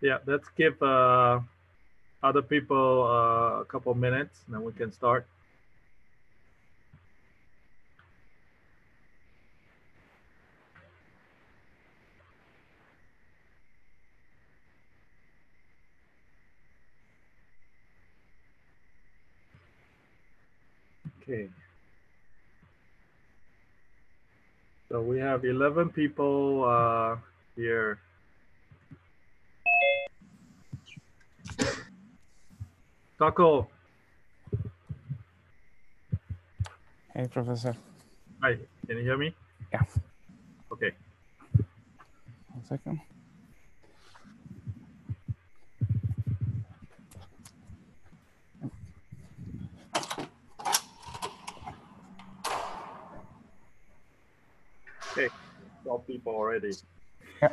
Yeah, let's give uh, other people uh, a couple minutes, and then we can start. Okay. So we have 11 people uh, here. Taco, Hey, Professor. hi, can you hear me? Yeah. Okay, One second. okay. 12 people already. Yeah.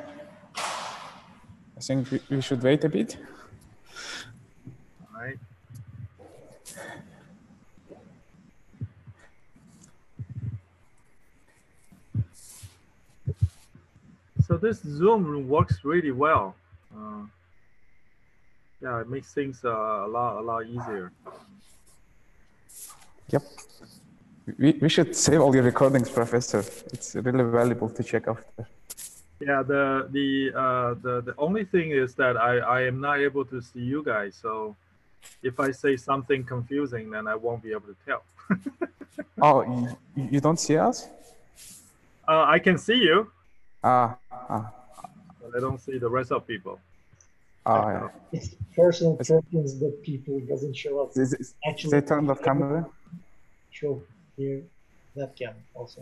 I think we, we should wait a bit. All right. So this Zoom room works really well. Uh, yeah, it makes things uh, a lot a lot easier. Yep. We, we should save all your recordings, Professor. It's really valuable to check after. Yeah, the the uh, the the only thing is that I I am not able to see you guys. So if I say something confusing, then I won't be able to tell. Oh, you, you don't see us? uh, I can see you, Ah, ah, but I don't see the rest of people. ah, yeah. It's personal It's- preference that people doesn't show up. Is, is, Actually, they turned off camera? show here webcam also.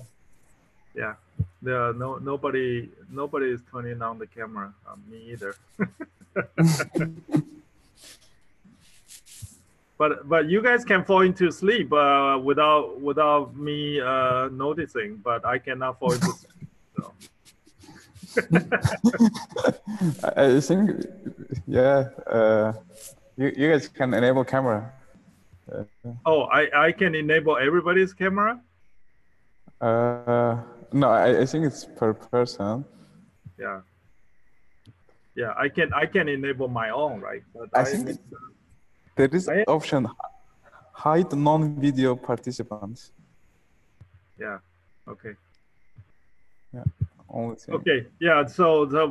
Yeah, there are no nobody nobody is turning on the camera. Uh, me either. but but you guys can fall into sleep uh, without without me uh, noticing. But I cannot fall into sleep. So. I think, yeah, uh, you, you guys can enable camera. Uh, Oh, I I can enable everybody's camera. uh, no, I, I think it's per person. Yeah. Yeah, I can I can enable my own, right? But I think it- There is I- option hide non-video participants. yeah. Okay. Yeah. Okay, yeah, so the,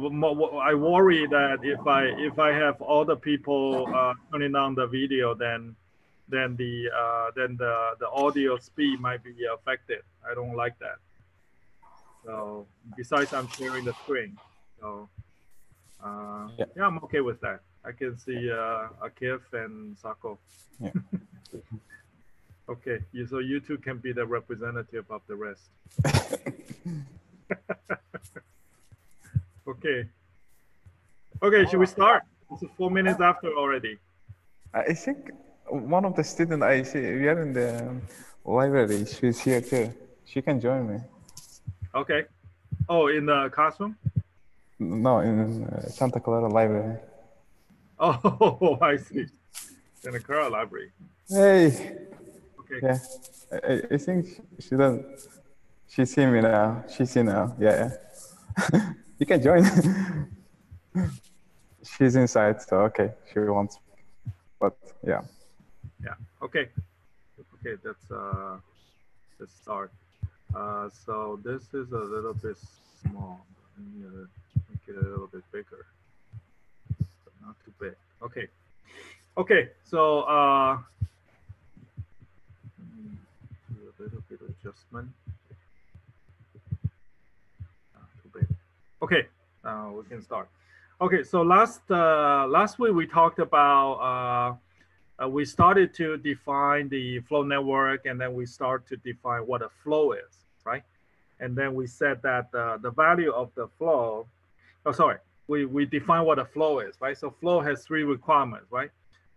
I worry that if I, if I have all the people uh, turning on the video, then, then the, uh, then the, the audio speed might be affected. I don't like that. So besides, I'm sharing the screen, so, uh, Yeah. yeah, I'm okay with that. I can see uh, Akif and Sako. Yeah. Okay, you, so you two can be the representative of the rest. Okay. Okay, should we start? It's four minutes after already. I think one of the students I see we are in the library. She's here too. She can join me. Okay. Oh, in the classroom? No, in uh, Santa Clara Library. Oh, I see. In the Carl library. Hey, Okay. yeah. I, I- think she doesn't. She see me now. She see now. Yeah, yeah. you can join. She's inside, so okay. She wants, but yeah. Yeah. Okay. Okay, that's uh let's start. Uh so this is a little bit small. To make it a little bit bigger. But not too big. Okay. Okay, so uh do a little bit of adjustment. Not too big. Okay, uh, we can start. Okay, so last uh, last week we talked about uh, uh, we started to define the flow network and then we start to define what a flow is? And then we said that uh, the value of the flow, oh, sorry, we, we define what a flow is, right? So flow has three requirements, right?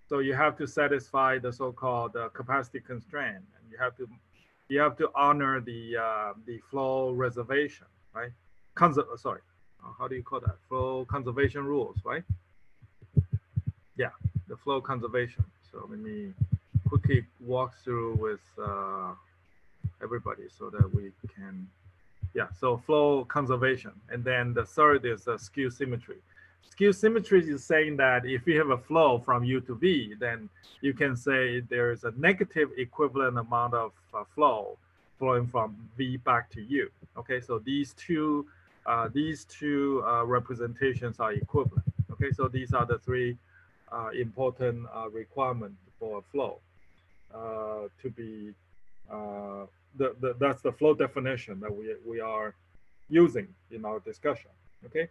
So you have to satisfy the so-called uh, capacity constraint and you have to you have to honor the uh, the flow reservation, right? Conser- uh, sorry, uh, how do you call that? Flow conservation rules, right? Yeah, the flow conservation. So let me quickly walk through with uh, everybody so that we can, yeah, so flow conservation. And then the third is uh, skew symmetry. skew symmetry is saying that if you have a flow from U to V, then you can say there's a negative equivalent amount of uh, flow flowing from V back to U. Okay, so these two uh, these two uh, representations are equivalent. Okay, so these are the three uh, important uh, requirements for a flow to be the, that's the flow definition that we we are using in our discussion. Okay,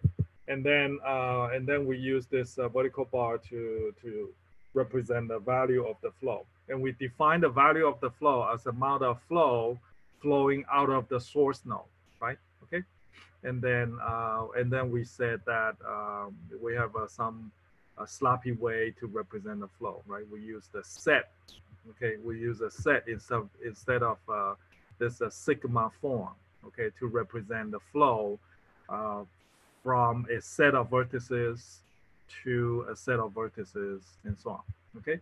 and then uh, and then we use this uh, vertical bar to to represent the value of the flow, and we define the value of the flow as amount of flow flowing out of the source node, right? Okay, and then uh, and then we said that um, we have uh, some sloppy way to represent the flow, right? We use the set, okay? We use a set instead of, instead of uh, this uh, sigma form, okay, to represent the flow uh, from a set of vertices to a set of vertices and so on, okay?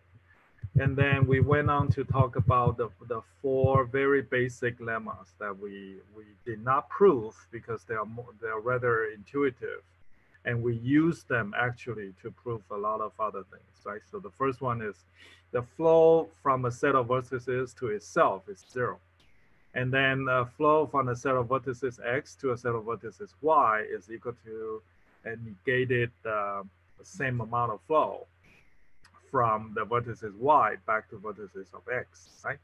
And then we went on to talk about the, the four very basic lemmas that we, we did not prove because they are more, they are rather intuitive and we use them actually to prove a lot of other things, right? So the first one is the flow from a set of vertices to itself is zero. And then uh, flow from a set of vertices x to a set of vertices y is equal to a negated uh, same amount of flow from the vertices y back to vertices of x, right?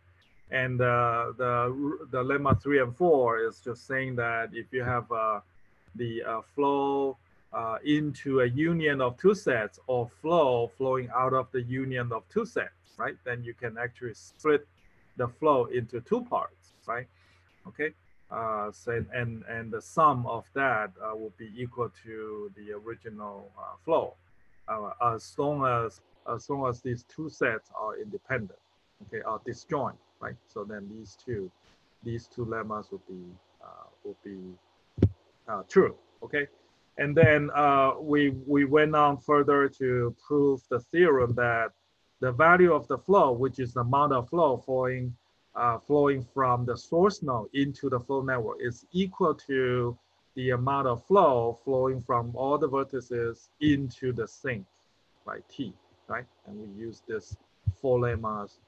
And uh, the the lemma three and four is just saying that if you have uh, the uh, flow uh, into a union of two sets or flow flowing out of the union of two sets, right? Then you can actually split the flow into two parts, right? Okay. Uh, so, and and the sum of that uh, will be equal to the original uh, flow, uh, as long as as long as these two sets are independent, okay, are disjoint, right? So then these two, these two lemmas will be uh, will be uh, true, okay. And then we, we went on further to prove the theorem that the value of the flow, which is the amount of flow flowing, uh, flowing from the source node into the flow network is equal to the amount of flow flowing from all the vertices into the sink by T, right? And we use this four lemmas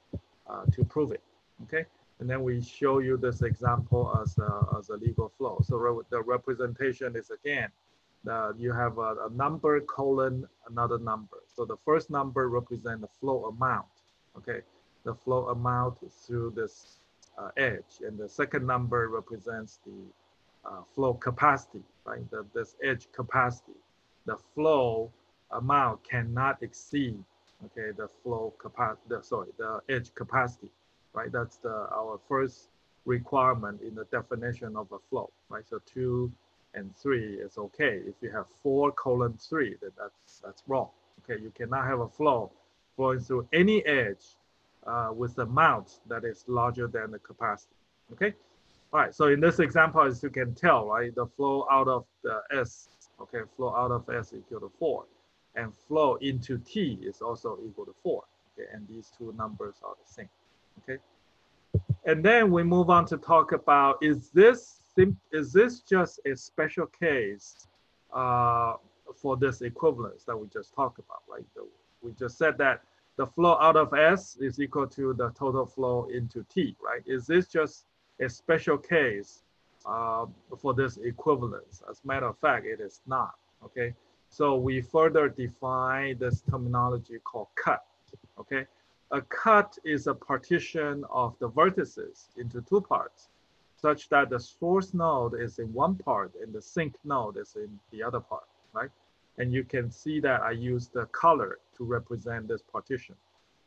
uh, to prove it, okay? And then we show you this example as a, as a legal flow. So re the representation is again, uh, you have a, a, number colon another number. So the first number represents the flow amount, okay? The flow amount through this uh, edge. And the second number represents the uh, flow capacity, right? The, this edge capacity. The flow amount cannot exceed, okay, the flow capacity, sorry, the edge capacity, right? That's the our first requirement in the definition of a flow, right? So two and three is okay. If you have four colon three, then that's that's wrong. Okay, you cannot have a flow flowing through any edge uh, with the amount that is larger than the capacity. Okay, all right. So in this example, as you can tell, right, the flow out of the S, okay, flow out of S equal to four, and flow into T is also equal to four. Okay, and these two numbers are the same. Okay, and then we move on to talk about is this is this just a special case uh, for this equivalence that we just talked about, right? The, we just said that the flow out of S is equal to the total flow into T, right? Is this just a special case uh, for this equivalence? As a matter of fact, it is not, okay? So we further define this terminology called cut, okay? A cut is a partition of the vertices into two parts such that the source node is in one part and the sink node is in the other part, right? And you can see that I use the color to represent this partition.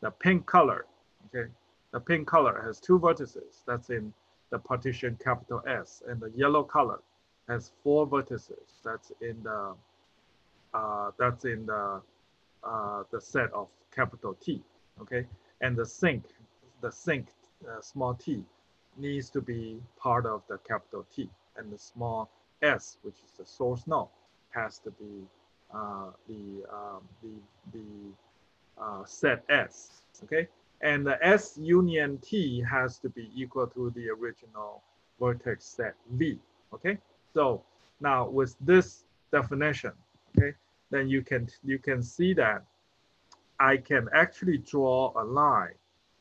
The pink color, okay? The pink color has two vertices. That's in the partition capital S. And the yellow color has four vertices. That's in the uh, that's in the uh, the set of capital T, okay? And the sink, the sink, uh, small t, needs to be part of the capital T and the small s, which is the source node, has to be the, um, the, the uh, set S, okay? And the S union T has to be equal to the original vertex set V, okay? So now with this definition, okay, then you can you can see that I can actually draw a line.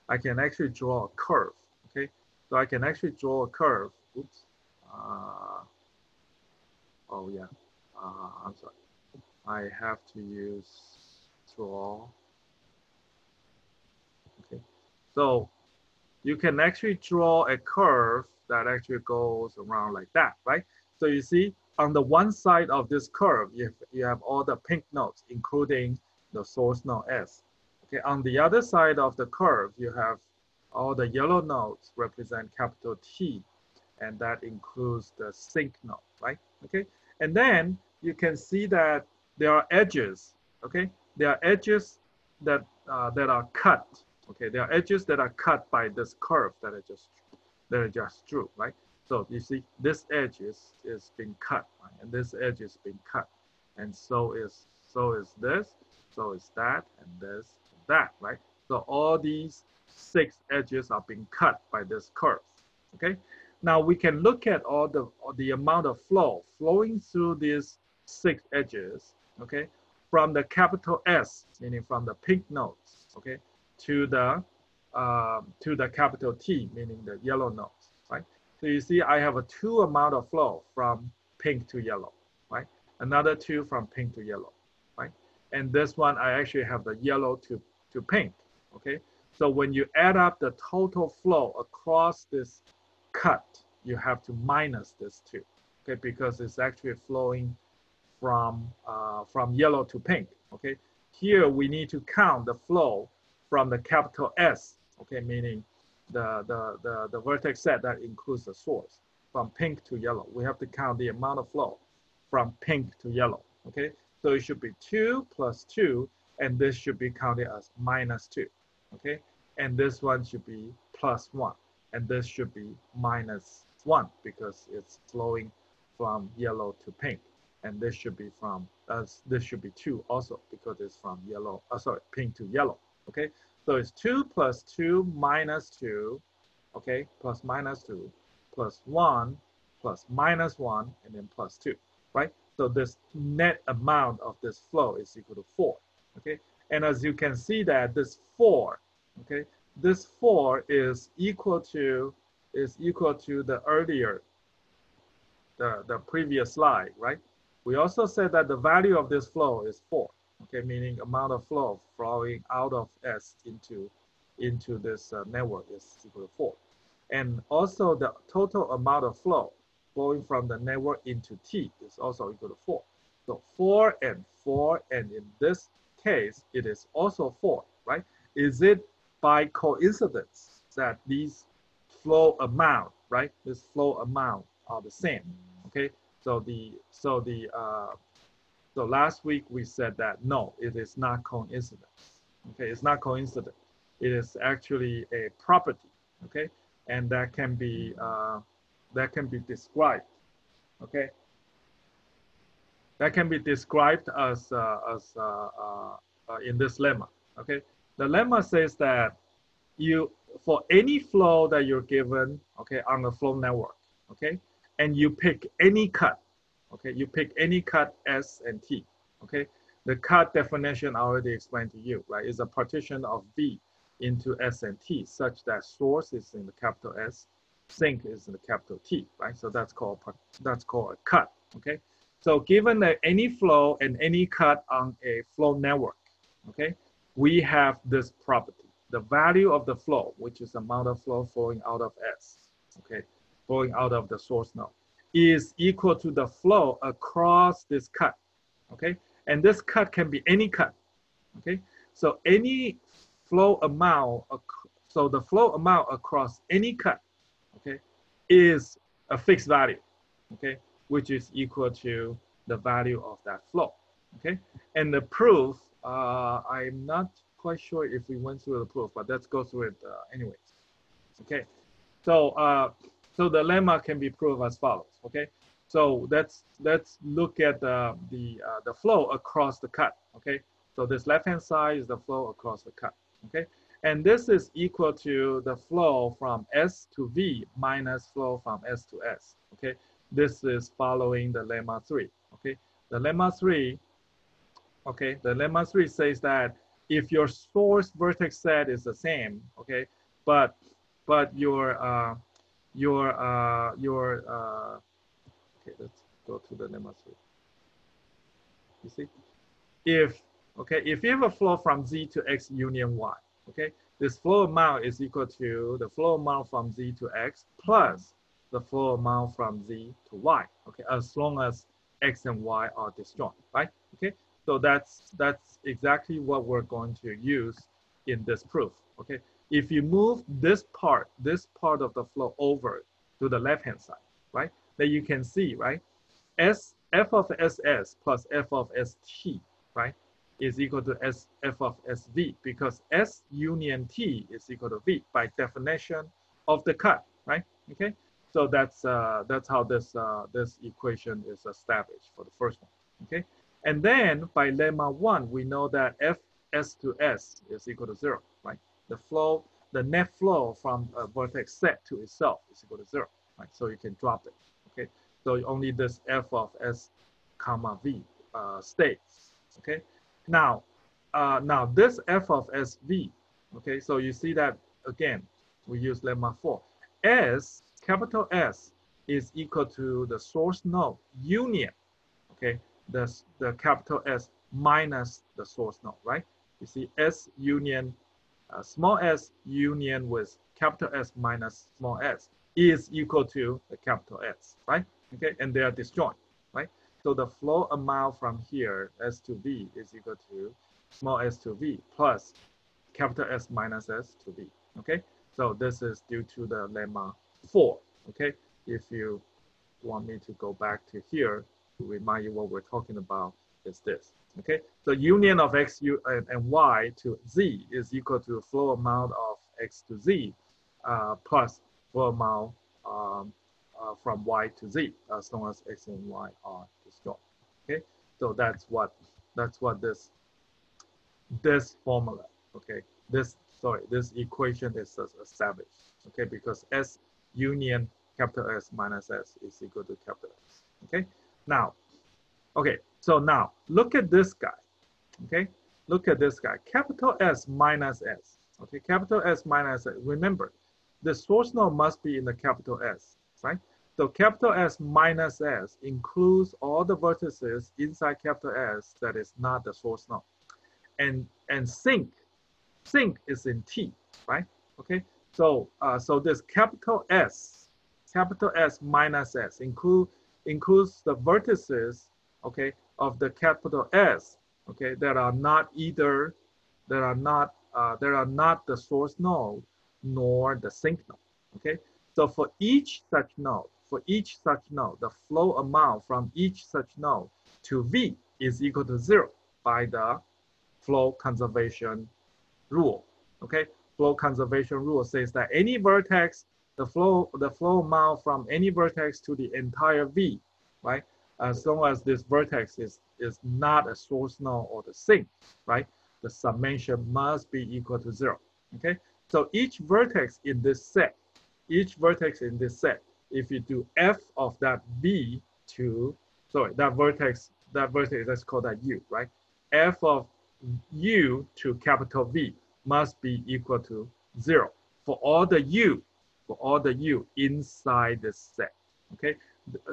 I can actually draw a curve. Okay, so I can actually draw a curve. Oops. Uh, oh yeah. Uh, I'm sorry. I have to use draw. Okay, so you can actually draw a curve that actually goes around like that, right? So you see on the one side of this curve, you have, you have all the pink nodes, including the source node S. Okay, on the other side of the curve, you have all the yellow nodes represent capital T, and that includes the sink node, right? Okay, and then you can see that there are edges, okay? There are edges that, uh, that are cut, okay? There are edges that are cut by this curve that I just, that I just drew, right? So you see this edge is, is being cut, right? and this edge is being cut. And so is, so is this, so is that, and this, and that, right? So all these six edges are being cut by this curve, okay? Now we can look at all the, all the amount of flow flowing through these six edges, okay, from the capital S, meaning from the pink nodes, okay, to the uh, to the capital T, meaning the yellow nodes, right? So you see, I have a two amount of flow from pink to yellow, right? Another two from pink to yellow, right? And this one, I actually have the yellow to, to pink, okay? So when you add up the total flow across this cut, you have to minus this two, okay? Because it's actually flowing from, uh, from yellow to pink, okay? Here we need to count the flow from the capital S, okay, meaning the, the, the, the vertex set that includes the source from pink to yellow. We have to count the amount of flow from pink to yellow, okay? So it should be two plus two, and this should be counted as minus two, okay? And this one should be plus one, and this should be minus one because it's flowing from yellow to pink and this should be from uh, this should be two also because it's from yellow uh, sorry pink to yellow okay? So it's two plus two minus two okay? Plus minus two plus one plus minus one and then plus two right? So this net amount of this flow is equal to four okay? And as you can see that this four okay? This four is equal to is equal to the earlier the the previous slide right we also said that the value of this flow is four, okay, meaning amount of flow flowing out of S into, into this uh, network is equal to four. And also the total amount of flow flowing from the network into T is also equal to four. So four and four, and in this case, it is also four, right? Is it by coincidence that these flow amount, right? This flow amount are the same, okay? So the so the uh, so last week we said that no, it is not coincidence. Okay, it's not coincidence. It is actually a property. Okay, and that can be uh, that can be described. Okay, that can be described as uh, as uh, uh, uh, in this lemma. Okay, the lemma says that you for any flow that you're given, okay, on a flow network, okay, and you pick any cut, okay? You pick any cut S and T, okay? The cut definition I already explained to you, right? Is a partition of V into S and T such that source is in the capital S, sink is in the capital T, right? So that's called that's called a cut, okay? So given that any flow and any cut on a flow network, okay, we have this property. The value of the flow, which is amount of flow flowing out of S, okay, flowing out of the source node, is equal to the flow across this cut, okay? And this cut can be any cut, okay? So any flow amount, so the flow amount across any cut, okay, is a fixed value, okay, which is equal to the value of that flow, okay? And the proof, uh, I'm not quite sure if we went through the proof, but let's go through it uh, anyways, okay? So, uh, so the lemma can be proved as follows, okay? So let's let's look at the the uh, the flow across the cut, okay? So this left-hand side is the flow across the cut, okay? And this is equal to the flow from S to V minus flow from S to S, okay? This is following the lemma three, okay? The lemma three okay, the lemma three says that if your source vertex set is the same, okay, but but your uh, your uh, your uh, okay, let's go to the lemma three. You see, if okay, if you have a flow from z to x union y, okay, this flow amount is equal to the flow amount from z to x plus the flow amount from z to y, okay, as long as x and y are disjoint, right? Okay, so that's that's exactly what we're going to use in this proof, okay? If you move this part, this part of the flow over to the left-hand side, right? Then you can see, right? S f of ss plus f of st, right, is equal to s f of sv because s union t is equal to v by definition of the cut, right? Okay, so that's uh, that's how this uh, this equation is established for the first one. Okay, and then by lemma one, we know that f s to s is equal to zero? The flow, the net flow from a vertex set to itself is equal to zero, right? So you can drop it. Okay, so only this f of s comma v uh, stays. Okay, now uh, now this f of sv. Okay, so you see that again, we use lemma four. S capital S is equal to the source node union. Okay, the the capital S minus the source node, right? You see S union uh, small s union with capital S minus small s is equal to the capital S, right? Okay, and they are disjoint, right? So the flow amount from here, S to V, is equal to small s to V plus capital S minus S to V, okay? So this is due to the lemma four, okay? If you want me to go back to here to remind you what we're talking about is this, okay? So union of x u and, and y to z is equal to flow amount of x to z uh, plus flow amount um, uh, from y to z as long as x and y are disjoint. Okay, so that's what that's what this this formula. Okay, this sorry this equation is established. Okay, because s union capital S minus S is equal to capital S. Okay, now, okay, so now look at this guy. Okay, look at this guy, capital S minus S. Okay, capital S minus S. Remember, the source node must be in the capital S, right? So capital S minus S includes all the vertices inside capital S that is not the source node. And and sink, sink is in T, right? Okay, so uh, so this capital S, capital S minus S include includes the vertices, okay, of the capital S, okay, that are not either, that are not, uh, that are not the source node nor the sink node, okay? So for each such node, for each such node, the flow amount from each such node to V is equal to zero by the flow conservation rule, okay? Flow conservation rule says that any vertex, the flow, the flow amount from any vertex to the entire V, right? As long as this vertex is, is not a source node or the sink, right? The summation must be equal to zero, okay? So each vertex in this set, each vertex in this set, if you do f of that v to, sorry, that vertex, that vertex, let's call that u, right? f of u to capital V must be equal to zero for all the u, for all the u inside this set, okay?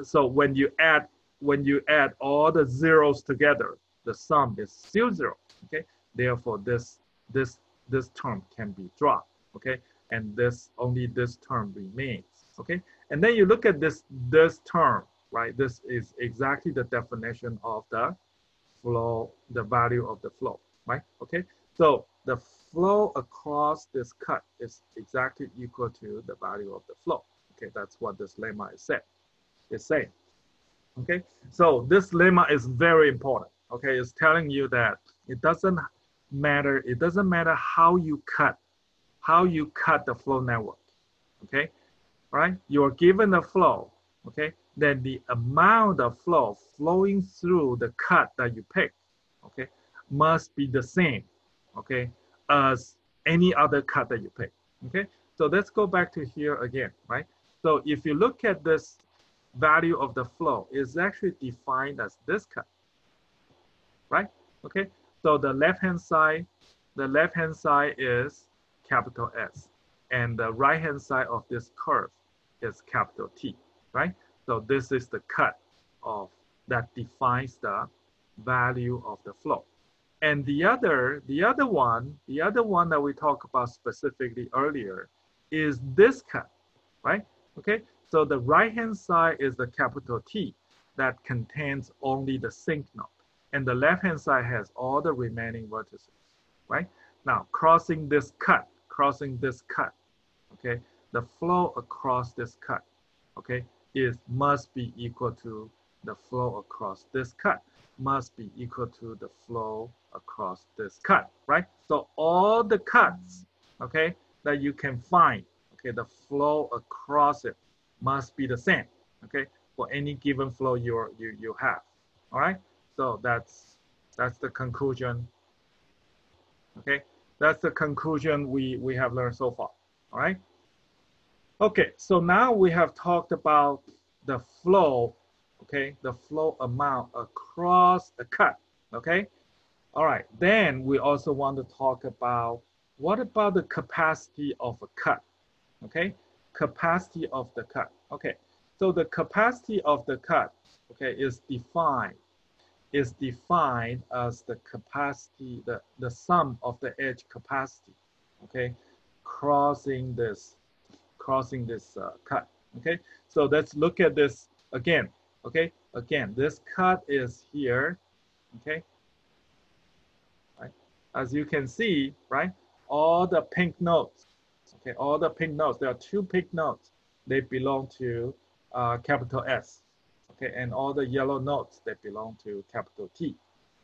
So when you add, when you add all the zeros together, the sum is still zero, okay? Therefore, this, this this term can be dropped, okay? And this only this term remains, okay? And then you look at this this term, right? This is exactly the definition of the flow, the value of the flow, right? Okay, so the flow across this cut is exactly equal to the value of the flow. Okay, that's what this lemma is saying. Is saying. Okay, so this lemma is very important. Okay, it's telling you that it doesn't matter, it doesn't matter how you cut, how you cut the flow network, okay? Right? You are given the flow, okay? Then the amount of flow flowing through the cut that you pick, okay, must be the same, okay, as any other cut that you pick, okay? So let's go back to here again, right? So if you look at this value of the flow, is actually defined as this cut, right? Okay, so the left-hand side, the left-hand side is capital S, and the right-hand side of this curve is capital T, right? So this is the cut of that defines the value of the flow. And the other, the other one, the other one that we talked about specifically earlier is this cut, right? Okay, so the right-hand side is the capital T that contains only the sink node. And the left-hand side has all the remaining vertices, right? Now, crossing this cut, crossing this cut, okay, the flow across this cut, okay, is must be equal to the flow across this cut must be equal to the flow across this cut, right? So all the cuts, okay, that you can find, okay, the flow across it must be the same, okay, for any given flow you you you have, all right? So that's that's the conclusion, okay? That's the conclusion we we have learned so far, all right? Okay, so now we have talked about the flow, okay, the flow amount across the cut, okay? All right, then we also want to talk about what about the capacity of a cut, okay? Capacity of the cut, okay. So the capacity of the cut, okay, is defined, is defined as the capacity, the, the sum of the edge capacity, okay, crossing this, crossing this uh, cut, okay? So let's look at this again, okay? Again, this cut is here, okay? Right? As you can see, right? All the pink nodes, okay? All the pink nodes, there are two pink nodes. They belong to uh, capital S, okay? And all the yellow nodes, they belong to capital T.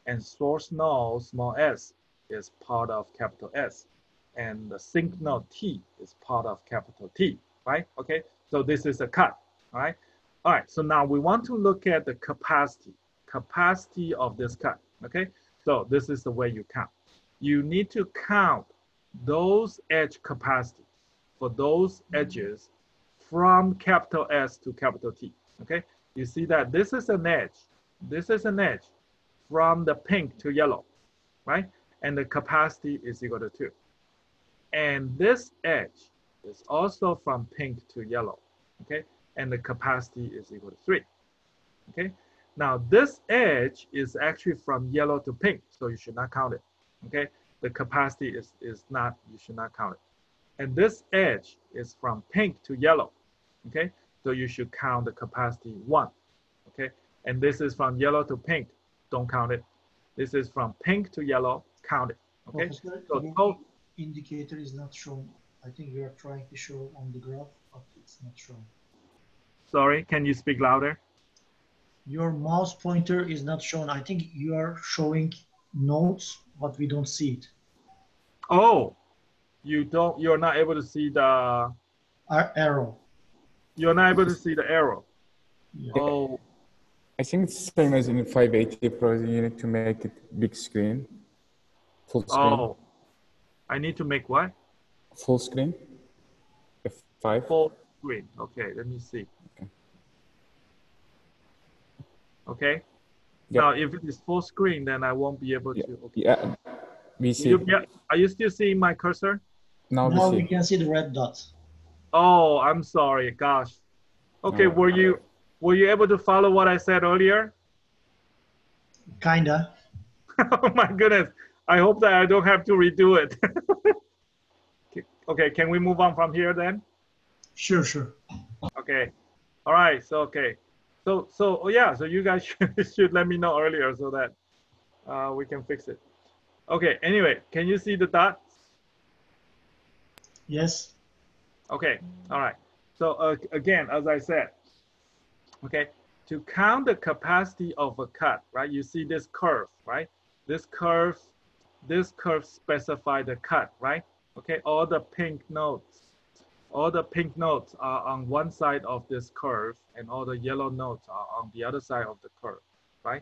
And source node, small s, is part of capital S. And the sink node T is part of capital T, right? Okay, so this is a cut, all right? All right, so now we want to look at the capacity, capacity of this cut, okay? So this is the way you count. You need to count those edge capacity for those edges from capital S to capital T, okay? You see that this is an edge, this is an edge from the pink to yellow, right? And the capacity is equal to two. And this edge is also from pink to yellow, okay? And the capacity is equal to three, okay? Now this edge is actually from yellow to pink, so you should not count it, okay? The capacity is, is not, you should not count it. And this edge is from pink to yellow, okay? So you should count the capacity one, okay? And this is from yellow to pink, don't count it. This is from pink to yellow, count it, okay? Professor, So your indicator is not shown. I think you are trying to show on the graph, but it's not shown. Sorry, can you speak louder? Your mouse pointer is not shown. I think you are showing notes, but we don't see it. Oh, you don't, you're not able to see the, Ar- arrow. you're not able to see the arrow. Yeah. Oh, I think it's the same as in 580 Pro. You need to make it big screen, full oh. screen, oh. I need to make what? full screen. F5. Full screen. Okay, let me see. Okay. Okay. Yeah. Now, if it is full screen, then I won't be able Yeah. to. Okay. Yeah, we see. You, yeah, are you still seeing my cursor? Now Now we we see. can see the red dot. Oh, I'm sorry. Gosh. Okay, No. were you were you able to follow what I said earlier? Kinda. oh my goodness. I hope that I don't have to redo it. okay, can we move on from here then? Sure, sure. Okay. All right. So okay. So so oh yeah. So you guys should, should let me know earlier so that uh, we can fix it. Okay. Anyway, can you see the dots? Yes. Okay. All right. So uh, again, as I said, okay, to count the capacity of a cut, right? You see this curve, right? This curve, this curve specify the cut, right? Okay. All the pink nodes, all the pink nodes are on one side of this curve, and all the yellow nodes are on the other side of the curve, right?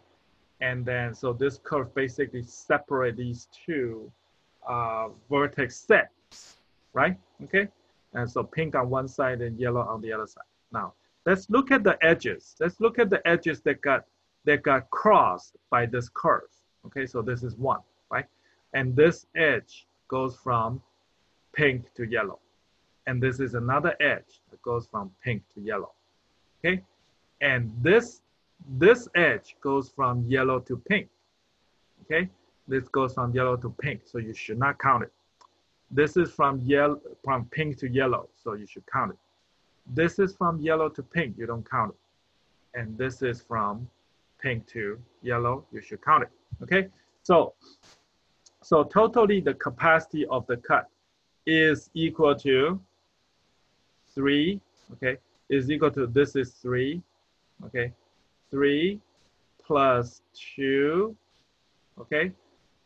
And then so this curve basically separate these two uh, vertex sets, right? Okay. And so pink on one side and yellow on the other side. Now, let's look at the edges. Let's look at the edges that got that got crossed by this curve. Okay, so this is one, right? And this edge goes from pink to yellow. And this is another edge that goes from pink to yellow. Okay, and this this edge goes from yellow to pink. Okay, this goes from yellow to pink, so you should not count it. This is from yellow from pink to yellow, so you should count it. This is from yellow to pink, you don't count it. And this is from pink to yellow, you should count it. Okay, so so totally the capacity of the cut is equal to three. Okay, is equal to this is three. Okay, three plus two. Okay,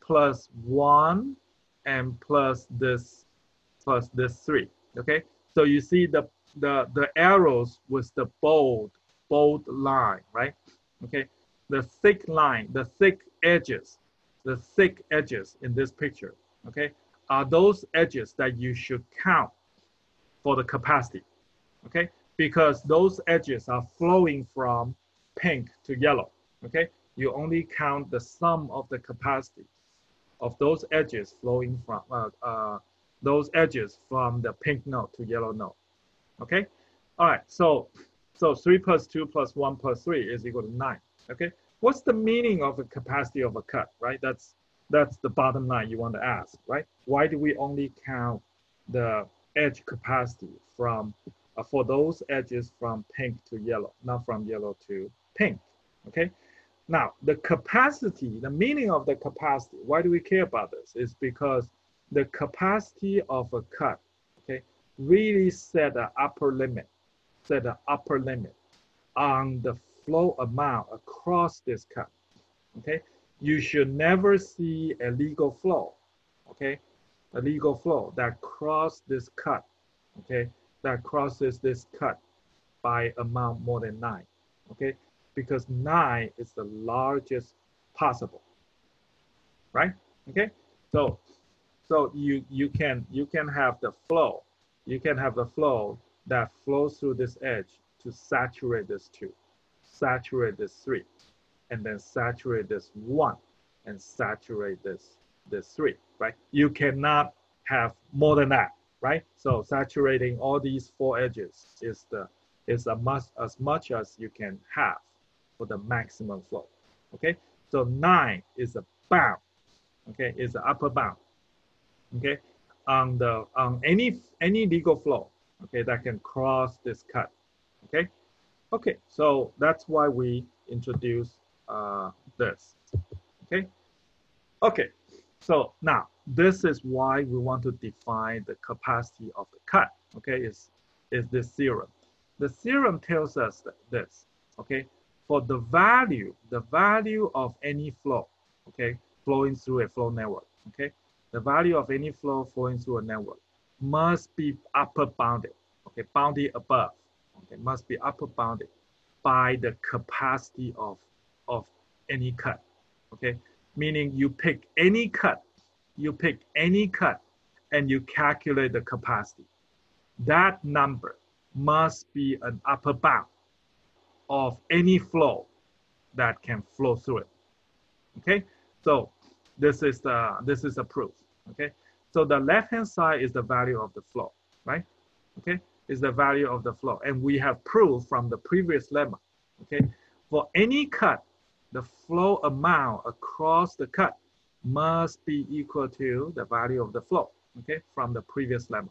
plus one and plus this plus this three. Okay, so you see the the the arrows with the bold bold line, right? Okay, the thick line, the thick edges, the thick edges in this picture. Okay, are those edges that you should count for the capacity. Okay, because those edges are flowing from pink to yellow. Okay, you only count the sum of the capacity of those edges flowing from uh, uh, those edges from the pink node to yellow node. Okay, all right. So so three plus two plus one plus three is equal to nine. Okay, what's the meaning of the capacity of a cut? Right, that's that's the bottom line you want to ask. Right, why do we only count the edge capacity from uh, for those edges from pink to yellow, not from yellow to pink? Okay, now, the capacity, the meaning of the capacity, why do we care about this? Is because the capacity of a cut, okay, really set an upper limit, set an upper limit on the flow amount across this cut, okay? You should never see a legal flow, okay? A legal flow that cross this cut, okay? That crosses this cut by amount more than nine, okay? Because 9 is the largest possible right? Okay? So so you you can you can have the flow. You can have the flow that flows through this edge to saturate this 2 saturate this 3 and then saturate this 1 and saturate this this 3 right? You cannot have more than that right? So saturating all these four edges is the is a must as much as you can have for the maximum flow. Okay, so nine is a bound. Okay, is the upper bound. Okay, on the on any any legal flow. Okay, that can cross this cut. Okay, okay, so that's why we introduce uh, this. Okay, okay, so now this is why we want to define the capacity of the cut. Okay, is is this theorem. The theorem tells us that this. Okay, for the value, the value of any flow, okay, flowing through a flow network, okay, the value of any flow flowing through a network must be upper bounded, okay, bounded above, okay, must be upper bounded by the capacity of, of any cut, okay, meaning you pick any cut, you pick any cut and you calculate the capacity. That number must be an upper bound of any flow that can flow through it. Okay, so this is the this is a proof. Okay, so the left hand side is the value of the flow, right? Okay, is the value of the flow, and we have proved from the previous lemma. Okay, for any cut, the flow amount across the cut must be equal to the value of the flow. Okay, from the previous lemma.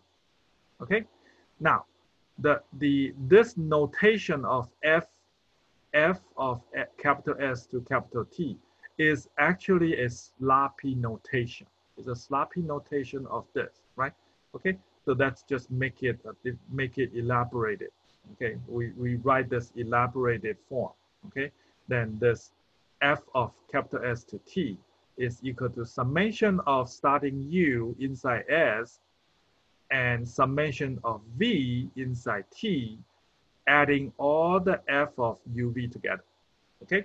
Okay, now the the this notation of f f of capital S to capital T is actually a sloppy notation. It's a sloppy notation of this, right? Okay, so that's just make it uh, make it elaborated. Okay, we, we write this elaborated form. Okay, then this f of capital S to T is equal to summation of starting U inside S and summation of V inside T adding all the f of uv together. Okay,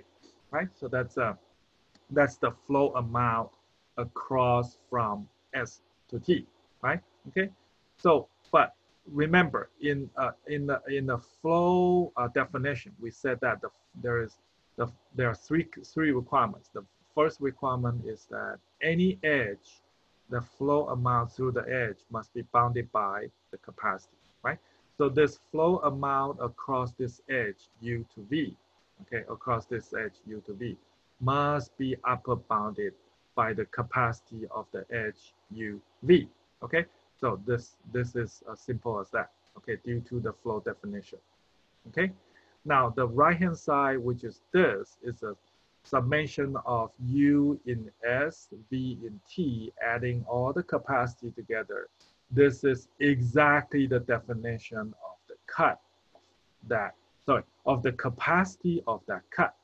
right? So that's uh, that's the flow amount across from S to T, right? Okay, so but remember in uh, in the in the flow uh, definition, we said that the, there is the there are three three requirements. The first requirement is that any edge, the flow amount through the edge must be bounded by the capacity, right? So this flow amount across this edge U to V, okay, across this edge U to V, must be upper bounded by the capacity of the edge UV, okay? So this, this is as simple as that, okay, due to the flow definition, okay? Now the right-hand side, which is this, is a summation of U in S, V in T, adding all the capacity together. This is exactly the definition of the cut that, sorry, of the capacity of that cut,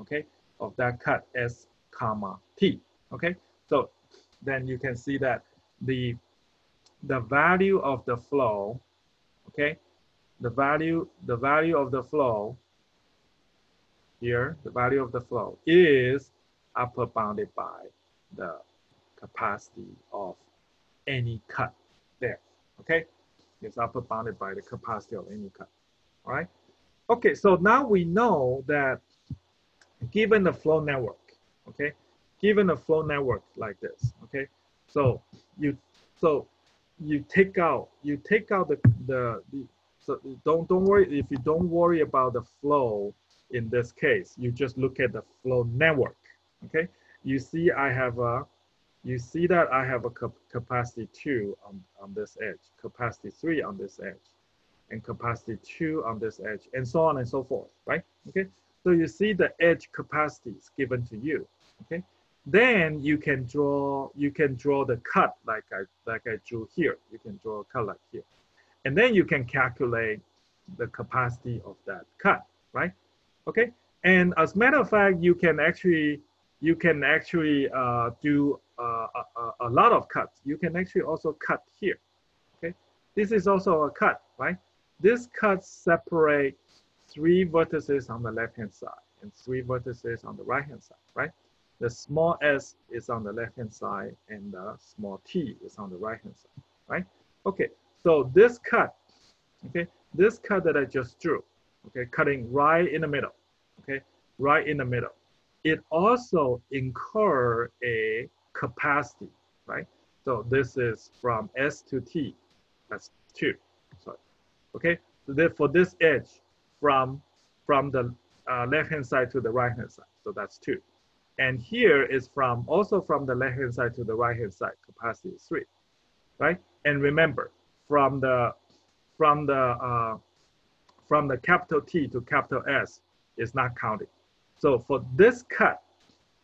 okay? Of that cut S comma T, okay? So then you can see that the, the value of the flow, okay? The value, the value of the flow here, the value of the flow is upper bounded by the capacity of any cut there, okay? It's upper bounded by the capacity of any cut, all right? Okay, so now we know that given the flow network, okay? Given a flow network like this, okay? So you, so you take out, you take out the, the, the so don't, don't worry, if you don't worry about the flow in this case, you just look at the flow network, okay? You see I have a, you see that I have a capacity two on, on this edge, capacity three on this edge, and capacity two on this edge, and so on and so forth, right? Okay, so you see the edge capacities given to you, okay? Then you can draw, you can draw the cut like I, like I drew here. You can draw a cut like here. And then you can calculate the capacity of that cut, right? Okay, and as a matter of fact, you can actually you can actually uh, do uh, a, a, lot of cuts. You can actually also cut here. Okay, this is also a cut, right? This cut separates three vertices on the left hand side and three vertices on the right hand side, right? The small s is on the left hand side and the small t is on the right hand side, right? Okay, so this cut, okay, this cut that I just drew, okay, cutting right in the middle, okay, right in the middle. It also incur a capacity, right? So this is from S to T, that's two, sorry. Okay, so then for this edge from, from the uh, left-hand side to the right-hand side, so that's two. And here is from, also from the left-hand side to the right-hand side, capacity is three, right? And remember, from the, from the, uh, from the capital T to capital S, is not counted. So for this cut,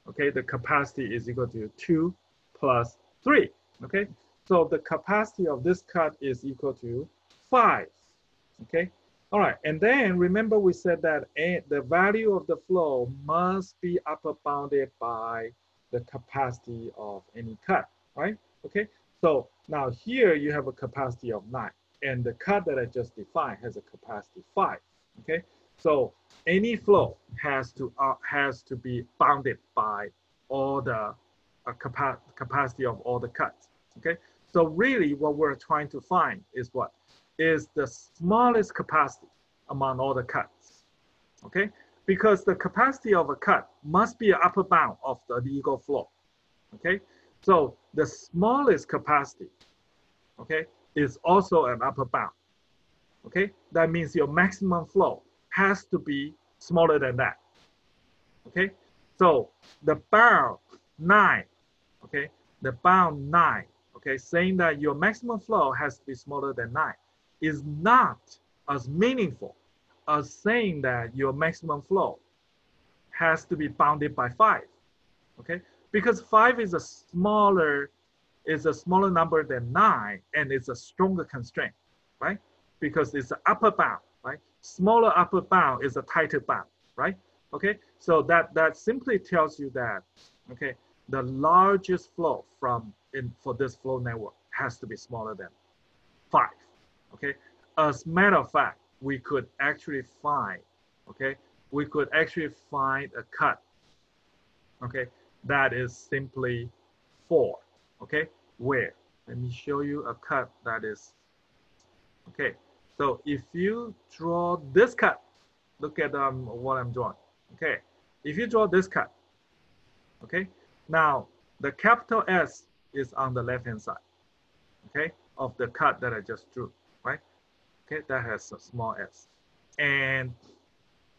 okay, the capacity is equal to 2 plus 3, okay? So the capacity of this cut is equal to 5, okay? All right, and then remember we said that a, the value of the flow must be upper bounded by the capacity of any cut, right? Okay, so now here you have a capacity of 9, and the cut that I just defined has a capacity 5, okay? So any flow has to uh, has to be bounded by all the uh, capa capacity of all the cuts. Okay, so really what we're trying to find is what is the smallest capacity among all the cuts. Okay, because the capacity of a cut must be an upper bound of the legal flow. Okay, so the smallest capacity, okay, is also an upper bound. Okay, that means your maximum flow has to be smaller than that. Okay, so the bound nine, okay, the bound nine, okay, saying that your maximum flow has to be smaller than nine is not as meaningful as saying that your maximum flow has to be bounded by five, okay? Because five is a smaller, is a smaller number than nine and it's a stronger constraint, right? Because it's the upper bound smaller upper bound is a tighter bound, right? Okay, so that, that simply tells you that, okay, the largest flow from in for this flow network has to be smaller than five, okay? As a matter of fact, we could actually find, okay, we could actually find a cut, okay, that is simply four, okay? Where? Let me show you a cut that is, okay, so if you draw this cut, look at um, what I'm drawing. Okay, if you draw this cut, Okay. Now the capital S is on the left hand side. Okay, of the cut that I just drew, right? Okay, that has a small s, and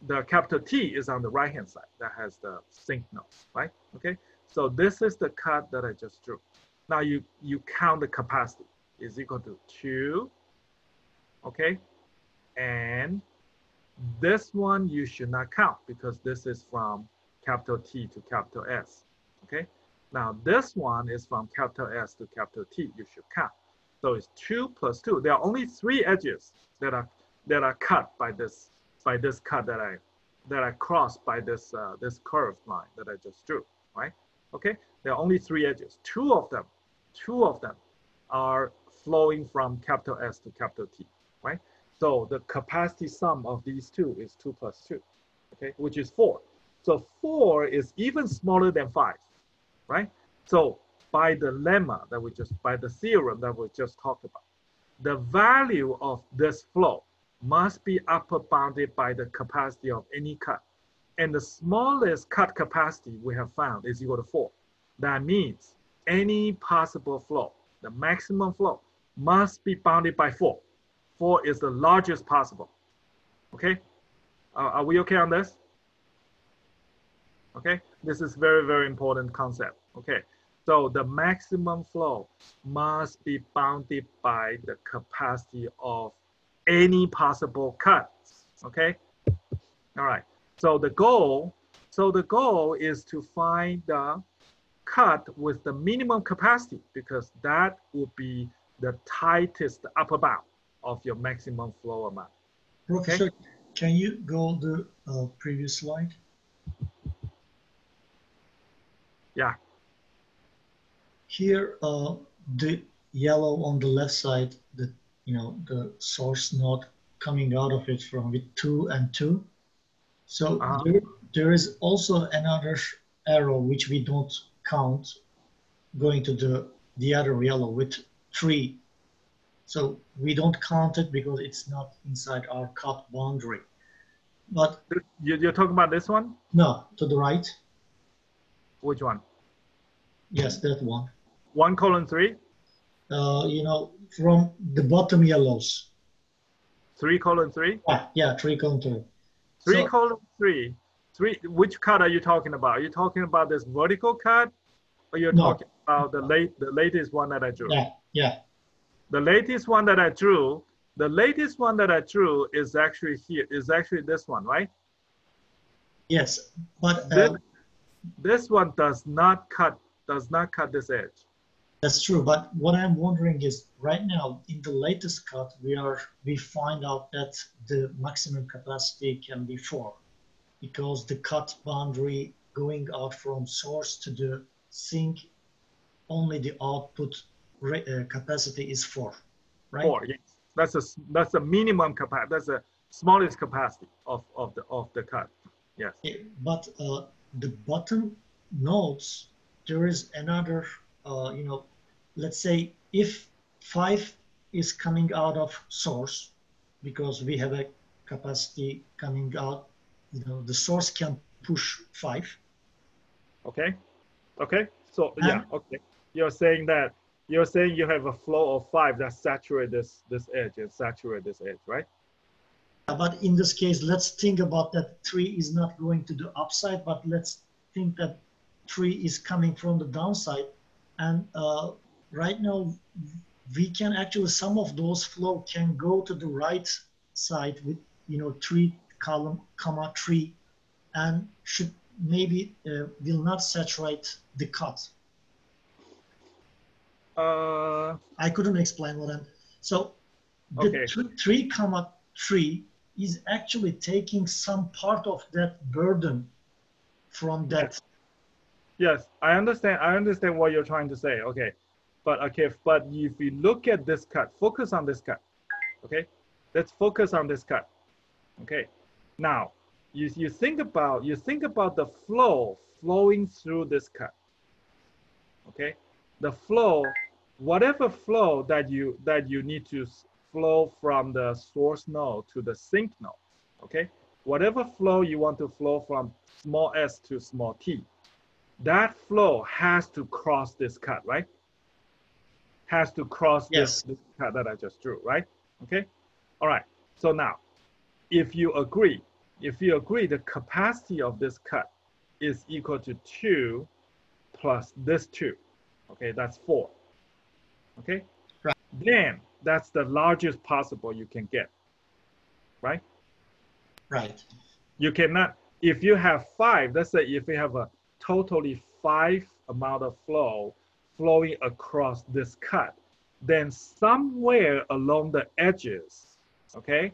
the capital T is on the right hand side that has the sink node, right? Okay, so this is the cut that I just drew. Now you you count the capacity is equal to two, okay, and this one you should not count because this is from capital T to capital S, okay? Now this one is from capital S to capital T, you should count. So it's two plus two. There are only three edges that are that are cut by this by this cut that I that I crossed by this uh, this curved line that I just drew, right? Okay, there are only three edges. Two of them, two of them are flowing from capital S to capital T, right? So the capacity sum of these two is two plus two, okay, which is four. So four is even smaller than five, right? So by the lemma that we just, by the theorem that we just talked about, the value of this flow must be upper bounded by the capacity of any cut. And the smallest cut capacity we have found is equal to four. That means any possible flow, the maximum flow, must be bounded by four. Four is the largest possible. Okay? Uh, are we okay on this? Okay, this is very, very important concept. Okay, so the maximum flow must be bounded by the capacity of any possible cut. Okay, all right. So the goal, so the goal is to find the cut with the minimum capacity because that would be the tightest upper bound of your maximum flow amount. Professor, okay? can you go the uh, previous slide? Yeah. Here, uh, the yellow on the left side, the you know the source node coming out of it from with two and two. So uh -huh. there, there is also another arrow which we don't count going to the the other yellow with three. So we don't count it because it's not inside our cut boundary. But you're talking about this one? No, to the right. Which one? Yes, that one. One colon three? Uh, you know, from the bottom yellows. Three colon three? Yeah, yeah three colon three. Three so, colon three. Three. Which cut are you talking about? Are you talking about this vertical cut, or you're no. talking about the late, the latest one that I drew? Yeah, yeah. The latest one that I drew, the latest one that I drew is actually here. Is actually this one, right? Yes, but uh, this, this one does not cut. Does not cut this edge. That's true, but what I'm wondering is right now in the latest cut we are we find out that the maximum capacity can be four because the cut boundary going out from source to the sink only the output uh, capacity is four, right? Four, yes. That's a that's a minimum capacity. That's the smallest capacity of of the of the cut. Yes. But uh, the bottom nodes there is another uh, you know, let's say if five is coming out of source because we have a capacity coming out, you know, the source can push five. Okay. Okay. So and, yeah. Okay. You're saying that you're saying you have a flow of five that saturate this this edge and saturate this edge, right? But in this case, let's think about that three is not going to the upside, but let's think that three is coming from the downside and uh, right now, we can actually, some of those flow can go to the right side with, you know, three column, comma, three, and should maybe uh, will not saturate the cut. Uh, I couldn't explain what I'm, so the okay. th three comma three is actually taking some part of that burden from that Yes, I understand. I understand what you're trying to say. Okay, but okay, but if we look at this cut, focus on this cut. Okay, let's focus on this cut. Okay, now you you think about you think about the flow flowing through this cut. Okay, the flow, whatever flow that you that you need to flow from the source node to the sink node. Okay, whatever flow you want to flow from small s to small t that flow has to cross this cut, right? Has to cross Yes. this, this cut that I just drew, right? Okay. All right. So now, if you agree, if you agree the capacity of this cut is equal to 2 plus this 2, okay, that's 4. Okay? Right. Then that's the largest possible you can get, right? Right. You cannot, if you have five, let's say if you have a totally five amount of flow flowing across this cut, then somewhere along the edges, okay,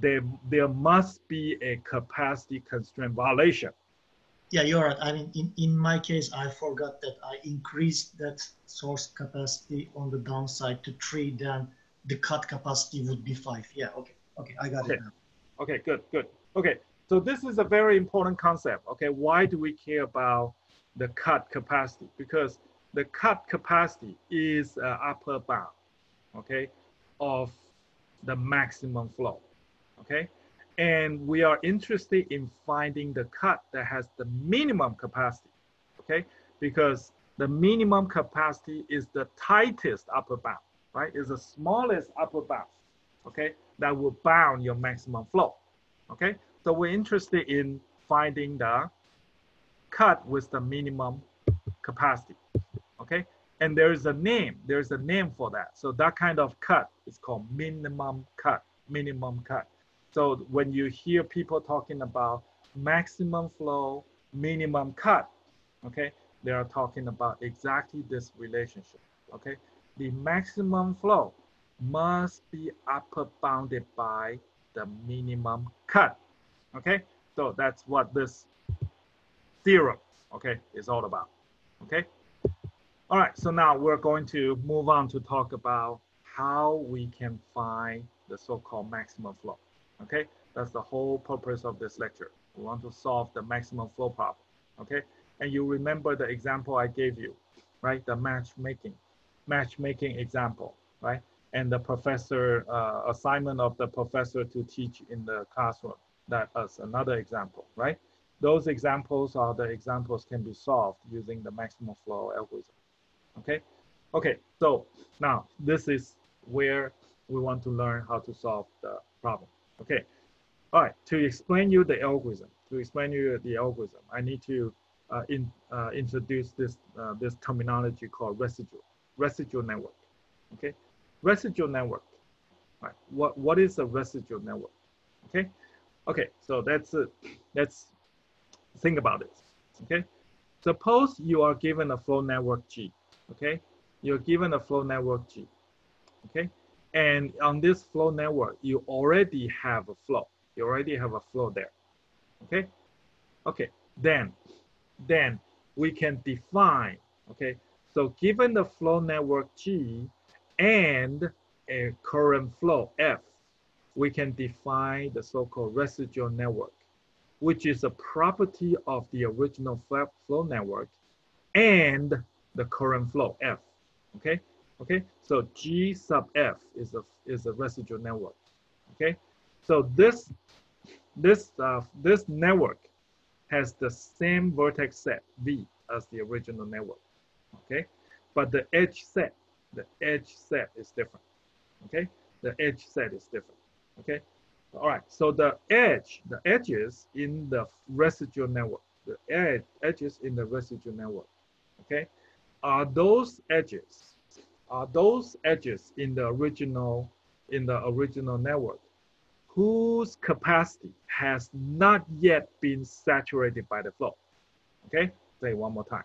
there, there must be a capacity constraint violation. Yeah, you're right. I mean, in, in my case, I forgot that I increased that source capacity on the downside to three, then the cut capacity would be five. Yeah, okay. Okay, I got Okay. it now. Okay, good, good. Okay, so this is a very important concept. Okay, why do we care about the cut capacity? Because the cut capacity is uh, upper bound, okay, of the maximum flow, okay? And we are interested in finding the cut that has the minimum capacity, okay? Because the minimum capacity is the tightest upper bound, right? Is the smallest upper bound, okay? That will bound your maximum flow, okay? So we're interested in finding the cut with the minimum capacity, okay? And there is a name, there's a name for that. So that kind of cut is called minimum cut, minimum cut. So when you hear people talking about maximum flow, minimum cut, okay, they are talking about exactly this relationship, okay? The maximum flow must be upper bounded by the minimum cut, okay? So that's what this theorem, okay, is all about, okay? All right, so now we're going to move on to talk about how we can find the so-called maximum flow, okay? That's the whole purpose of this lecture. We want to solve the maximum flow problem, okay? And you remember the example I gave you, right? The matchmaking, matchmaking example, right? And the professor, uh, assignment of the professor to teach in the classroom. That is another example, right? Those examples are the examples can be solved using the maximum flow algorithm. Okay, okay. So now this is where we want to learn how to solve the problem. Okay, all right. To explain you the algorithm, to explain you the algorithm, I need to uh, in, uh, introduce this uh, this terminology called residual residual network. Okay, residual network. All right. What what is a residual network? Okay, okay. So that's it. Let's think about this. Okay, suppose you are given a flow network G. Okay, you're given a flow network G. Okay, and on this flow network, you already have a flow. You already have a flow there. Okay, okay. Then, then we can define. Okay, so given the flow network G and a current flow F, we can define the so-called residual network, which is a property of the original flow network and the current flow F. Okay, okay. So G sub F is a is a residual network. Okay, so this this uh, this network has the same vertex set V as the original network. Okay, but the edge set the edge set is different. Okay, the edge set is different. Okay, all right. So the edge the edges in the residual network the ed- edges in the residual network. Okay, are those edges are those edges in the original in the original network whose capacity has not yet been saturated by the flow? Okay say one more time.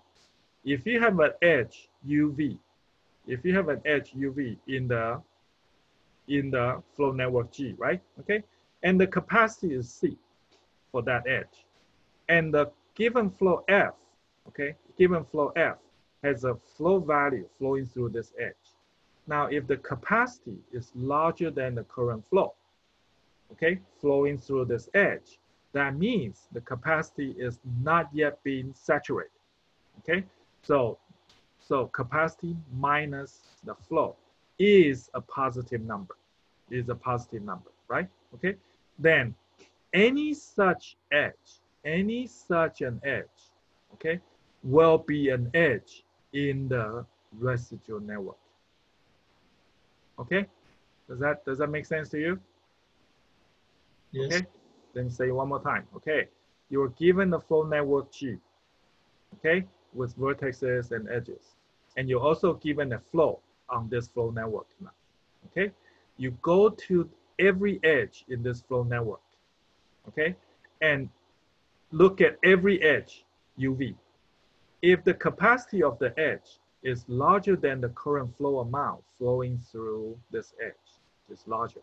If you have an edge uv if you have an edge uv in the in the flow network g right? Okay and the capacity is c for that edge and the given flow f okay given flow f has a flow value flowing through this edge. Now, if the capacity is larger than the current flow, okay, flowing through this edge, that means the capacity is not yet being saturated, okay? So, so capacity minus the flow is a positive number, is a positive number, right? Okay, then any such edge, any such an edge, okay, will be an edge in the residual network. Okay, does that does that make sense to you? Yes. Okay, then say one more time. Okay, you are given the flow network G, okay, with vertices and edges, and you're also given a flow on this flow network now. Okay, you go to every edge in this flow network, okay, and look at every edge UV. If the capacity of the edge is larger than the current flow amount flowing through this edge, is larger.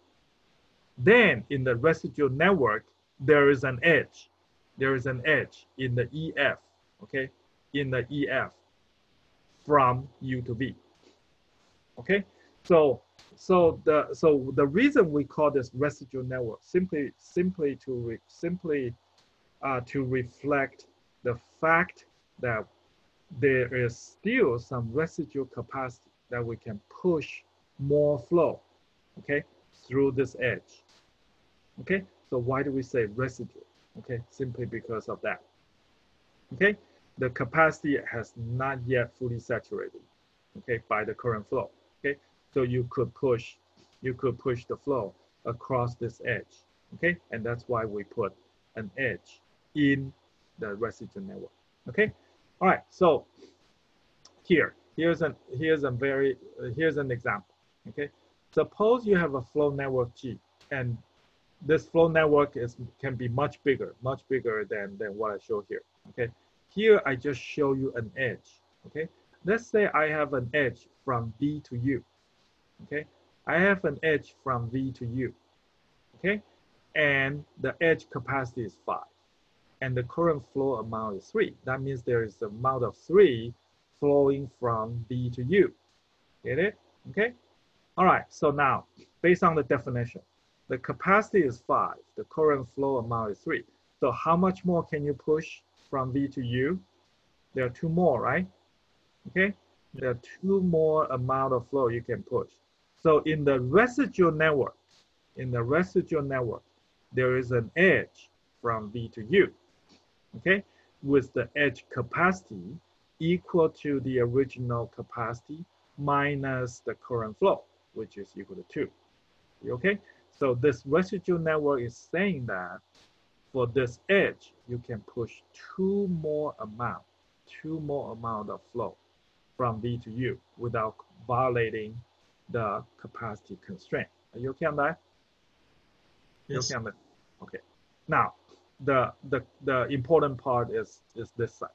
Then in the residual network, there is an edge. There is an edge in the EF, okay? In the EF from U to V. Okay? So so the so the reason we call this residual network simply simply to re, simply uh, to reflect the fact that there is still some residual capacity that we can push more flow, okay, through this edge. Okay, so why do we say residual? Okay, simply because of that. Okay, the capacity has not yet fully saturated, okay, by the current flow. Okay, so you could push, you could push the flow across this edge. Okay, and that's why we put an edge in the residual network. Okay, all right. So here, here's an here's a very uh, here's an example. Okay, suppose you have a flow network G, and this flow network is can be much bigger, much bigger than than what I show here. Okay, here I just show you an edge. Okay, let's say I have an edge from V to U. Okay, I have an edge from V to U. Okay, and the edge capacity is five and the current flow amount is 3. That means there is an amount of 3 flowing from V to U. Get it? Okay? All right, so now, based on the definition, the capacity is 5. The current flow amount is 3. So how much more can you push from V to U? There are two more, right? Okay? There are two more amount of flow you can push. So in the residual network, in the residual network, there is an edge from V to U okay, with the edge capacity equal to the original capacity minus the current flow, which is equal to two. Okay, so this residual network is saying that for this edge, you can push two more amount, two more amount of flow from V to U without violating the capacity constraint. Are you okay on that? Yes. You okay on that? Okay. Now, the the the important part is is this side.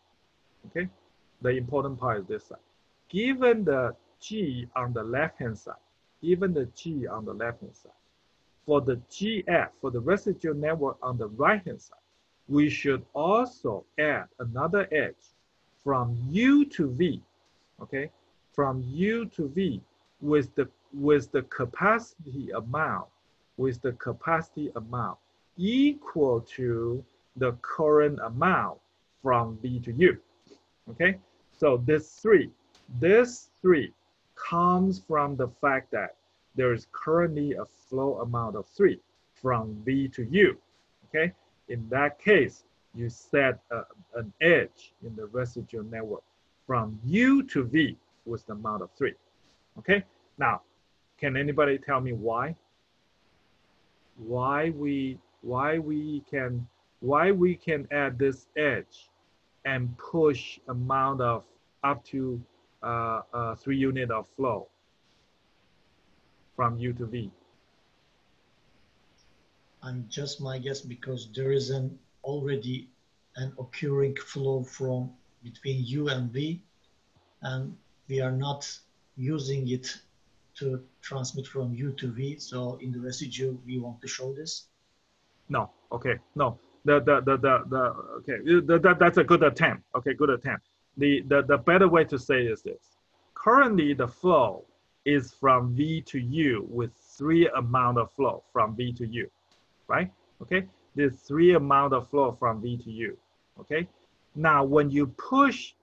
Okay? The important part is this side. Given the g on the left hand side even the g on the left hand side for the gf for the residual network on the right hand side we should also add another edge from u to v okay? From u to v with the with the capacity amount with the capacity amount equal to the current amount from V to U. Okay, so this three, this three comes from the fact that there is currently a flow amount of three from V to U. Okay, in that case, you set a, an edge in the residual network from U to V with the amount of three. Okay, now, can anybody tell me why? Why we why we can why we can add this edge and push amount of up to uh, uh, three unit of flow from U to V. I'm just my guess because there is an already an occurring flow from between U and V, and we are not using it to transmit from U to V. So in the residue, we want to show this. No, okay, no. The the the the, the okay, the, the, that's a good attempt. Okay, good attempt. The, the the better way to say is this. Currently, the flow is from V to U with three amount of flow from V to U, right? Okay, there's three amount of flow from V to U. Okay, now when you push,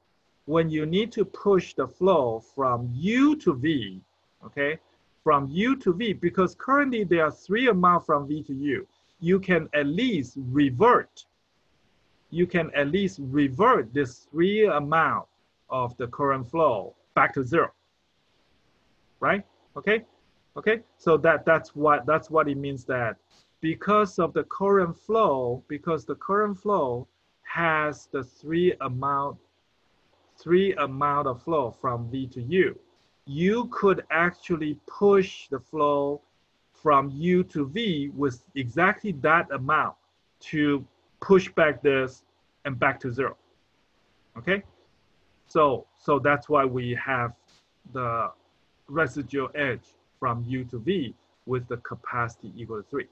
when you need to push the flow from U to V, okay, from U to V, because currently there are three amount from V to U you can at least revert you can at least revert this three amount of the current flow back to zero. Right? Okay? Okay? So that that's what that's what it means that because of the current flow, because the current flow has the three amount three amount of flow from V to U, you could actually push the flow from U to V with exactly that amount to push back this and back to zero. Okay? So, so that's why we have the residual edge from U to V with the capacity equal to three.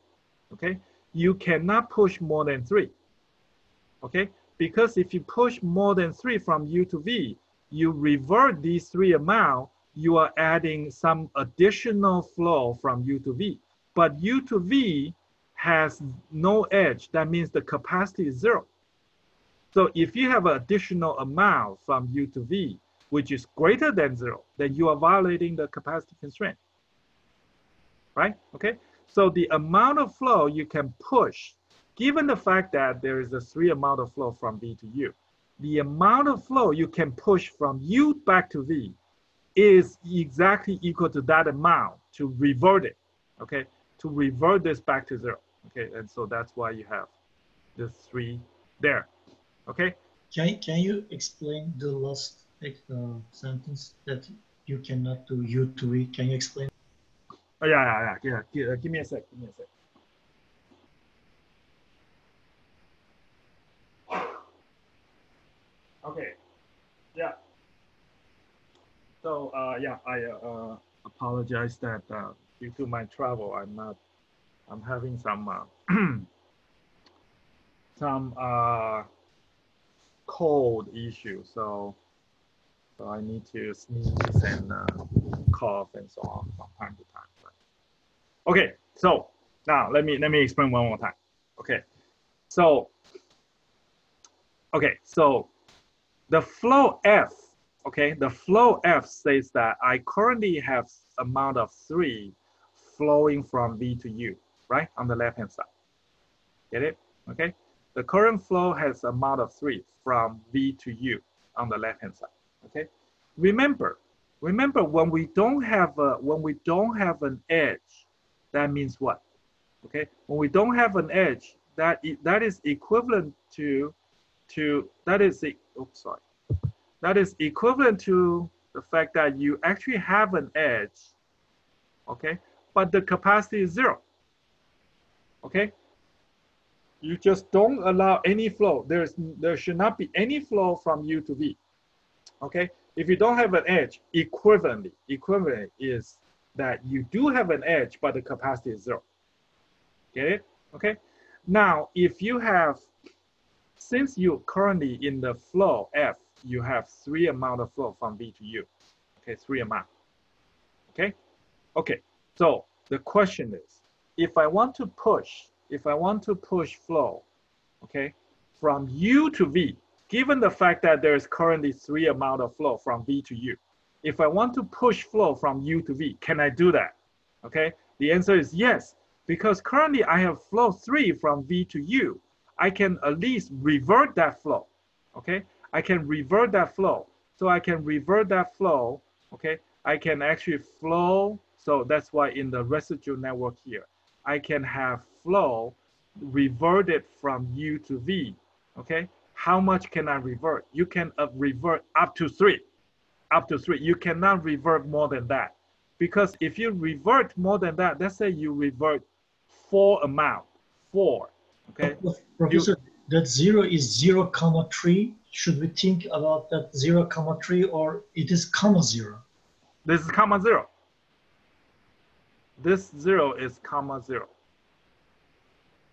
Okay? You cannot push more than three. Okay? Because if you push more than three from U to V, you revert these three amount, you are adding some additional flow from U to V. But U to V has no edge. That means the capacity is zero. So if you have an additional amount from U to V, which is greater than zero, then you are violating the capacity constraint. Right? Okay. So the amount of flow you can push, given the fact that there is a three amount of flow from V to U, the amount of flow you can push from U back to V is exactly equal to that amount to revert it. Okay. To revert this back to zero. Okay, and so that's why you have the three there. Okay. Can can you explain the last uh, sentence that you cannot do U to V? Can you explain? Oh yeah, yeah, yeah. yeah. Give, give me a sec. Give me a sec. Okay. So uh, yeah, I uh, apologize that uh, due to my travel, I'm not I'm having some uh, some uh, cold issue, so so I need to sneeze and uh, cough and so on from time to time. But, okay, so now let me let me explain one more time. Okay, so okay, so the flow F, okay, the flow F says that I currently have amount of three flowing from V to U right? On the left-hand side. Get it? Okay. The current flow has amount of three from V to U on the left-hand side. Okay. Remember, remember when we don't have a, when we don't have an edge, that means what? Okay. When we don't have an edge, that that is equivalent to to that is the oops sorry that is equivalent to the fact that you actually have an edge okay but the capacity is zero okay? You just don't allow any flow. There's, there should not be any flow from U to V, okay? If you don't have an edge, equivalently, equivalent is that you do have an edge, but the capacity is zero. Get it? Okay? Now, if you have, since you're currently in the flow F, you have three amount of flow from V to U. Okay, three amount. Okay? Okay, so the question is, if I want to push, if I want to push flow, okay, from U to V, given the fact that there is currently three amount of flow from V to U, if I want to push flow from U to V, can I do that? Okay, the answer is yes, because currently I have flow three from V to U. I can at least revert that flow, okay? I can revert that flow. So I can revert that flow, okay? I can actually flow, so that's why in the residual network here, I can have flow reverted from U to V, okay? How much can I revert? You can uh, revert up to three, up to three. You cannot revert more than that. Because if you revert more than that, let's say you revert four amount, four, okay? Professor, that zero is zero comma three. Should we think about that zero comma three or it is comma zero? This is comma zero this zero is comma zero.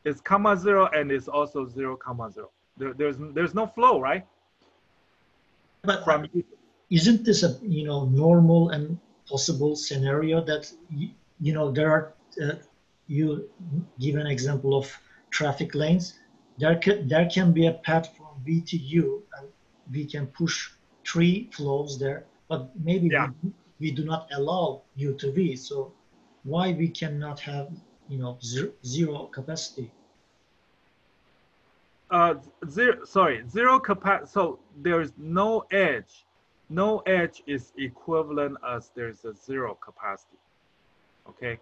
It's comma zero and it's also zero comma zero. There, there's there's no flow, right? But From, isn't this a you know normal and possible scenario that you, you know there are uh, you give an example of traffic lanes there can there can be a path from V to U and we can push three flows there but maybe yeah. we, we do not allow U to V so why we cannot have you know zero, zero capacity uh, zero, sorry, zero capacity. So there's no edge. No edge is equivalent as there's a zero capacity. Okay,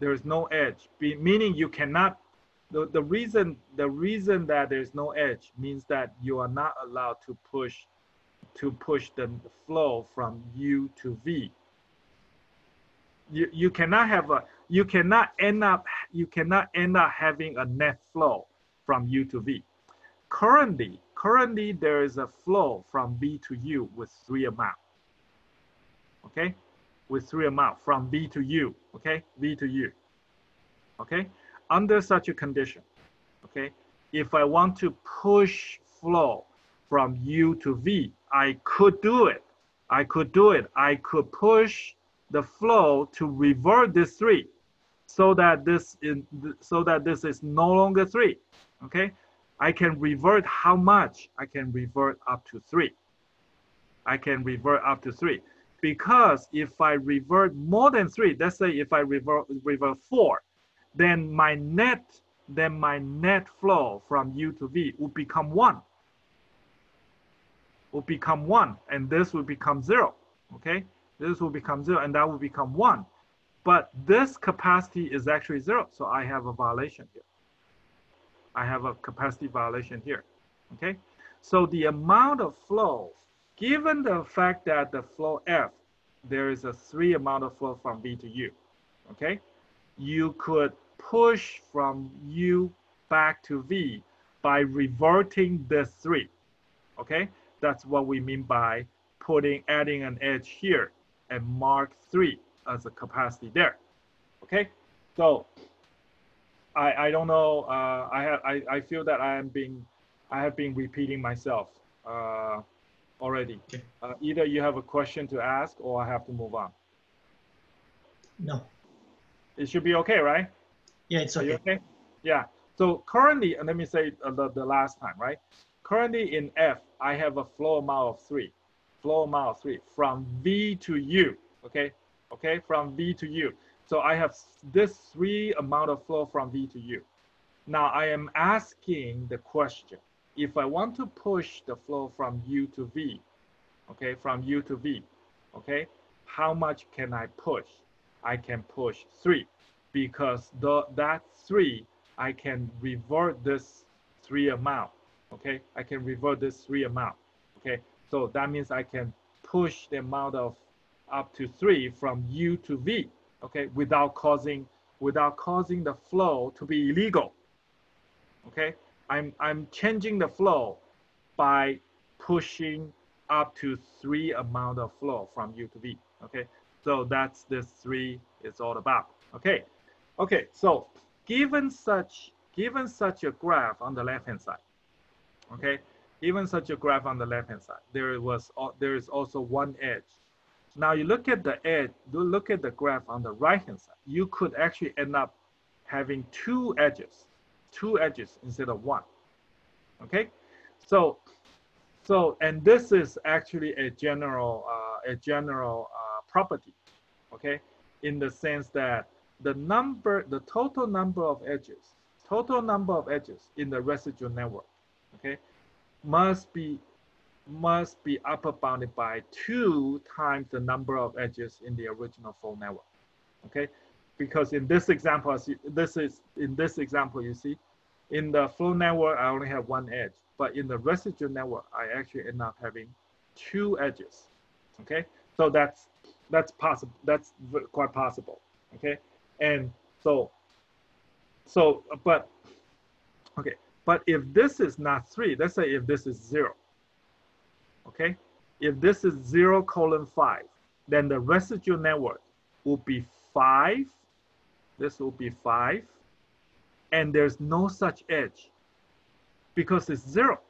there's no edge, Be, meaning you cannot. The, the reason the reason that there's no edge means that you are not allowed to push to push the flow from U to V. You, you cannot have a you cannot end up you cannot end up having a net flow from U to V. Currently, currently there is a flow from V to U with three amount. Okay, with three amount from V to U. Okay, V to U. Okay, under such a condition, okay, if I want to push flow from U to V, I could do it. I could do it. I could push the flow to revert this three so that this is so that this is no longer three. Okay, I can revert how much? I can revert up to three. I can revert up to three because if I revert more than three, let's say if I revert revert four, then my net then my net flow from U to V will become one. Will become one, and this will become zero. Okay, this will become zero, and that will become one. But this capacity is actually zero, so I have a violation here. I have a capacity violation here. Okay, so the amount of flow, given the fact that the flow F, there is a three amount of flow from V to U. Okay, you could push from U back to V by reverting the three. Okay, that's what we mean by putting adding an edge here and mark three as a capacity there. Okay, so I, I don't know. Uh, I have I, I feel that I am being I have been repeating myself uh, already. Uh, either you have a question to ask or I have to move on. No. It should be okay, right? Yeah, it's okay. okay? Yeah. So currently, and let me say uh, the, the last time, right? Currently in F, I have a flow amount of three, flow amount of three from V to U. Okay. Okay. From V to U. So I have this three amount of flow from V to U. Now I am asking the question, if I want to push the flow from U to V, okay, from U to V, okay, how much can I push? I can push three because the, that three, I can revert this three amount, okay? I can revert this three amount, okay? So that means I can push the amount of up to three from U to V, okay, without causing without causing the flow to be illegal. Okay, I'm I'm changing the flow by pushing up to three amount of flow from U to V. Okay, so that's this three is all about. Okay, okay. So given such given such a graph on the left hand side, okay, given such a graph on the left hand side, there was there is also one edge now you look at the edge, look at the graph on the right hand side. You could actually end up having two edges, two edges instead of one. Okay, so so and this is actually a general uh, a general uh, property. Okay, in the sense that the number, the total number of edges, total number of edges in the residual network, okay, must be must be upper bounded by two times the number of edges in the original flow network. Okay, because in this example, this is in this example, you see, in the flow network, I only have one edge, but in the residual network, I actually end up having two edges. Okay, so that's that's possible. That's quite possible. Okay, and so so but okay, but if this is not three, let's say if this is zero, okay? If this is zero colon five, then the residual network will be five. This will be five. And there's no such edge because it's zero.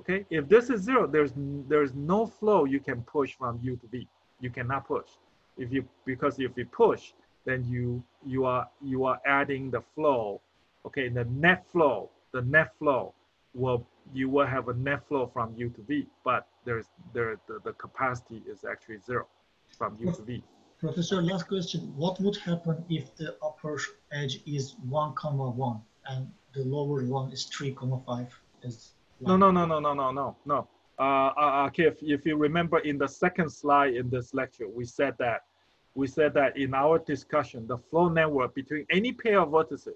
Okay, if this is zero, there's there's no flow you can push from U to V. You cannot push. If you because if you push, then you you are you are adding the flow. Okay, the net flow, the net flow will you will have a net flow from U to V, but there's there the, the capacity is actually zero from U to V. Professor, last question. What would happen if the upper edge is 1 comma 1 and the lower one is 3 comma 5? is No, no, no, no, no, no, no, no. Uh, uh, okay, if, if you remember in the second slide in this lecture, we said that we said that in our discussion, the flow network between any pair of vertices,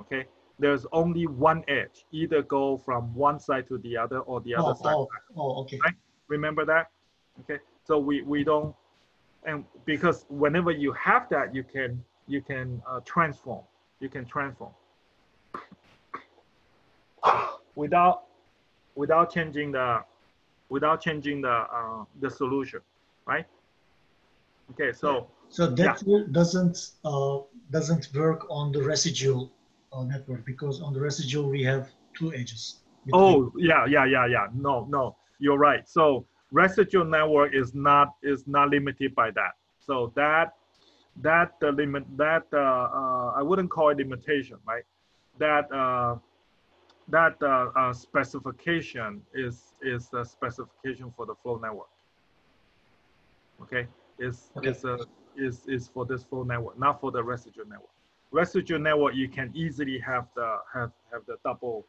okay, there's only one edge, either go from one side to the other or the other Oh, side. oh, oh, okay. Right. Remember that? Okay, so we, we don't, and because whenever you have that, you can you can uh, transform. You can transform without without changing the without changing the uh, the solution, right? Okay, so So that rule doesn't uh, doesn't work on the residual uh, network because on the residual we have two edges. between- oh yeah yeah yeah yeah no no you're right. So residual network is not is not limited by that. So that that the limit that uh, uh, I wouldn't call it limitation, right? That uh, that uh, uh, specification is is the specification for the flow network. Okay, is Okay. is a is is for this flow network, not for the residual network. Residual network you can easily have the have have the double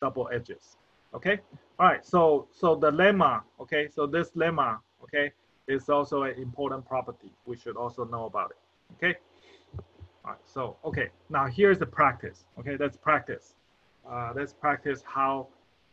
double edges. Okay, all right. So so the lemma. Okay, so this lemma. Okay, is also an important property. We should also know about it. Okay. All right. So okay. Now here's the practice. Okay, let's practice. Uh, let's practice how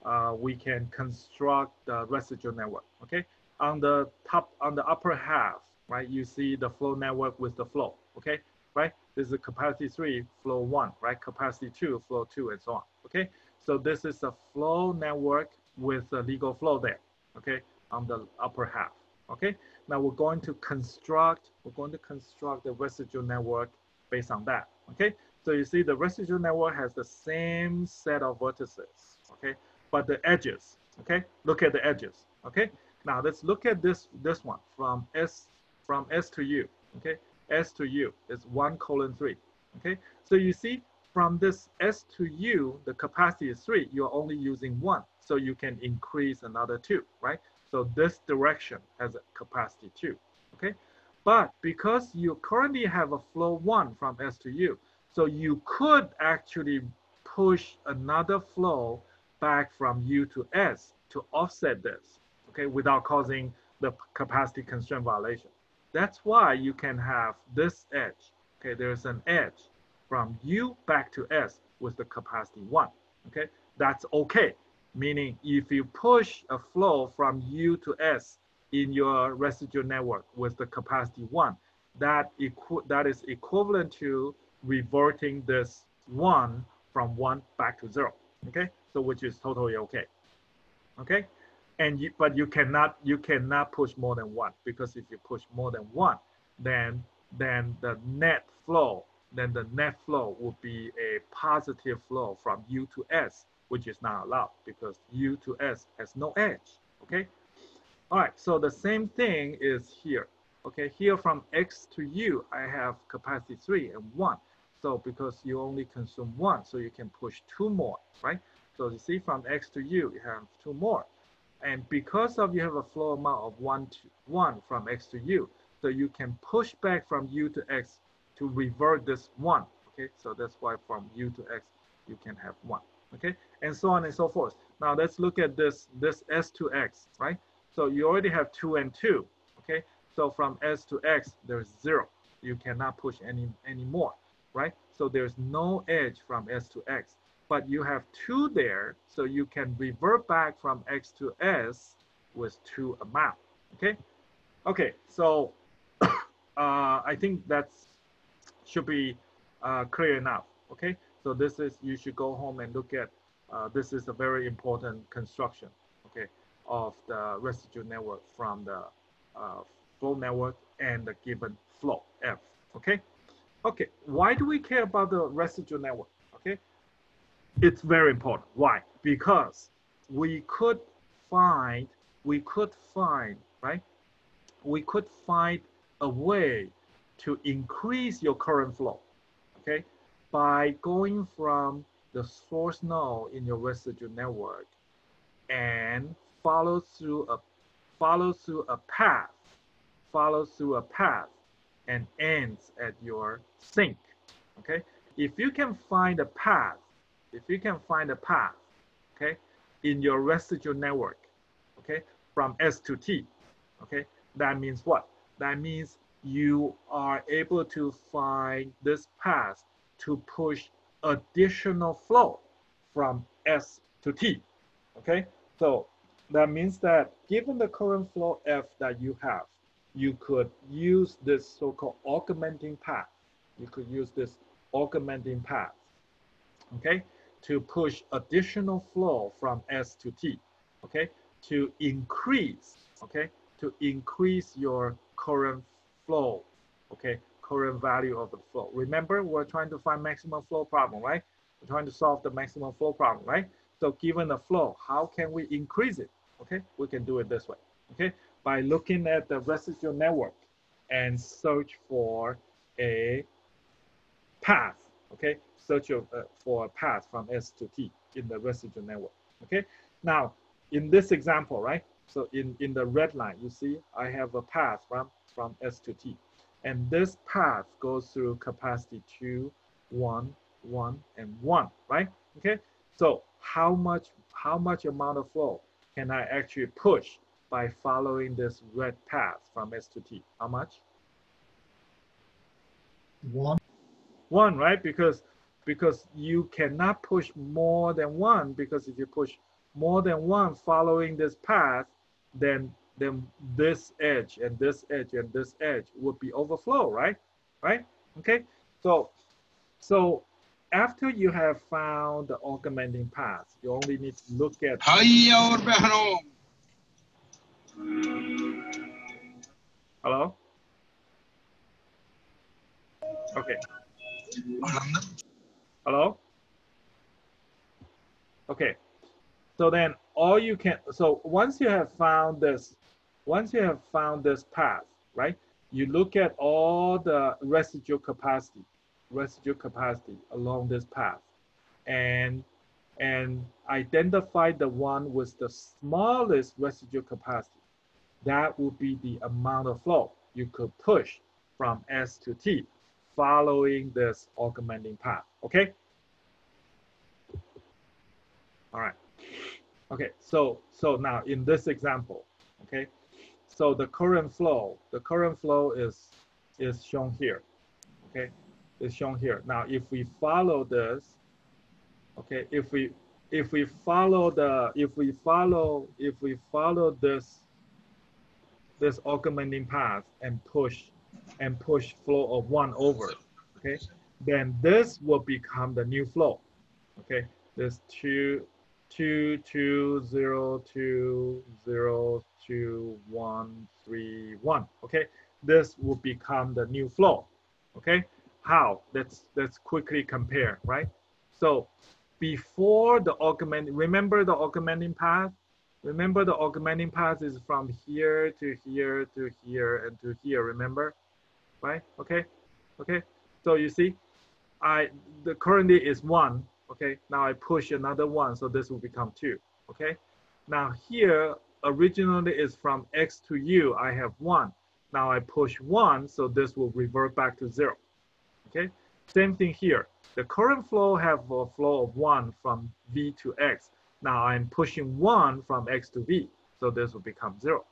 uh, we can construct the residual network. Okay. On the top, on the upper half, right? You see the flow network with the flow. Okay. Right. This is capacity three, flow one. Right. Capacity two, flow two, and so on. Okay. So this is a flow network with a legal flow there. Okay. On the upper half. Okay. Now we're going to construct, we're going to construct the residual network based on that. Okay. So you see the residual network has the same set of vertices. Okay. But the edges, okay. Look at the edges. Okay. Now let's look at this this one from S from S to U. Okay. S to U is one colon three. Okay. So you see from this S to U, the capacity is three. You're only using one. So you can increase another two, right? So this direction has a capacity two, okay? But because you currently have a flow one from S to U, so you could actually push another flow back from U to S to offset this, okay, without causing the capacity constraint violation. That's why you can have this edge, okay, there's an edge from U back to S with the capacity one, okay? That's okay meaning if you push a flow from U to S in your residual network with the capacity one, that, equ that is equivalent to reverting this one from one back to zero, okay? So which is totally okay, okay? And you, but you cannot, you cannot push more than one because if you push more than one, then, then the net flow, then the net flow will be a positive flow from U to S which is not allowed because U to S has no edge, okay? All right, so the same thing is here, okay? Here from X to U, I have capacity three and one. So because you only consume one, so you can push two more, right? So you see from X to U, you have two more. And because of you have a flow amount of one to one from X to U, so you can push back from U to X to revert this one, okay? So that's why from U to X, you can have one okay? And so on and so forth. Now let's look at this this s to x right? So you already have two and two okay? So from s to x there's zero. You cannot push any any more right? So there's no edge from s to x but you have two there so you can revert back from x to s with two amount okay okay so uh, i think that should be uh, clear enough okay so this is, you should go home and look at, uh, this is a very important construction, okay, of the residual network from the uh, flow network and the given flow, F, okay? Okay, why do we care about the residual network? It's very important, why? Because we could find, we could find, right? We could find a way to increase your current flow, okay? by going from the source node in your residual network and follow through a follow through a path, follow through a path and ends at your sink. Okay. If you can find a path, if you can find a path, okay, in your residual network, okay, from S to T, okay, that means what? That means you are able to find this path to push additional flow from S to T, okay? So that means that given the current flow F that you have, you could use this so-called augmenting path. You could use this augmenting path, okay, to push additional flow from S to T, okay, to increase, okay, to increase your current flow, okay, current value of the flow. Remember, we're trying to find maximum flow problem, right? We're trying to solve the maximum flow problem, right? So given the flow, how can we increase it? Okay, we can do it this way, okay? By looking at the residual network and search for a path, okay? Search of, uh, for a path from S to T in the residual network, okay? Now, in this example, right? So in, in the red line, you see I have a path from, from S to T. And this path goes through capacity 2, 1, 1, and 1, right? Okay, so how much, how much amount of flow can I actually push by following this red path from S to T? How much? One. One, right? Because because you cannot push more than one because if you push more than one following this path, then then this edge and this edge and this edge would be overflow, right? Right? Okay. So so after you have found the augmenting path, you only need to look at Hello? Okay. Hello? Okay. So then all you can, so once you have found this, once you have found this path, right? You look at all the residual capacity, residual capacity along this path and and identify the one with the smallest residual capacity. That would be the amount of flow you could push from S to T following this augmenting path, okay? All right. Okay, so so now in this example, okay, so the current flow, the current flow is is shown here, okay, is shown here. Now if we follow this, okay, if we if we follow the if we follow if we follow this this augmenting path and push and push flow of one over, okay, then this will become the new flow, okay, this two two two zero two zero two one three one. Okay, this will become the new flow. Okay, how? Let's let's quickly compare, right? So before the augment, remember the augmenting path? Remember the augmenting path is from here to here to here and to here, remember? Right? Okay, okay. So you see, I the currently is one, okay? Now I push another one, so this will become two, okay? Now here, originally is from X to U, I have one. Now I push one, so this will revert back to zero, okay? Same thing here. The current flow have a flow of one from V to X. Now I'm pushing one from X to V, so this will become zero.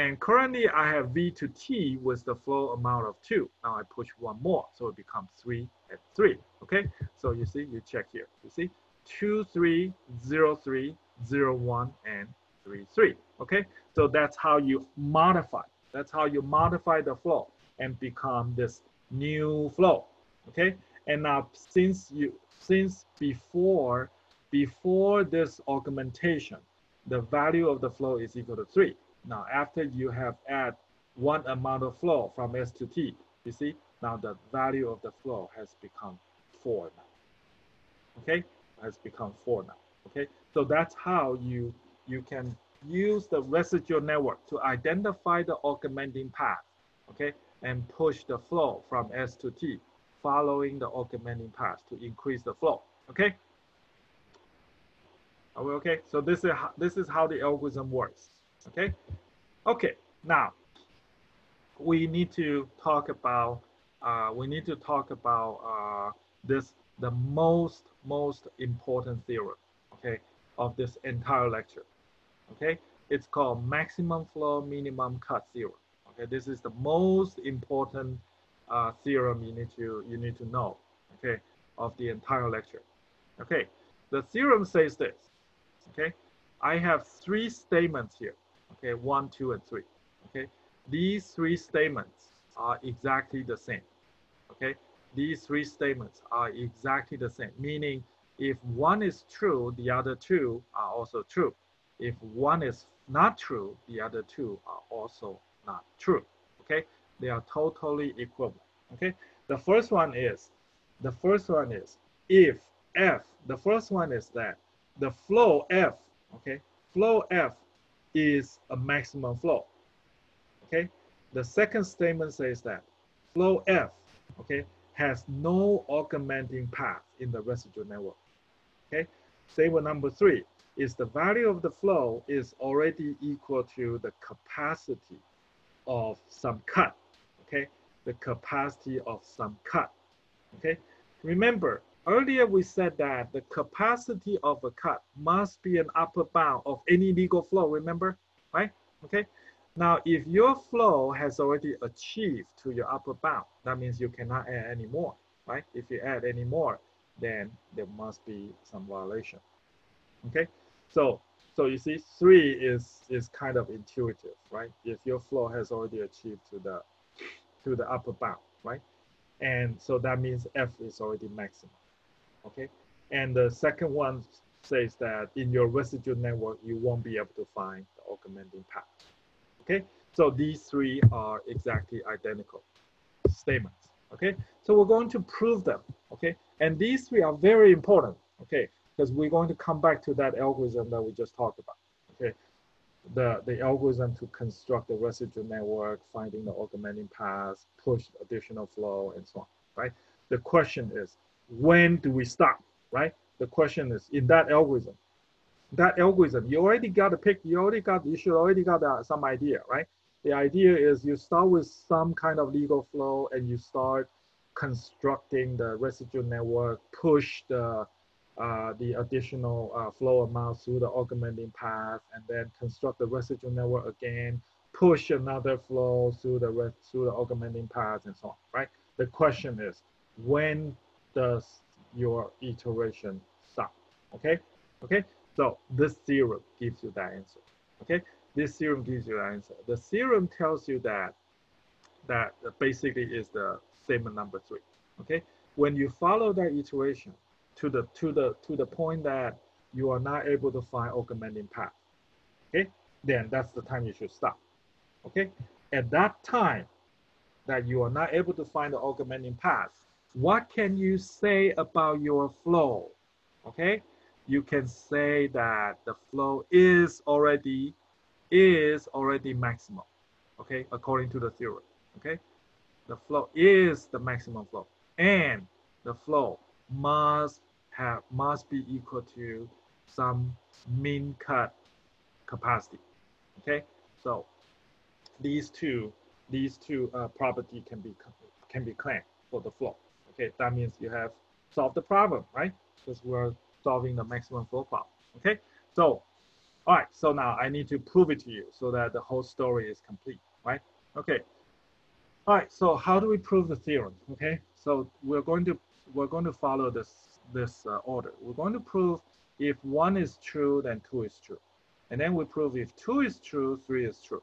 And currently I have V to T with the flow amount of two. Now I push one more, so it becomes three and three, okay? So you see, you check here, you see, two, three, zero, three, zero, one, and three, three, okay? So that's how you modify, that's how you modify the flow and become this new flow, okay? And now since you, since before, before this augmentation, the value of the flow is equal to three. Now, after you have add one amount of flow from S to T, you see, now the value of the flow has become four now. Okay, has become four now. Okay, so that's how you you can use the residual network to identify the augmenting path. Okay, and push the flow from S to T, following the augmenting path to increase the flow. Okay. Are we okay? So this is how, this is how the algorithm works. Okay. Okay. Now we need to talk about uh, we need to talk about uh, this the most most important theorem. Okay, of this entire lecture. Okay, it's called maximum flow minimum cut theorem. Okay, this is the most important uh, theorem you need to you need to know. Okay, of the entire lecture. Okay, the theorem says this. Okay, I have three statements here. Okay, one, two, and three. Okay, these three statements are exactly the same. Okay, these three statements are exactly the same, meaning if one is true, the other two are also true. If one is not true, the other two are also not true. Okay, they are totally equivalent. Okay, the first one is, the first one is if f, the first one is that the flow f, okay, flow f is a maximum flow. Okay, the second statement says that flow f, okay, has no augmenting path in the residual network. Okay, statement number three is the value of the flow is already equal to the capacity of some cut. Okay, the capacity of some cut. Okay, remember earlier we said that the capacity of a cut must be an upper bound of any legal flow. Remember, right? Okay. Now, if your flow has already achieved to your upper bound, that means you cannot add any more, right? If you add any more, then there must be some violation. Okay, so so you see, three is is kind of intuitive, right? If your flow has already achieved to the to the upper bound, right? And so that means F is already maximum. Okay, and the second one says that in your residual network, you won't be able to find the augmenting path. Okay, so these three are exactly identical statements. Okay, so we're going to prove them. Okay, and these three are very important. Okay, because we're going to come back to that algorithm that we just talked about. Okay, the the algorithm to construct the residual network, finding the augmenting paths, push additional flow, and so on. Right. The question is, when do we stop? Right. The question is in that algorithm, that algorithm, you already got a pick, you already got, you should already got uh, some idea, right? The idea is you start with some kind of legal flow and you start constructing the residual network, push the uh, the additional uh, flow amount through the augmenting path, and then construct the residual network again, push another flow through the through the augmenting path, and so on. Right? The question is, when does your iteration stop? Okay, okay. So this theorem gives you that answer. Okay, this theorem gives you that answer. The theorem tells you that that basically is the statement number three. Okay, when you follow that iteration to the to the to the point that you are not able to find augmenting path, okay, then that's the time you should stop. Okay, at that time that you are not able to find the augmenting path, what can you say about your flow? Okay, you can say that the flow is already is already maximum okay according to the theory okay? The flow is the maximum flow and the flow must have must be equal to some min cut capacity okay? So these two these two uh, property can be can be claimed for the flow okay that means you have solved the problem right because we're solving the maximum flow problem. Okay, so all right, so now I need to prove it to you so that the whole story is complete, right? Okay. All right, so how do we prove the theorem? Okay, so we're going to we're going to follow this this uh, order. We're going to prove if one is true, then two is true, and then we prove if two is true, three is true.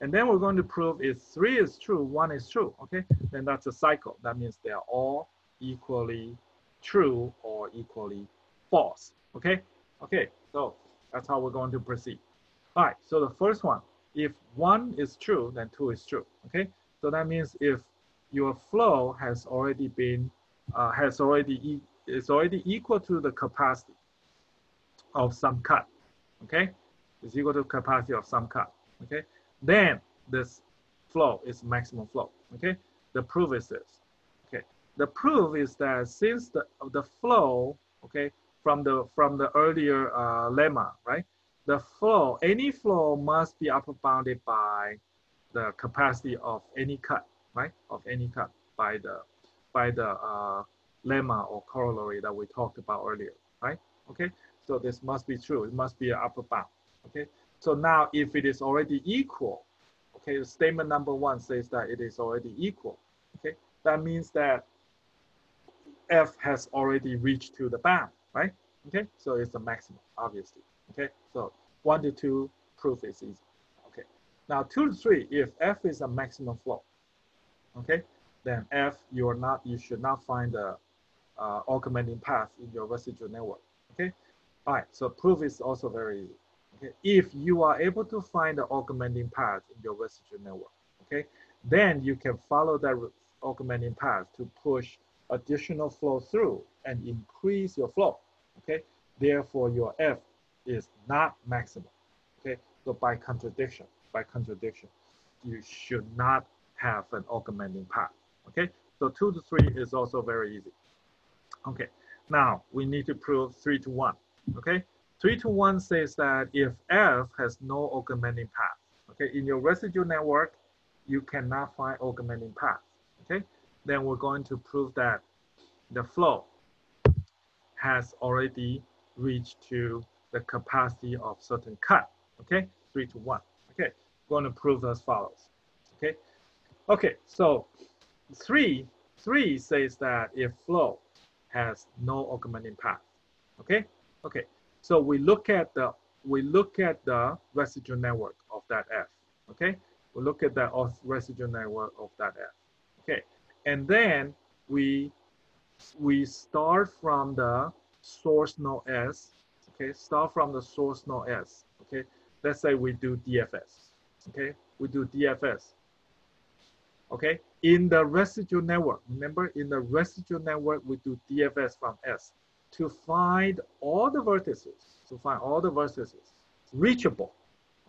And then we're going to prove if three is true, one is true. Okay, then that's a cycle. That means they are all equally true or equally false. Okay, okay, so that's how we're going to proceed. All right, so the first one, if one is true, then two is true. Okay, so that means if your flow has already been uh, has already e is already equal to the capacity of some cut. Okay, is equal to capacity of some cut. Okay, then this flow is maximum flow. Okay, the proof is this okay? the proof is that since the the flow, okay, from the from the earlier uh, lemma, right? The flow, any flow must be upper bounded by the capacity of any cut, right? Of any cut by the by the uh, lemma or corollary that we talked about earlier, right? Okay. So this must be true. It must be an upper bound. Okay. So now if it is already equal, okay, statement number one says that it is already equal. Okay. That means that f has already reached to the bound, right? Okay. So it's the maximum, obviously. Okay. So one to two proof is easy. Okay. Now two to three, if f is a maximum flow, okay, then f you are not you should not find the uh, augmenting path in your residual network. Okay. All right. So proof is also very easy. If you are able to find the augmenting path in your residual network, okay, then you can follow that augmenting path to push additional flow through and increase your flow. Okay. Therefore, your F is not maximum. Okay. So by contradiction, by contradiction, you should not have an augmenting path. Okay. So two to three is also very easy. Okay. Now we need to prove three to one. Okay. Three to one says that if F has no augmenting path, okay, in your residual network, you cannot find augmenting path. Okay. Then we're going to prove that the flow has already reached to the capacity of certain cut. Okay, three to one. Okay, going to prove as follows. Okay, okay. So three three says that if flow has no augmenting path. Okay, okay. So we look at the we look at the residual network of that F. Okay, we look at the residual network of that F. Okay, and then we we start from the source node S okay, start from the source node S, okay? Let's say we do DFS, okay? We do DFS, okay? In the residual network, remember in the residual network, we do DFS from S to find all the vertices, to find all the vertices reachable,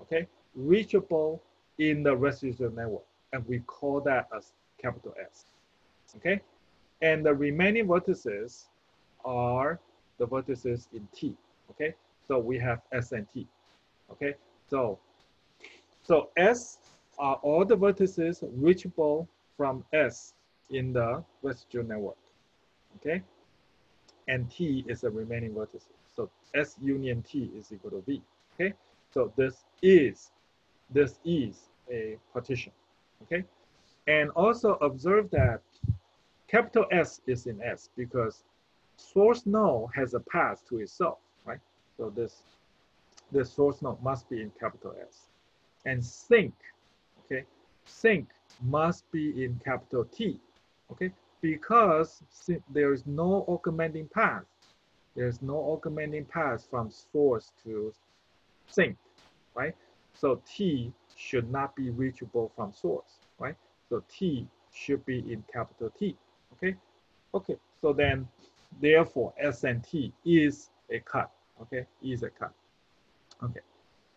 okay? Reachable in the residual network, and we call that as capital S, okay? And the remaining vertices are the vertices in T, okay? So we have S and T, okay? So, so S are all the vertices reachable from S in the residual network, okay? And T is the remaining vertices. So S union T is equal to V, okay? So this is, this is a partition, okay? And also observe that capital S is in S because source node has a path to itself. Right? So this, this source node must be in capital S. And sink, okay, sink must be in capital T, okay, because there is no augmenting path. There's no augmenting path from source to sink, right? So T should not be reachable from source, right? So T should be in capital T, okay? Okay, so then therefore S and T is a cut okay, is a cut. Okay,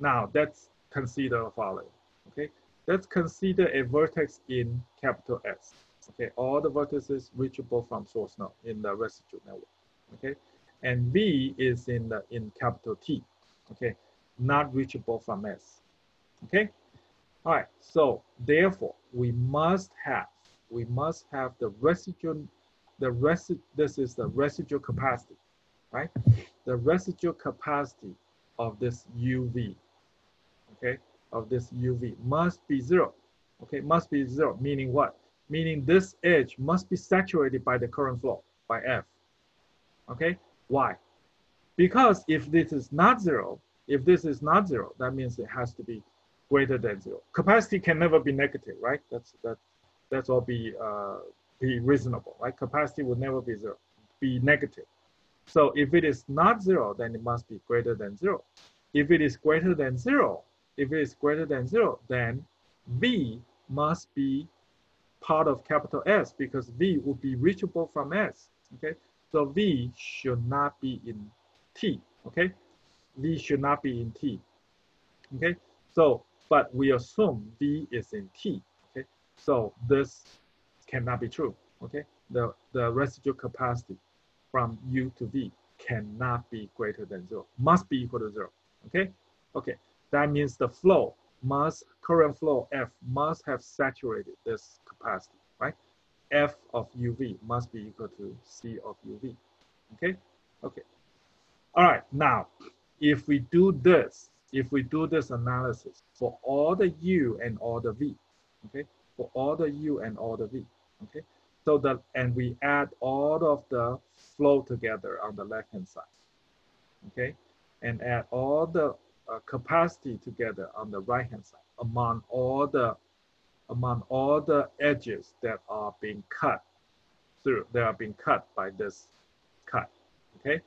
now let's consider the following, okay? Let's consider a vertex in capital S, okay? All the vertices reachable from source node in the residual network, okay? And V is in the in capital T, okay? Not reachable from S, okay? All right, so therefore we must have, we must have the residual, the resi this is the residual capacity, right? The residual capacity of this UV, okay, of this UV must be zero, okay, must be zero, meaning what? Meaning this edge must be saturated by the current flow, by F, okay? Why? Because if this is not zero, if this is not zero, that means it has to be greater than zero. Capacity can never be negative, right? That's that. That's all be uh, be reasonable, right? Capacity will never be zero, be negative. So if it is not zero, then it must be greater than zero. If it is greater than zero, if it is greater than zero, then V must be part of capital S because V would be reachable from S, okay? So V should not be in T, okay? V should not be in T, okay? So, but we assume V is in T, okay? So this cannot be true, okay? The, the residual capacity from U to V cannot be greater than zero, must be equal to zero, okay? Okay, that means the flow must, current flow F must have saturated this capacity, right? F of UV must be equal to C of UV, okay? Okay, All right, now, if we do this, if we do this analysis for all the U and all the V, okay, for all the U and all the V, okay, so that, and we add all of the flow together on the left-hand side, okay, and add all the uh, capacity together on the right-hand side among all the, among all the edges that are being cut through, they are being cut by this cut, okay?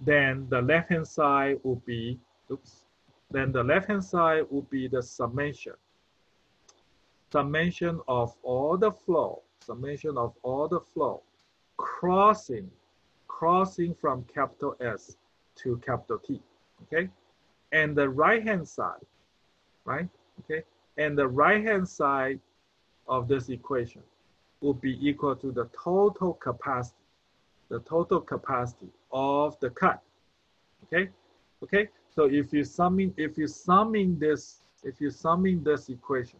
Then the left-hand side will be, oops, then the left-hand side will be the summation. Summation of all the flow, summation of all the flow crossing, crossing from capital S to capital T, okay? And the right-hand side, right, okay? And the right-hand side of this equation will be equal to the total capacity, the total capacity of the cut. Okay, okay. So if you summing, if you summing this, if you summing this equation,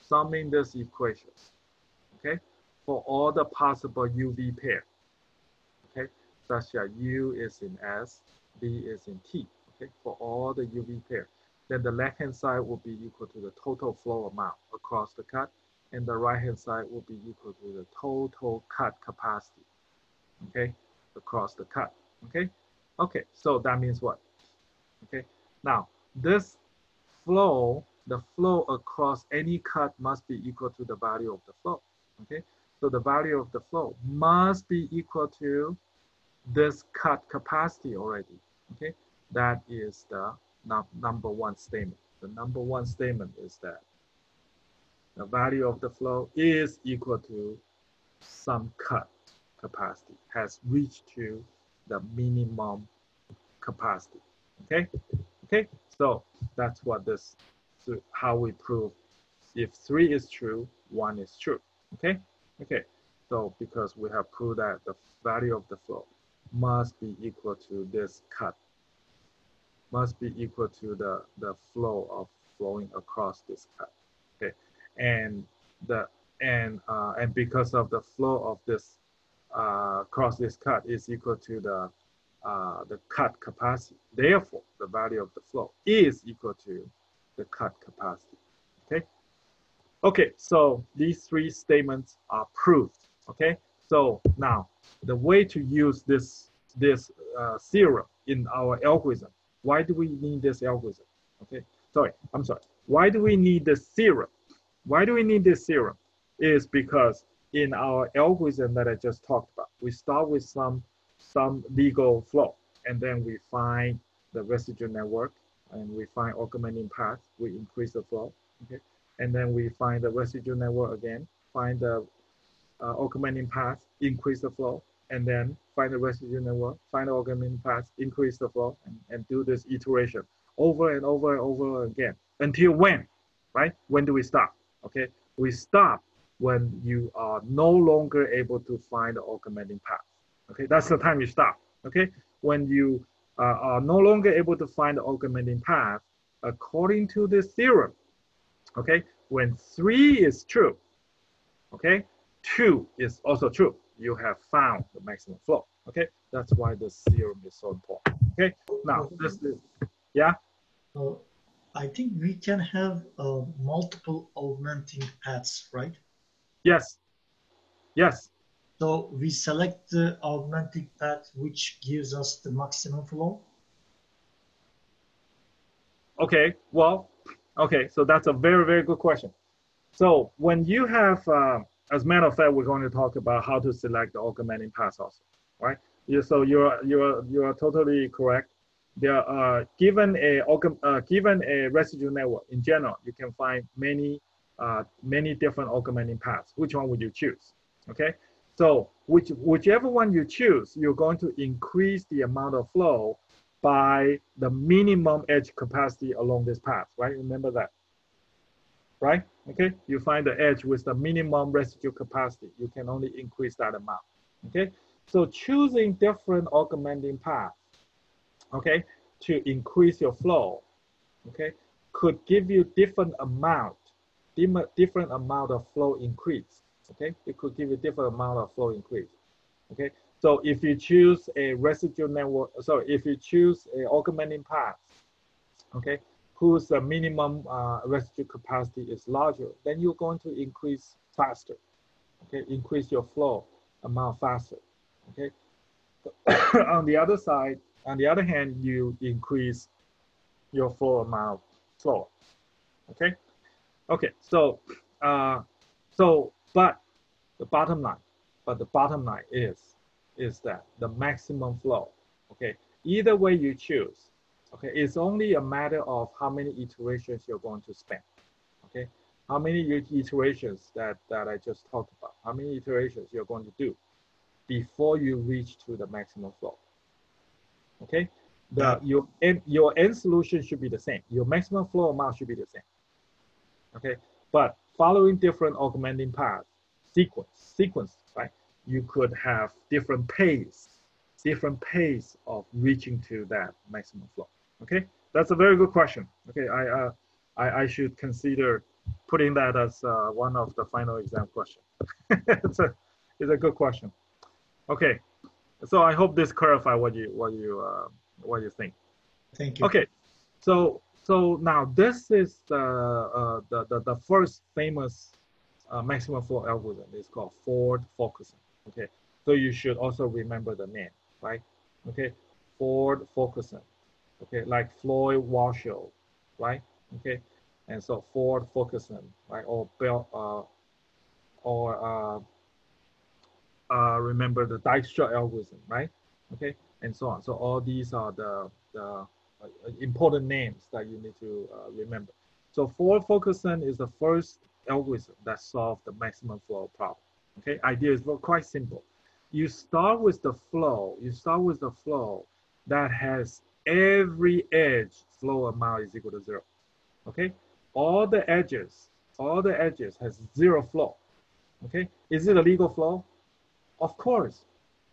summing this equation, okay, for all the possible UV pair, okay, such that U is in S, V is in T, okay, for all the UV pair, then the left-hand side will be equal to the total flow amount across the cut and the right hand side will be equal to the total cut capacity, okay, across the cut, okay? Okay, so that means what? Okay, now this flow, the flow across any cut must be equal to the value of the flow, okay? So the value of the flow must be equal to this cut capacity already, okay? That is the number one statement. The number one statement is that the value of the flow is equal to some cut capacity has reached to the minimum capacity. Okay, okay. So that's what this, so how we prove if three is true, one is true. Okay, okay. So because we have proved that the value of the flow must be equal to this cut, must be equal to the the flow of flowing across this cut. Okay, and the and uh, and because of the flow of this uh, cross this cut is equal to the uh, the cut capacity. Therefore, the value of the flow is equal to the cut capacity. Okay. Okay. So these three statements are proved. Okay. So now the way to use this this uh, theorem in our algorithm. Why do we need this algorithm? Okay. Sorry. I'm sorry. Why do we need this theorem? Why do we need this theorem? Is because in our algorithm that I just talked about, we start with some some legal flow, and then we find the residual network, and we find augmenting path, we increase the flow, okay? And then we find the residual network again, find the uh, augmenting path, increase the flow, and then find the residual network, find the augmenting path, increase the flow, and, and do this iteration over and over and over again until when, right? When do we stop? okay? We stop when you are no longer able to find the augmenting path, okay? That's the time you stop, okay? When you uh, are no longer able to find the augmenting path, according to this theorem, okay? When three is true, okay? Two is also true. You have found the maximum flow, okay? That's why this theorem is so important, okay? Now, this is, yeah? I think we can have uh, multiple augmenting paths, right? Yes. Yes. So we select the augmenting path which gives us the maximum flow. Okay, well, okay, so that's a very, very good question. So when you have, uh, as a matter of fact, we're going to talk about how to select the augmenting path also, right? You, so you're, you're, you're totally correct there are given a uh, given a residual network in general, you can find many uh, many different augmenting paths. Which one would you choose? Okay, so which whichever one you choose, you're going to increase the amount of flow by the minimum edge capacity along this path. Right? Remember that. Right? Okay. You find the edge with the minimum residual capacity. You can only increase that amount. Okay. So choosing different augmenting paths okay, to increase your flow, okay, could give you different amount, different amount of flow increase, okay? It could give you different amount of flow increase, okay? So if you choose a residual network, so if you choose a augmenting path, okay, whose uh, minimum uh, residual capacity is larger, then you're going to increase faster, okay, increase your flow amount faster, okay. on the other side, on the other hand, you increase your flow amount slower, okay. Okay, so, uh, so, but the bottom line, but the bottom line is, is that the maximum flow, okay, either way you choose, okay, it's only a matter of how many iterations you're going to spend, okay, how many iterations that, that I just talked about, how many iterations you're going to do before you reach to the maximum flow, okay? The, your, end, your end solution should be the same. Your maximum flow amount should be the same okay? But following different augmenting paths, sequence, sequence, right? You could have different pace, different pace of reaching to that maximum flow, okay? That's a very good question. Okay, I, uh, I, I should consider putting that as uh, one of the final exam question. it's a, it's a good question. Okay, so I hope this clarify what you, what you, uh, what you think. Thank you. Okay, so so now this is the, uh, the, the, the, first famous uh, maximum flow algorithm. It's called Ford Fulkerson. Okay, so you should also remember the name, right? Okay, Ford Fulkerson. Okay, like Floyd Warshall, right? Okay, and so Ford Fulkerson, right? Or Bell, uh, or uh, uh, remember the Dijkstra algorithm, right? Okay, and so on. So all these are the the uh, important names that you need to uh, remember. So Ford Fulkerson is the first algorithm that solved the maximum flow problem. Okay, idea is quite simple. You start with the flow, you start with the flow that has every edge flow amount is equal to zero. Okay, all the edges, all the edges has zero flow. Okay, is it a legal flow? Of course,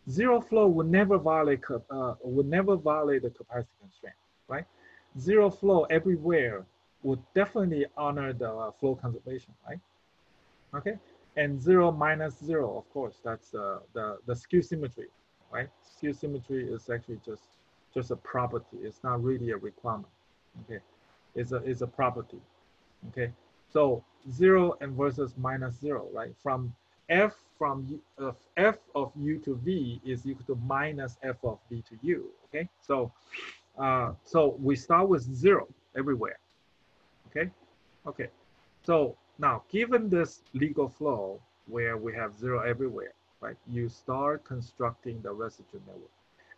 zero flow would never violate uh, would never violate the capacity constraint right? Zero flow everywhere would definitely honor the uh, flow conservation, right? Okay, and zero minus zero, of course, that's uh, the, the skew symmetry, right? Skew symmetry is actually just, just a property. It's not really a requirement, okay? It's a, it's a property, okay? So zero and versus minus zero, right? From f from uh, f of u to v is equal to minus f of v to u, okay? So uh, so we start with zero everywhere. Okay, okay. So now, given this legal flow where we have zero everywhere, right? You start constructing the residue network,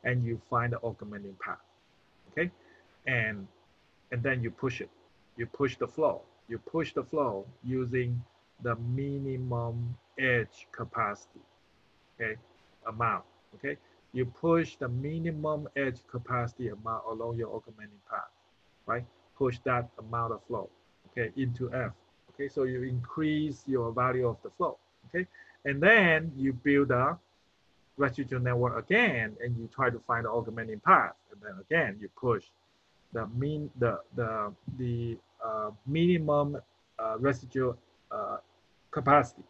and you find the augmenting path. Okay, and and then you push it. You push the flow. You push the flow using the minimum edge capacity. Okay, amount. Okay, you push the minimum edge capacity amount along your augmenting path, right? Push that amount of flow, okay, into F. Okay, so you increase your value of the flow, okay? And then you build a residual network again, and you try to find the augmenting path. And then again, you push the mean the the the uh, minimum uh, residual uh, capacity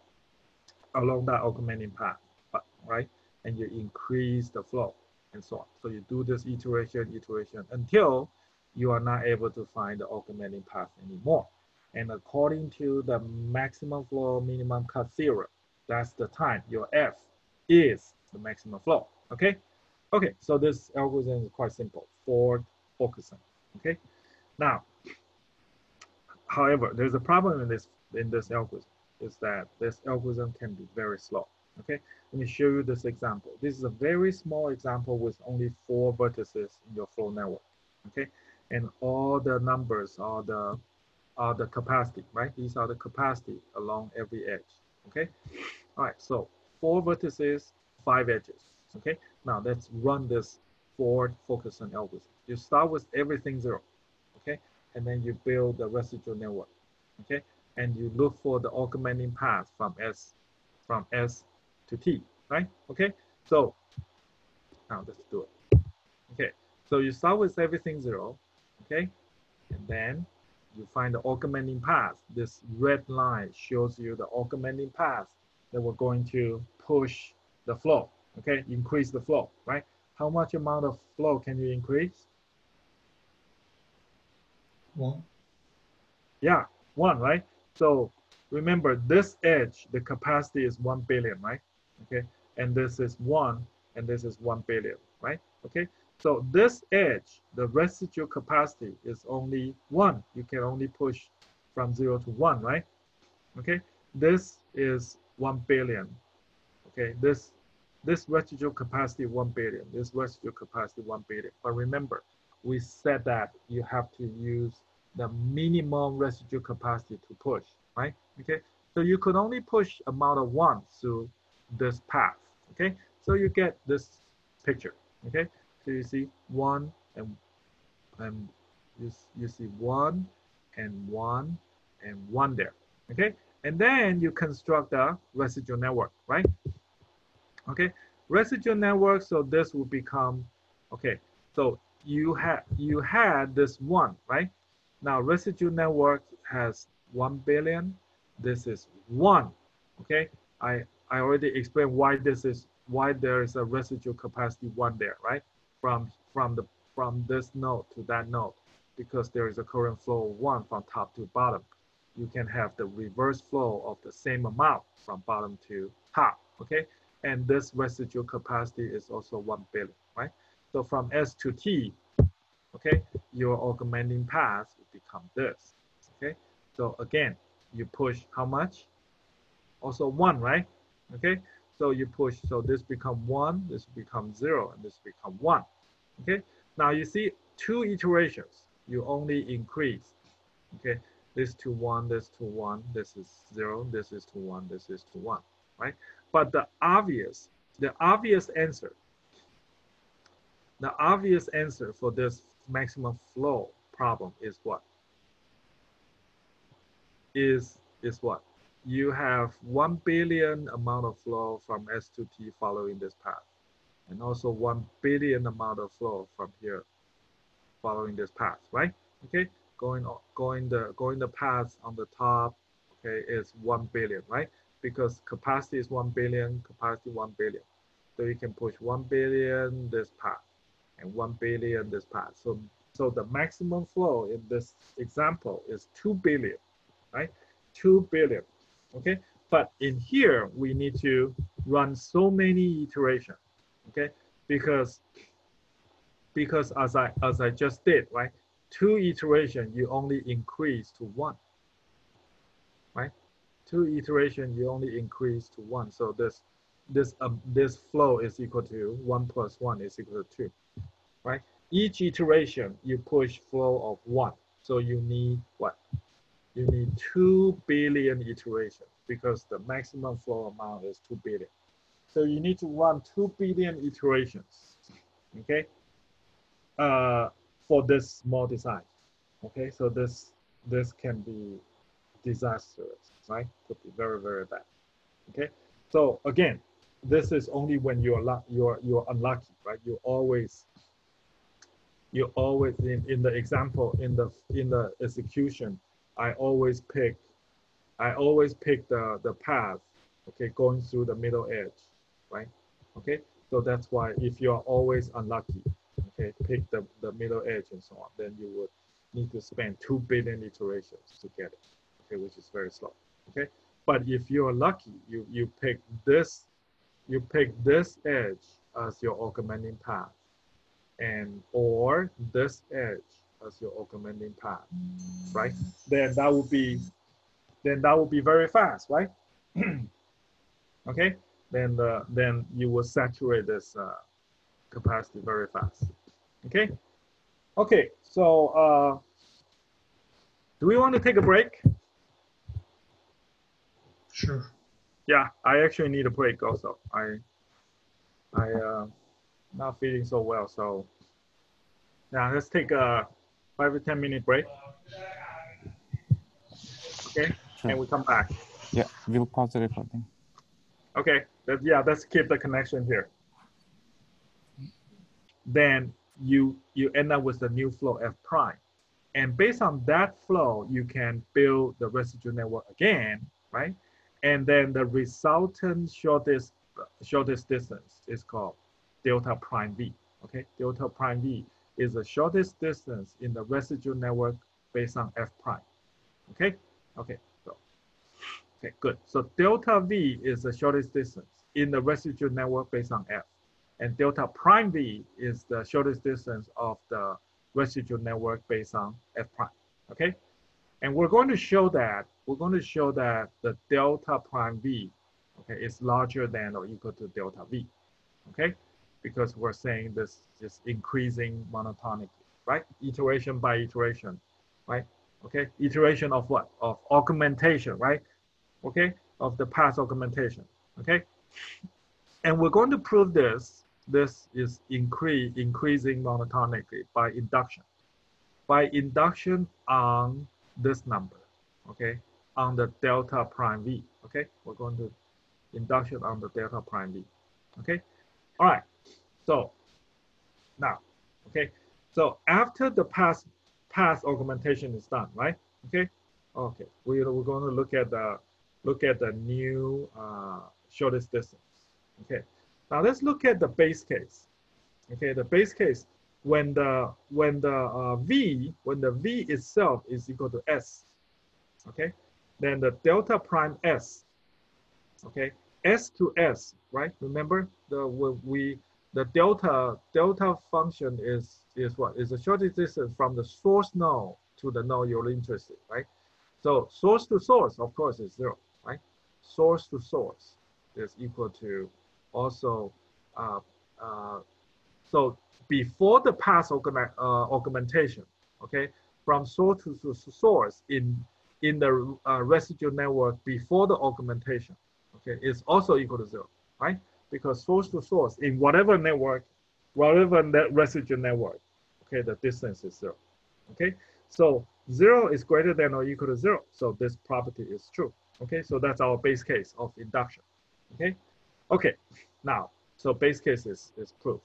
along that augmenting path, right? and you increase the flow and so on. So you do this iteration, iteration until you are not able to find the augmenting path anymore. And according to the maximum flow minimum cut theorem, that's the time your F is the maximum flow, okay? Okay, so this algorithm is quite simple, Ford Fulkerson, okay? Now, however, there's a problem in this, in this algorithm, is that this algorithm can be very slow, okay? Let me show you this example. This is a very small example with only four vertices in your flow network, okay? And all the numbers are the, are the capacity, right? These are the capacity along every edge, okay? All right, so four vertices, five edges, okay? Now let's run this Ford Fulkerson algorithm. You start with everything zero, okay? And then you build the residual network, okay? And you look for the augmenting path from S, from S to t, right? Okay, so now let's do it. Okay, so you start with everything zero, okay? And then you find the augmenting path. This red line shows you the augmenting path that we're going to push the flow, Okay, increase the flow, right? How much amount of flow can you increase? One. Yeah, one, right? So remember this edge, the capacity is 1 billion, right? Okay, and this is 1, and this is 1 billion, right? Okay, so this edge, the residual capacity is only 1. You can only push from 0 to 1, right? Okay, this is 1 billion. Okay, this this residual capacity 1 billion, this residual capacity 1 billion. But remember, we said that you have to use the minimum residual capacity to push, right? Okay, so you could only push amount of one through this path, okay? So you get this picture, okay? So you see one and, and you, you see one and one and one there, okay? And then you construct the residual network, right? Okay, residual network, so this will become, okay, so you had you had this one, right? Now residual network has 1 billion. This is one, okay? I, I already explained why this is, why there is a residual capacity one there, right? From, from, the, from this node to that node, because there is a current flow of one from top to bottom. You can have the reverse flow of the same amount from bottom to top, okay? And this residual capacity is also 1 billion, right? So from S to T, okay, your augmenting path will become this, okay? So again, you push how much? Also one, right? Okay, so you push, so this become one, this become zero, and this become one, okay? Now you see two iterations, you only increase, okay? This to one, this to one, this is zero, this is to one, this is to one, right? But the obvious, the obvious answer, the obvious answer for this maximum flow problem is what? Is is what? You have 1 billion amount of flow from S to T following this path. And also 1 billion amount of flow from here following this path, right? Okay, going going the going the path on the top, okay, is 1 billion, right? Because capacity is 1 billion, capacity 1 billion. So you can push 1 billion this path and 1 billion this path. So so the maximum flow in this example is 2 billion, right? 2 billion, okay? But in here, we need to run so many iterations, okay? Because, because as I, as I just did, right? Two iteration, you only increase to one? Two iteration, you only increase to one. So this, this, um, this flow is equal to one plus one is equal to two, right? each iteration you push flow of one. So you need what? You need 2 billion iterations because the maximum flow amount is 2 billion. So you need to run 2 billion iterations, okay, uh, for this small design. Okay, so this this can be disastrous, right? Could be very, very bad. Okay, so again, this is only when you're you're you're unlucky, right? You always you always in, in the example in the in the execution i always pick i always pick the the path okay going through the middle edge right okay so that's why if you are always unlucky okay pick the the middle edge and so on then you would need to spend 2 billion iterations to get it okay which is very slow okay but if you're lucky you you pick this you pick this edge as your augmenting path and or this edge as your augmenting path, right? Then that would be, then that would be very fast, right? okay, then the, then you will saturate this uh, capacity very fast. Okay, okay. So uh, do we want to take a break? Sure. Yeah, I actually need a break also. I, I. Uh, not feeling so well. So yeah, let's take a five to 10 minute break. Okay, sure. and we come back. Yeah, we'll pause the recording. Okay, that, yeah, let's keep the connection here. Then you you end up with the new flow F prime. And based on that flow, you can build the residual network again, right? And then the resultant shortest shortest distance is called delta prime V. Okay, delta prime V is the shortest distance in the residual network based on F prime. Okay, okay, so okay, good. So delta V is the shortest distance in the residual network based on F, and delta prime V is the shortest distance of the residual network based on F prime. Okay, and we're going to show that we're going to show that the delta prime V, okay, is larger than or equal to delta V. Okay, because we're saying this is increasing monotonically, right? Iteration by iteration, right? Okay, iteration of what? Of augmentation, right? Okay, of the path augmentation, okay? And we're going to prove this, this is increase, increasing monotonically by induction. By induction on this number, okay? On the delta prime V, okay? We're going to induction on the delta prime V, okay? All right, so now, okay, so after the path path augmentation is done, right? Okay, okay, we, we're going to look at the look at the new uh, shortest distance. Okay, now let's look at the base case. Okay, the base case when the when the uh, v when the v itself is equal to s. Okay, then the delta prime s. Okay, s to s, right? Remember the we the delta delta function is is what is the shortest distance from the source node to the node you're interested, right? So source to source, of course, is zero, right? Source to source is equal to also uh, uh, so before the path augment, uh, augmentation, okay, from source to, to source in in the uh, residual network before the augmentation, okay, is also equal to zero, right? because source to source in whatever network, whatever net residual network, okay, the distance is zero. Okay, so zero is greater than or equal to zero. So this property is true. Okay, so that's our base case of induction. Okay, okay, now so base case is, is proved.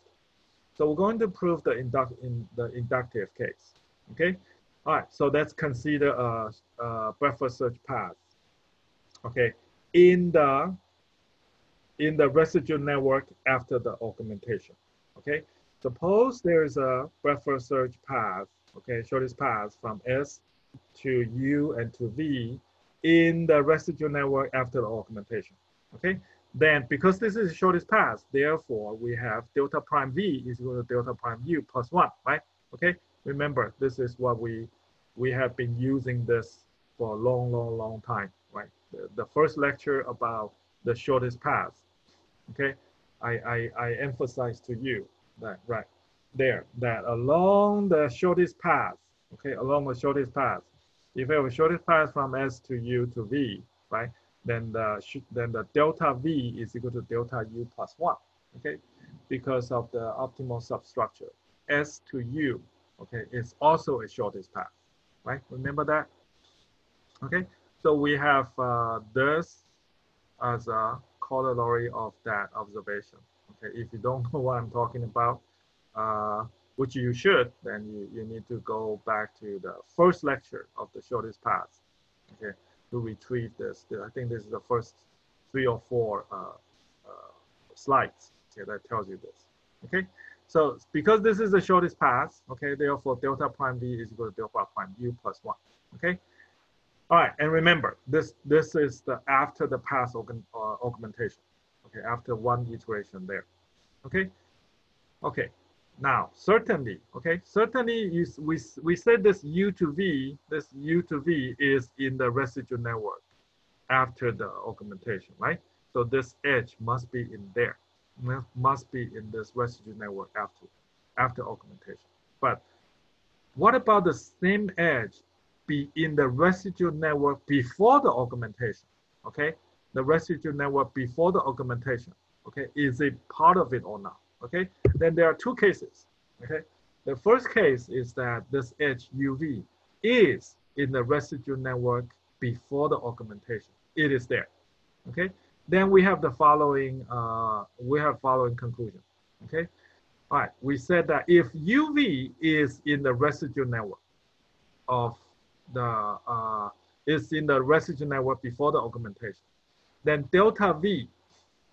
So we're going to prove the induct in the inductive case. Okay, all right. So let's consider a, a breadth search path. Okay, in the in the residual network after the augmentation. Okay, suppose there is a breadth search path, okay, shortest path from S to U and to V in the residual network after the augmentation. Okay, then because this is the shortest path, therefore we have delta prime V is equal to delta prime U plus one, right? Okay, remember this is what we we have been using this for a long, long, long time, right? The, the first lecture about the shortest path okay? I, I, I emphasize to you that right there, that along the shortest path, okay, along the shortest path, if you have a shortest path from S to U to V, right, then the, then the delta V is equal to delta U plus one, okay? Because of the optimal substructure. S to U, okay, is also a shortest path, right? Remember that? Okay, so we have uh, this as a corollary of that observation. Okay, if you don't know what I'm talking about, uh, which you should, then you, you need to go back to the first lecture of the shortest path, okay, to retrieve this. I think this is the first three or four uh, uh, slides, okay, that tells you this, okay? So because this is the shortest path, okay, therefore delta prime V is equal to delta prime U plus one, okay? All right, and remember, this this is the after the path aug uh, augmentation. Okay, after one iteration there. Okay, okay. Now, certainly, okay, certainly you, we, we said this U to V, this U to V is in the residual network after the augmentation, right? So this edge must be in there, must be in this residual network after, after augmentation. But what about the same edge be in the residual network before the augmentation, okay? The residual network before the augmentation, okay? Is it part of it or not, okay? Then there are two cases, okay? The first case is that this edge UV is in the residual network before the augmentation. It is there, okay? Then we have the following, uh, we have following conclusion, okay? All right, we said that if UV is in the residual network of the uh, is in the residual network before the augmentation. Then delta V,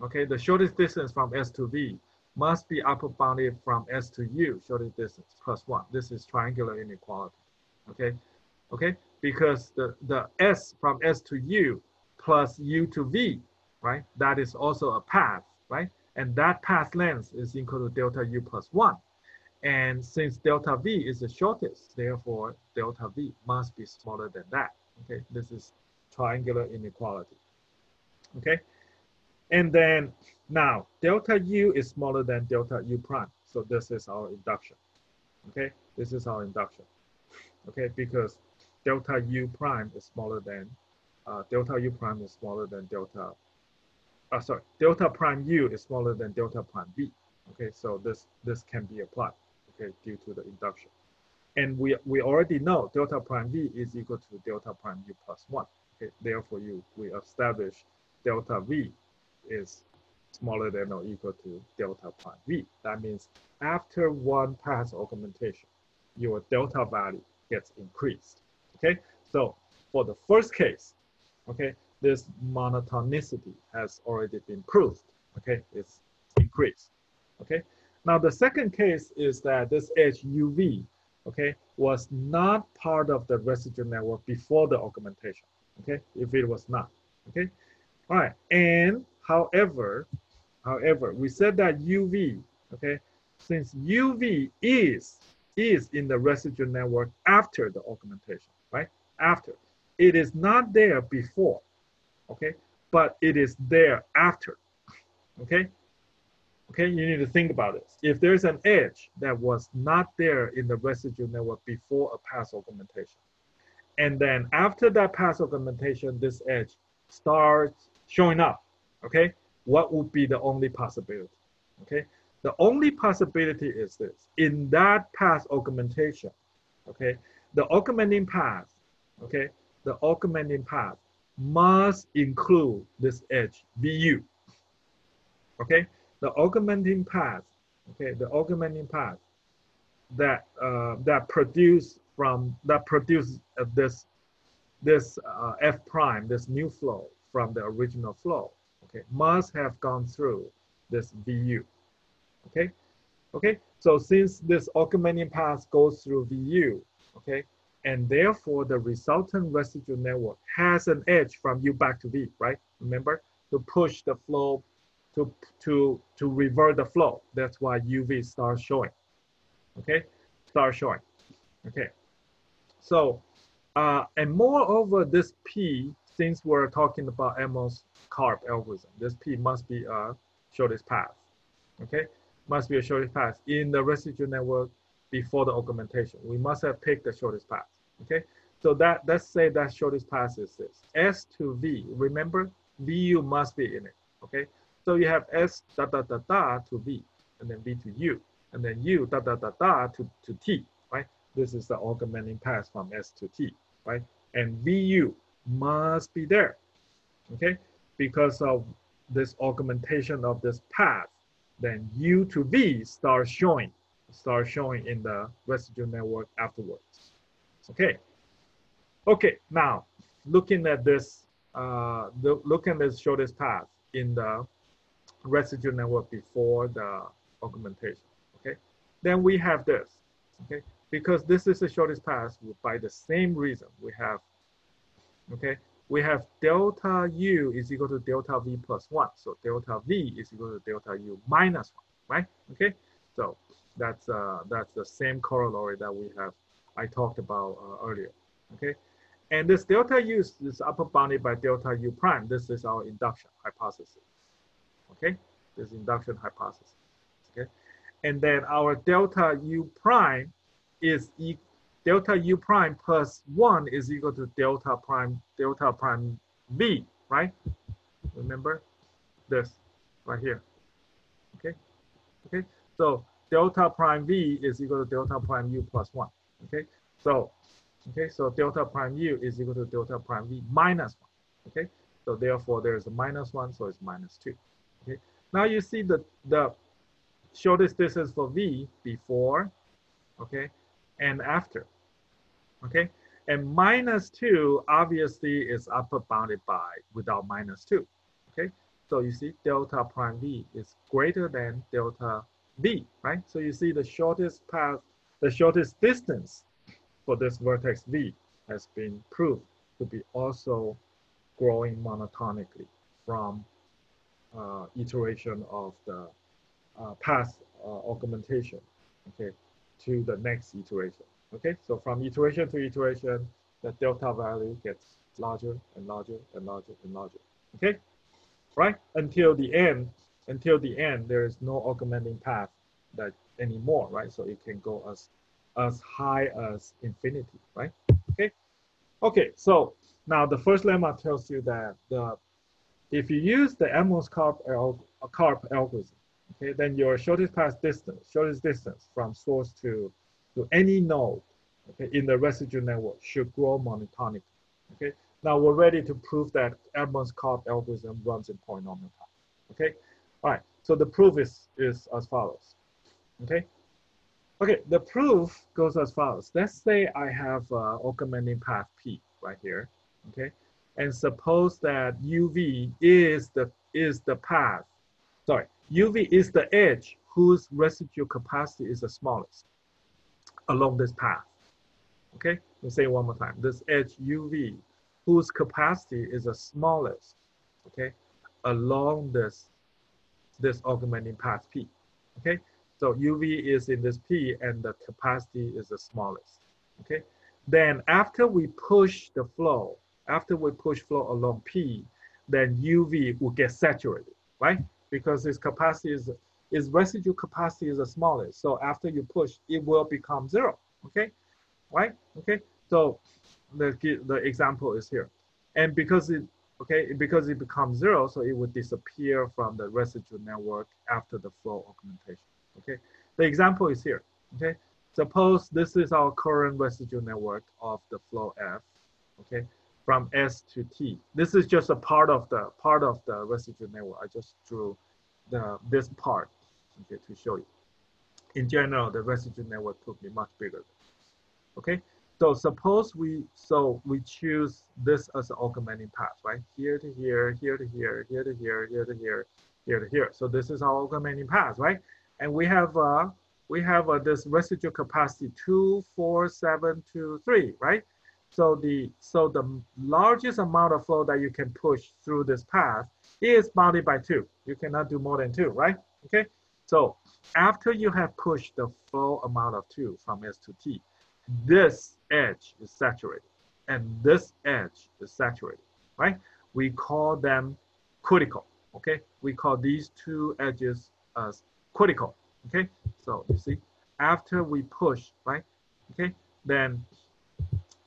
okay, the shortest distance from S to V must be upper bounded from S to U, shortest distance plus one. This is triangular inequality, okay? Okay, because the, the S from S to U plus U to V, right? That is also a path, right? And that path length is equal to delta U plus one. And since delta V is the shortest, therefore delta V must be smaller than that, okay? This is triangular inequality, okay? And then now delta U is smaller than delta U prime. So this is our induction, okay? This is our induction, okay? Because delta U prime is smaller than, uh, delta U prime is smaller than delta, uh, sorry, delta prime U is smaller than delta prime V. Okay, so this, this can be applied, okay, due to the induction. And we, we already know delta prime V is equal to delta prime U plus one. Okay, therefore you, we establish delta V is smaller than or equal to delta prime V. That means after one pass augmentation, your delta value gets increased. Okay, so for the first case, okay, this monotonicity has already been proved. Okay, it's increased. Okay, now the second case is that this edge UV, okay, was not part of the residual network before the augmentation. Okay, if it was not. Okay, all right, and however, however, we said that UV, okay, since UV is is in the residual network after the augmentation right? After. It is not there before, okay? But it is there after, okay? Okay, you need to think about this. If there's an edge that was not there in the residual network before a pass augmentation, and then after that pass augmentation, this edge starts showing up, okay? What would be the only possibility, okay? The only possibility is this. In that pass augmentation, okay, the augmenting path, okay, the augmenting path must include this edge VU. Okay, the augmenting path, okay, the augmenting path that uh, that produce from that produce uh, this this uh, F prime, this new flow from the original flow, okay, must have gone through this VU. Okay, okay. So since this augmenting path goes through VU, okay? And therefore the resultant residual network has an edge from U back to V, right? Remember, to push the flow, to, to, to revert the flow. That's why UV starts showing, okay? Start showing, okay? So, uh, and moreover, this P, since we're talking about Edmonds-Karp algorithm, this P must be a shortest path, okay? Must be a shortest path in the residual network before the augmentation. We must have picked the shortest path, okay? So that let's say that shortest path is this, S to V. Remember, VU must be in it, okay? So you have S da da da da to V, and then V to U, and then U da da da da to, to T, right? This is the augmenting path from S to T, right? And VU must be there, okay? Because of this augmentation of this path, then U to V starts showing, start showing in the residual network afterwards. Okay. Okay, now looking at this, uh, the, looking at this shortest path in the residual network before the augmentation. Okay, then we have this. Okay, because this is the shortest path by the same reason we have. Okay, we have delta U is equal to delta V plus one. So delta V is equal to delta U minus one, right? Okay, so that's uh, that's the same corollary that we have I talked about uh, earlier. Okay, and this delta U is upper bounded by delta U prime. This is our induction hypothesis. Okay, this induction hypothesis. Okay, and then our delta U prime is e delta U prime plus one is equal to delta prime delta prime V, right? Remember this right here. Okay, okay. So delta prime v is equal to delta prime u plus one. Okay, so okay, so delta prime u is equal to delta prime v minus one. Okay, so therefore there's a minus one, so it's minus two. Okay, now you see the the shortest distance for v before, okay, and after. Okay, and minus two obviously is upper bounded by without minus two. Okay, So you see delta prime V is greater than delta V, right? So you see the shortest path, the shortest distance for this vertex V has been proved to be also growing monotonically from uh, iteration of the uh, path uh, augmentation, okay, to the next iteration, okay? So from iteration to iteration, the delta value gets larger and larger and larger and larger, okay? Right, until the end, until the end, there is no augmenting path that anymore, right? So it can go as, as high as infinity, right? Okay, okay, so now the first lemma tells you that the if you use the Edmonds-Karp Karp algorithm, okay, then your shortest path distance, shortest distance from source to, to any node okay, in the residual network should grow monotonically. Okay, now we're ready to prove that Edmonds-Karp algorithm runs in polynomial time. Okay, all right, so the proof is, is as follows. Okay, okay, the proof goes as follows. Let's say I have uh, augmenting path P right here. Okay, and suppose that UV is the is the path. Sorry, UV is the edge whose residual capacity is the smallest along this path. Okay, let's say one more time. This edge UV whose capacity is the smallest, okay, along this this augmenting path P. Okay, so UV is in this P and the capacity is the smallest. Okay, then after we push the flow after we push flow along P, then UV will get saturated, right? Because its capacity is, its residual capacity is the smallest. So after you push, it will become zero, okay? Right, okay? So the, the example is here. And because it, okay, because it becomes zero, so it would disappear from the residual network after the flow augmentation, okay? The example is here, okay? Suppose this is our current residual network of the flow F, okay? from S to T. This is just a part of the part of the residual network. I just drew the this part okay, to show you. In general, the residual network could be much bigger. Okay, so suppose we so we choose this as an augmenting path, right? Here to here, here to here, here to here, here to here, here to here. So this is our augmenting path, right? And we have uh we have uh, this residual capacity two, four, seven, two, three, right? So the, so the largest amount of flow that you can push through this path is bounded by two. You cannot do more than two, right? Okay. So after you have pushed the full amount of two from S to T, this edge is saturated and this edge is saturated, right? We call them critical, okay? We call these two edges as critical, okay? So you see, after we push, right? Okay, then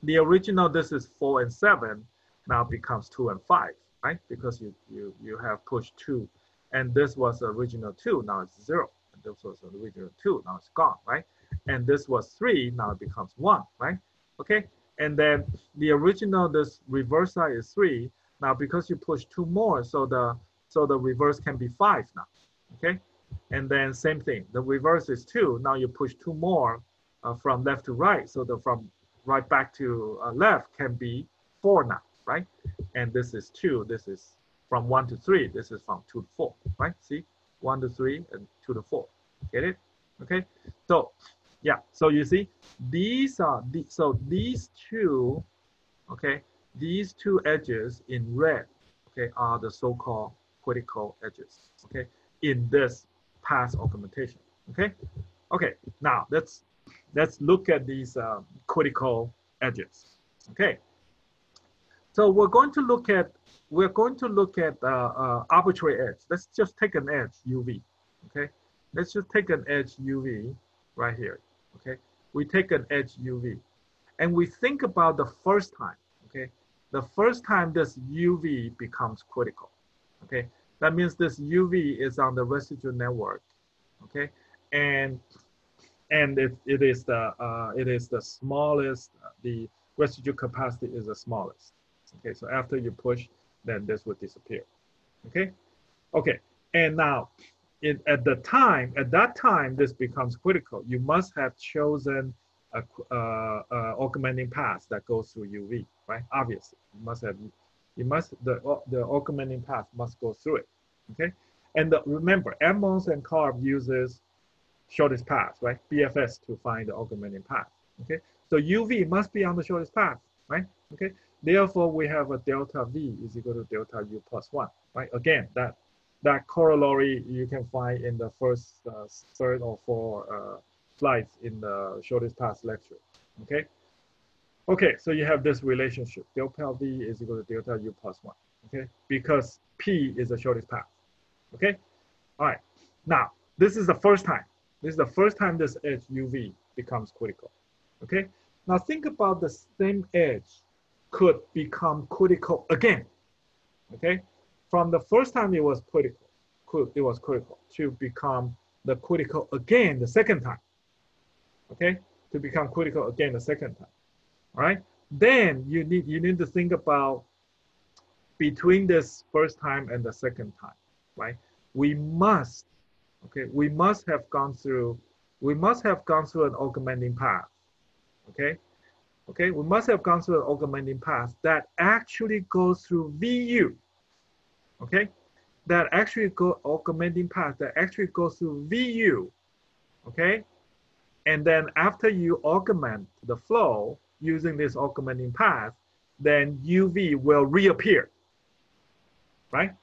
the original, this is four and seven, now becomes two and five, right? Because you, you, you have pushed two. And this was original two, now it's zero. And this was original two, now it's gone, right? And this was three, now it becomes one, right? Okay, and then the original, this reverse side is three. Now because you push two more, so the so the reverse can be five now, okay? And then same thing, the reverse is two. Now you push two more uh, from left to right. So the from right back to uh, left can be four now, right? And this is two, this is from one to three, this is from two to four, right? See, one to three and two to four, get it? Okay, so yeah, so you see, these are, the, so these two, okay, these two edges in red, okay, are the so-called critical edges, okay, in this path augmentation, okay? Okay, now let's let's look at these uh, critical edges. Okay. So we're going to look at we're going to look at uh, uh, arbitrary edge. Let's just take an edge UV. Okay. Let's just take an edge UV right here. Okay. We take an edge UV, and we think about the first time. Okay. The first time this UV becomes critical. Okay. That means this UV is on the residual network. Okay. And and it, it is the uh, it is the smallest. The residual capacity is the smallest. Okay, so after you push, then this would disappear. Okay, okay, and now, at the time, at that time, this becomes critical. You must have chosen a uh, uh, augmenting path that goes through UV, right? Obviously, you must have, you must the the augmenting path must go through it. Okay, and the, remember, Edmonds and Karp uses shortest path, right? BFS to find the augmenting path. Okay, so UV must be on the shortest path, right? Okay, therefore we have a delta V is equal to delta U plus one, right? Again, that that corollary you can find in the first, uh, third or four uh, slides in the shortest path lecture. Okay. Okay, so you have this relationship. Delta V is equal to delta U plus one. Okay, because P is the shortest path. Okay. All right. Now this is the first time. This is the first time this edge UV becomes critical. Okay. Now think about the same edge could become critical again. Okay from the first time it was critical, it was critical to become the critical again the second time. Okay, to become critical again the second time. All right. Then you need you need to think about between this first time and the second time, right? We must, okay, we must have gone through, we must have gone through an augmenting path. Okay, okay, we must have gone through an augmenting path that actually goes through VU okay, that actually go augmenting path that actually goes through VU, okay? And then after you augment the flow using this augmenting path, then UV will reappear, right?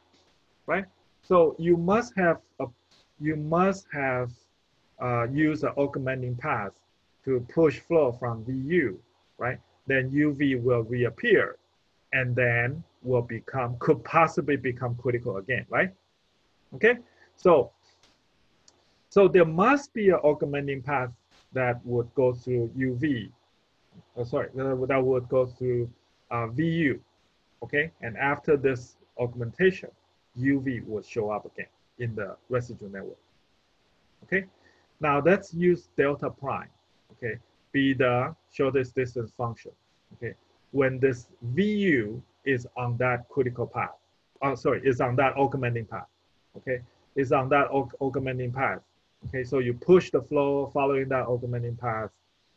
Right? So you must have a, you must have uh, use an augmenting path to push flow from VU, right? Then UV will reappear, and then will become, could possibly become critical again, right? Okay, so, so there must be an augmenting path that would go through UV, oh, sorry, that would go through uh, VU, okay? And after this augmentation, UV would show up again in the residual network, okay? Now let's use delta prime, okay? Be the shortest distance function, okay? When this VU is on that critical path. Oh, sorry, is on that augmenting path. Okay, is on that aug augmenting path. Okay, so you push the flow following that augmenting path.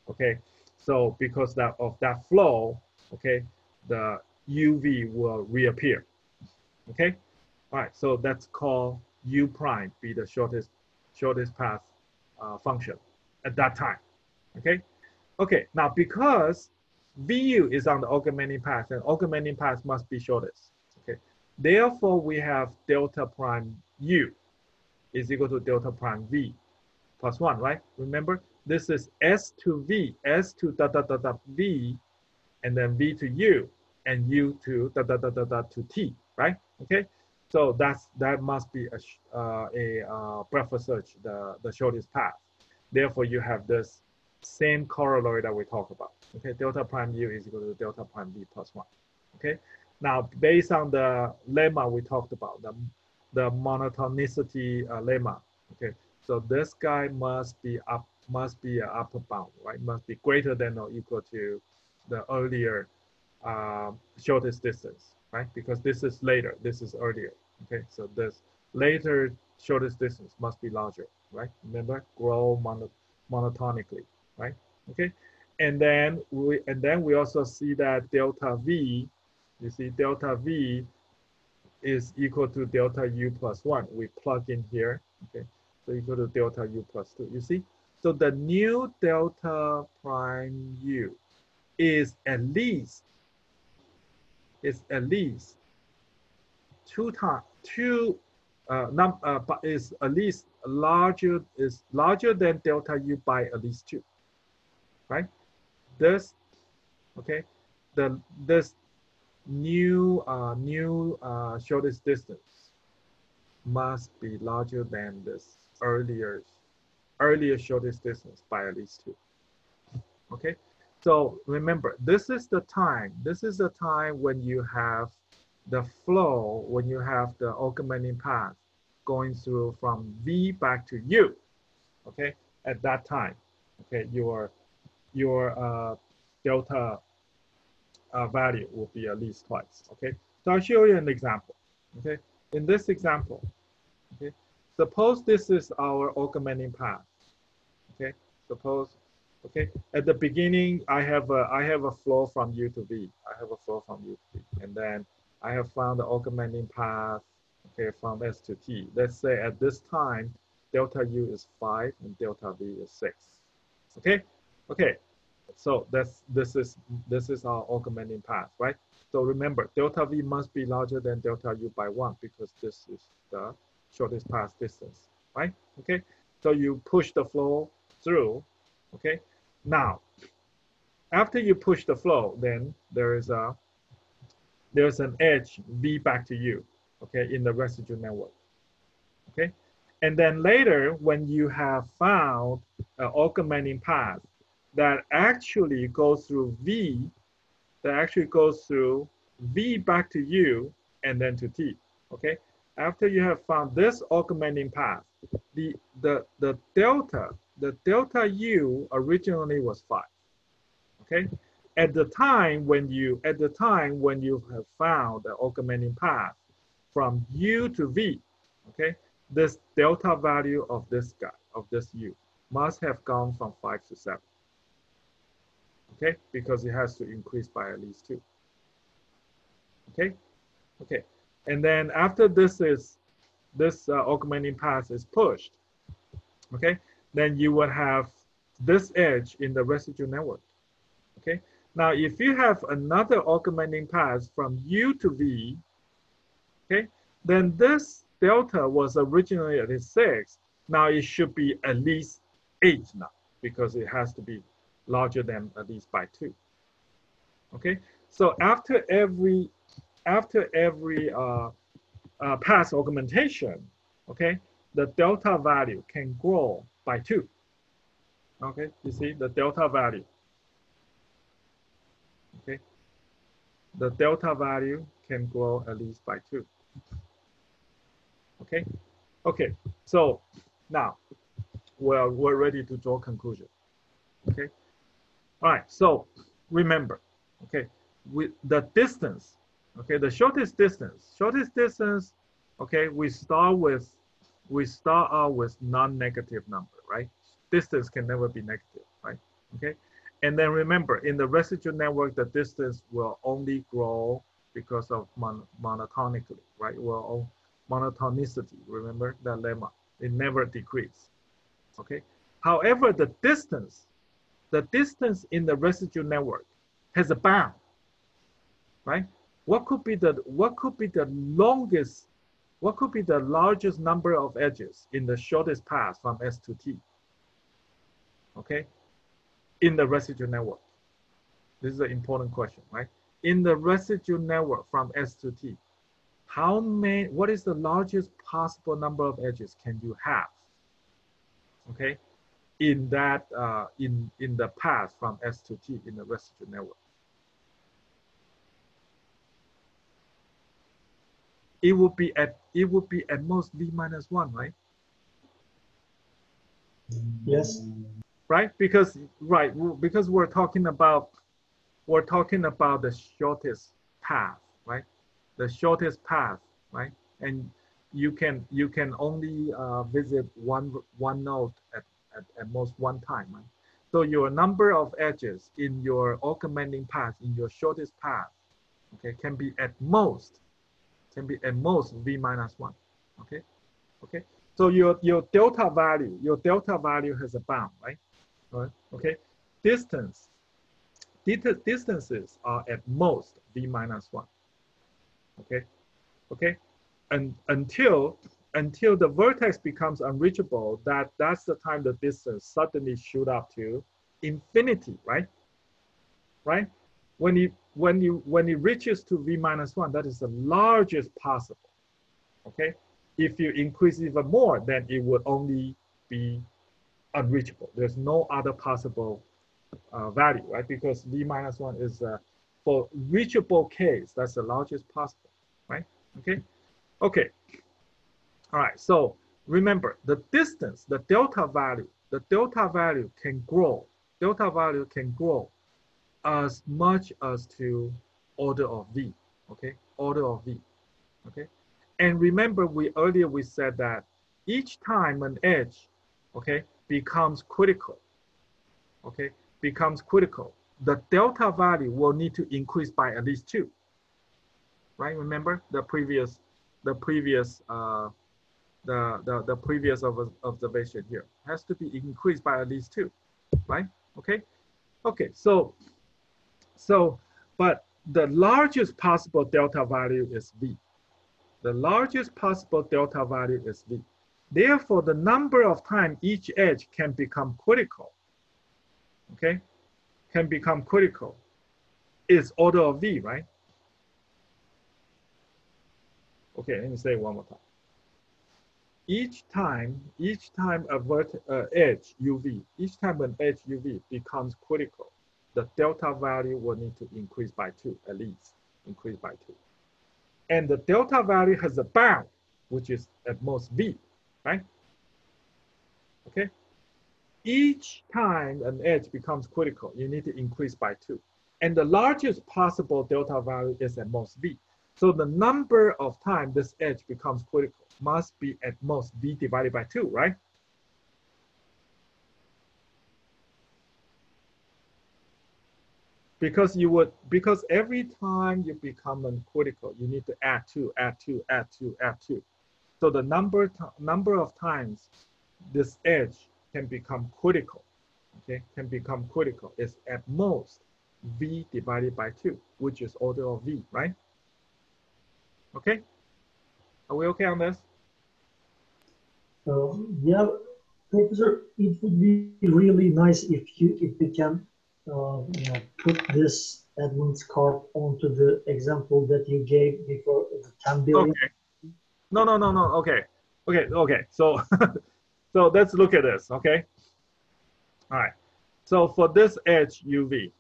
Okay, so because that of that flow, okay, the UV will reappear. Okay, all right, so that's called U prime be the shortest shortest path uh, function at that time. Okay, okay, now because VU is on the augmenting path, and augmenting path must be shortest. Okay. Therefore, we have delta prime U is equal to delta prime V plus one, right? Remember, this is S to V, S to dot dot dot dot V, and then V to U, and U to dot dot dot dot, dot to T, right? Okay. So that's that must be a uh, a uh, breadth search, the the shortest path. Therefore, you have this same corollary that we talked about. Okay, delta prime u is equal to delta prime v plus one. Okay, now based on the lemma we talked about, the, the monotonicity uh, lemma. Okay, so this guy must be up, must be an upper bound, right? Must be greater than or equal to the earlier uh, shortest distance, right? Because this is later, this is earlier. Okay, so this later shortest distance must be larger, right? Remember, grow mono monotonically right? Okay, and then we and then we also see that delta v, you see delta v is equal to delta u plus one. We plug in here, okay, so equal to delta u plus two. You see, so the new delta prime u is at least is at least two times two uh, num uh, but is at least larger is larger than delta u by at least two right? This, okay, the this new uh, new uh, shortest distance must be larger than this earlier earlier shortest distance by at least two. Okay, so remember this is the time. This is the time when you have the flow when you have the augmenting path going through from V back to U. Okay, at that time, okay, you are your uh, delta uh, value will be at least twice, okay? So I'll show you an example, okay? In this example, okay, suppose this is our augmenting path, okay? Suppose, okay, at the beginning, I have a, I have a flow from U to V. I have a flow from U to V, and then I have found the augmenting path, okay, from S to T. Let's say at this time, delta U is five and delta V is six. Okay, okay. So that's this is this is our augmenting path, right? So remember, delta V must be larger than delta U by one because this is the shortest path distance, right? Okay, so you push the flow through, okay? Now, after you push the flow, then there is a there's an edge V back to you, okay, in the residual network, okay? And then later, when you have found an augmenting path that actually goes through V, that actually goes through V back to U and then to T, okay? After you have found this augmenting path, the, the, the delta, the delta U originally was five, okay? At the time when you, at the time when you have found the augmenting path from U to V, okay? This delta value of this guy, of this U, must have gone from five to seven okay? Because it has to increase by at least two, okay? Okay, and then after this is, this uh, augmenting path is pushed, okay? Then you would have this edge in the residual network, okay? Now, if you have another augmenting path from U to V, okay, then this delta was originally at least six. Now it should be at least eight now because it has to be larger than at least by two. Okay, so after every after every uh, uh, path augmentation, okay, the delta value can grow by two. Okay, you see the delta value. Okay, the delta value can grow at least by two. Okay, okay, so now we're, we're ready to draw conclusion. Okay. All right, so remember, okay, with the distance, okay, the shortest distance, shortest distance, okay, we start with, we start out with non-negative number, right? Distance can never be negative, right? Okay, and then remember, in the residual network, the distance will only grow because of mon monotonically, right? Well, oh, monotonicity, remember that lemma, it never decreases, okay? However, the distance the distance in the residual network has a bound, right? What could be the what could be the longest, what could be the largest number of edges in the shortest path from S to T? Okay, in the residual network. This is an important question, right? In the residual network from S to T, how many, what is the largest possible number of edges can you have? Okay, in that uh, in in the path from S to T in the residual network. It would be at it would be at most v minus one, right? Yes. Right, because right because we're talking about we're talking about the shortest path, right? The shortest path, right? And you can you can only uh, visit one one node at at, at most one time. So your number of edges in your augmenting path, in your shortest path, okay, can be at most, can be at most v minus one, okay, okay. So your your delta value, your delta value has a bound, right? Right. Okay. Distance, distances are at most v minus one. Okay. Okay. And until until the vertex becomes unreachable, that that's the time the distance suddenly shoot up to infinity, right? Right? When you when you when it reaches to v minus one, that is the largest possible. Okay. If you increase even more, then it would only be unreachable. There's no other possible uh, value, right? Because v minus one is uh, for reachable case, that's the largest possible, right? Okay. Okay. All right, so remember the distance, the delta value, the delta value can grow. Delta value can grow as much as to order of V, okay? Order of V, okay? And remember we earlier we said that each time an edge, okay, becomes critical, okay, becomes critical, the delta value will need to increase by at least two, right? Remember the previous the previous uh, the, the, the previous observation here. Has to be increased by at least two, right? Okay, okay, so, so, but the largest possible delta value is V. The largest possible delta value is V. Therefore, the number of times each edge can become critical, okay, can become critical is order of V, right? Okay, let me say one more time. Each time, each time a vert, uh, edge UV, each time an edge UV becomes critical, the delta value will need to increase by two, at least increase by two. And the delta value has a bound, which is at most V, right? Okay. Each time an edge becomes critical, you need to increase by two. And the largest possible delta value is at most V. So the number of times this edge becomes critical must be at most V divided by two, right? Because you would, because every time you become uncritical, you need to add two, add two, add two, add two. So the number, number of times this edge can become critical, okay, can become critical is at most V divided by two, which is order of V, right? Okay? Are we okay on this? Uh, yeah, Professor, it would be really nice if you if we can uh, you know, put this Edmonds-Karp onto the example that you gave before the 10 billion. Okay. No, no, no, no. Okay. Okay. Okay. So, so let's look at this. Okay. All right. So for this edge UV,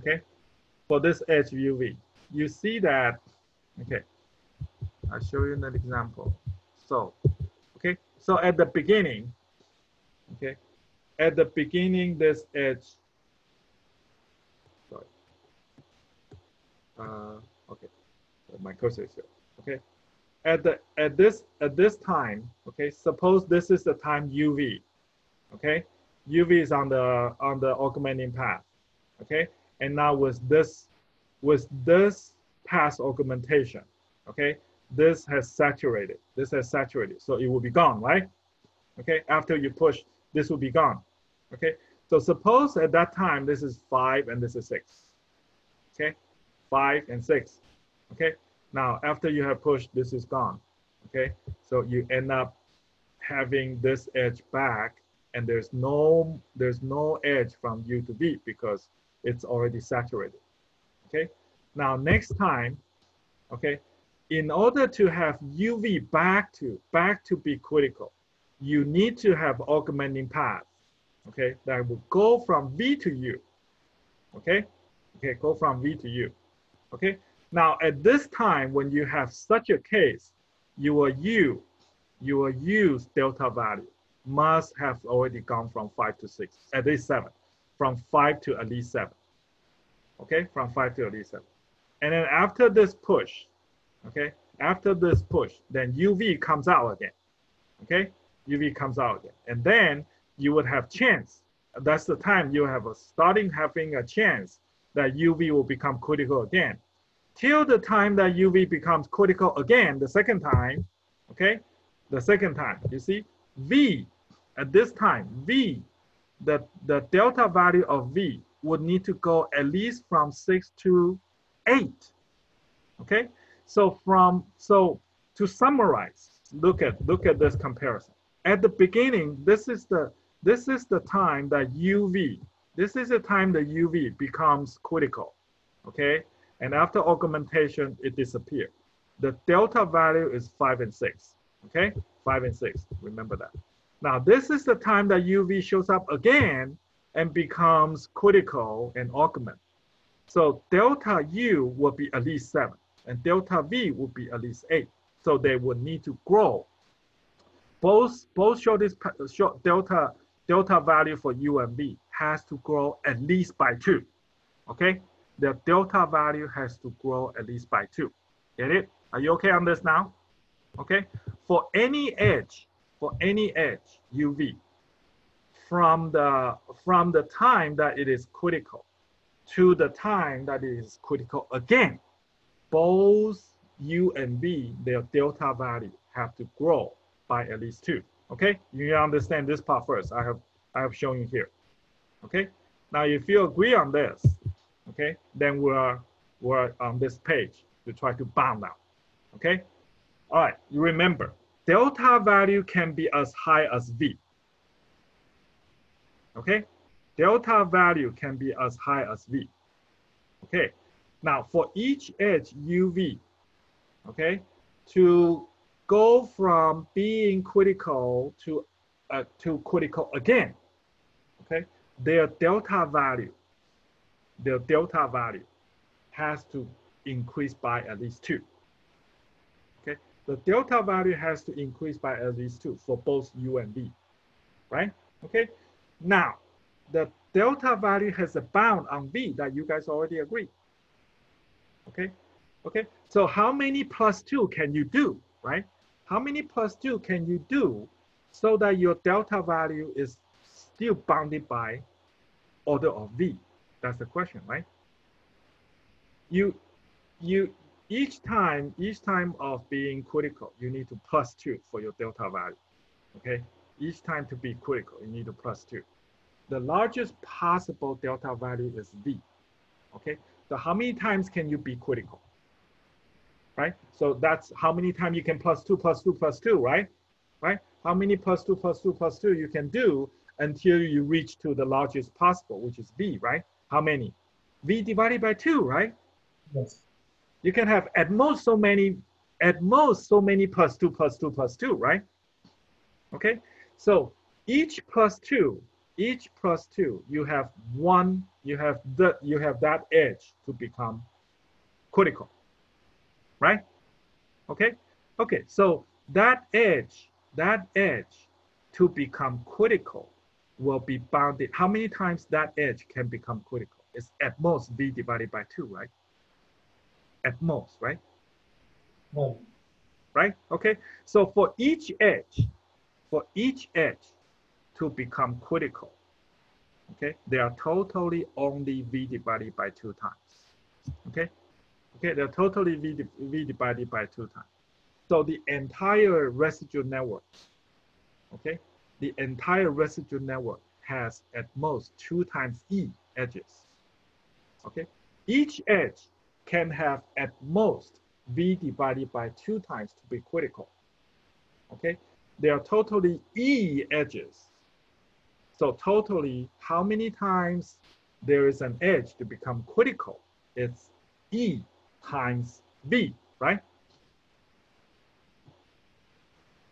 okay, for this edge UV, you see that, okay, I'll show you an example. So, okay, so at the beginning, okay, at the beginning, this edge, sorry, uh, okay, my cursor is here, okay. At the at this at this time, okay, suppose this is the time UV, okay, UV is on the on the augmenting path, okay, and now with this with this path augmentation, okay, this has saturated, this has saturated, so it will be gone, right? Okay, after you push, this will be gone, okay? So suppose at that time, this is five and this is six, okay? Five and six, okay? Now, after you have pushed, this is gone, okay? So you end up having this edge back and there's no, there's no edge from U to V because it's already saturated, okay? Now, next time, okay, in order to have UV back to, back to be critical, you need to have augmenting path, okay, that will go from V to U, okay? Okay, go from V to U, okay? Now, at this time, when you have such a case, your U, your U's delta value must have already gone from five to six, at least seven, from five to at least seven, okay? From five to at least seven. And then after this push, okay, after this push, then UV comes out again, okay? UV comes out again. And then you would have chance. That's the time you have a starting having a chance that UV will become critical again. Till the time that UV becomes critical again, the second time, okay? The second time, you see, V, at this time, V, the, the delta value of V would need to go at least from six to eight. Okay, so from so to summarize, look at look at this comparison. At the beginning, this is the this is the time that UV. This is the time that UV becomes critical. Okay, and after augmentation, it disappears. The delta value is five and six. Okay, five and six. Remember that. Now this is the time that UV shows up again and becomes critical and augment. So delta U will be at least seven and delta V will be at least eight. So they will need to grow. Both, both show this short delta, delta value for U and V has to grow at least by two, okay? The delta value has to grow at least by two. Get it? Are you okay on this now? Okay, for any edge, for any edge UV, from the, from the time that it is critical to the time that it is critical again, both U and V, their delta value have to grow by at least two. Okay, you understand this part first. I have I have shown you here. Okay, now if you agree on this, okay, then we're we're on this page to try to bound out. Okay, all right. You remember delta value can be as high as V. Okay, delta value can be as high as V. Okay, now for each edge UV, okay, to go from being critical to uh, to critical again, okay, their delta value, their delta value has to increase by at least two. Okay, the delta value has to increase by at least two for both U and V, right? Okay, now the delta value has a bound on V that you guys already agree. Okay, okay, so how many plus two can you do, right? How many plus two can you do so that your delta value is still bounded by order of V? That's the question, right? You, you, each time, each time of being critical, you need to plus two for your delta value, okay? Each time to be critical, you need to plus two. The largest possible delta value is V, okay? So how many times can you be critical? Right? So that's how many times you can plus two, plus two, plus two, right? Right? How many plus two, plus two, plus two you can do until you reach to the largest possible, which is V, right? How many? V divided by two, right? Yes. You can have at most so many, at most so many plus two, plus two, plus two, right? Okay, so each plus two each plus two, you have one, you have the, you have that edge to become critical, right? Okay, okay, so that edge, that edge to become critical will be bounded. How many times that edge can become critical? It's at most V divided by two, right? At most, right? Right. Right, okay? So for each edge, for each edge, to become critical. Okay, they are totally only V divided by two times. Okay, okay, they're totally V, v divided by two times. So the entire residual network, okay, the entire residual network has at most two times E edges. Okay, each edge can have at most V divided by two times to be critical. Okay, they are totally E edges so totally, how many times there is an edge to become critical? It's E times B, right?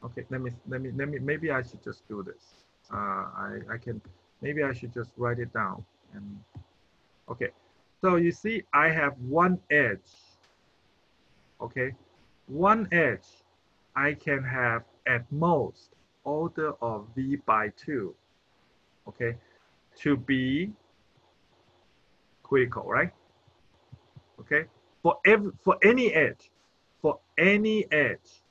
Okay, let me, let me, let me, maybe I should just do this. Uh, I, I can, maybe I should just write it down. And Okay, so you see, I have one edge, okay? One edge, I can have at most order of V by two okay, to be critical, right? Okay, for every for any edge, for any edge,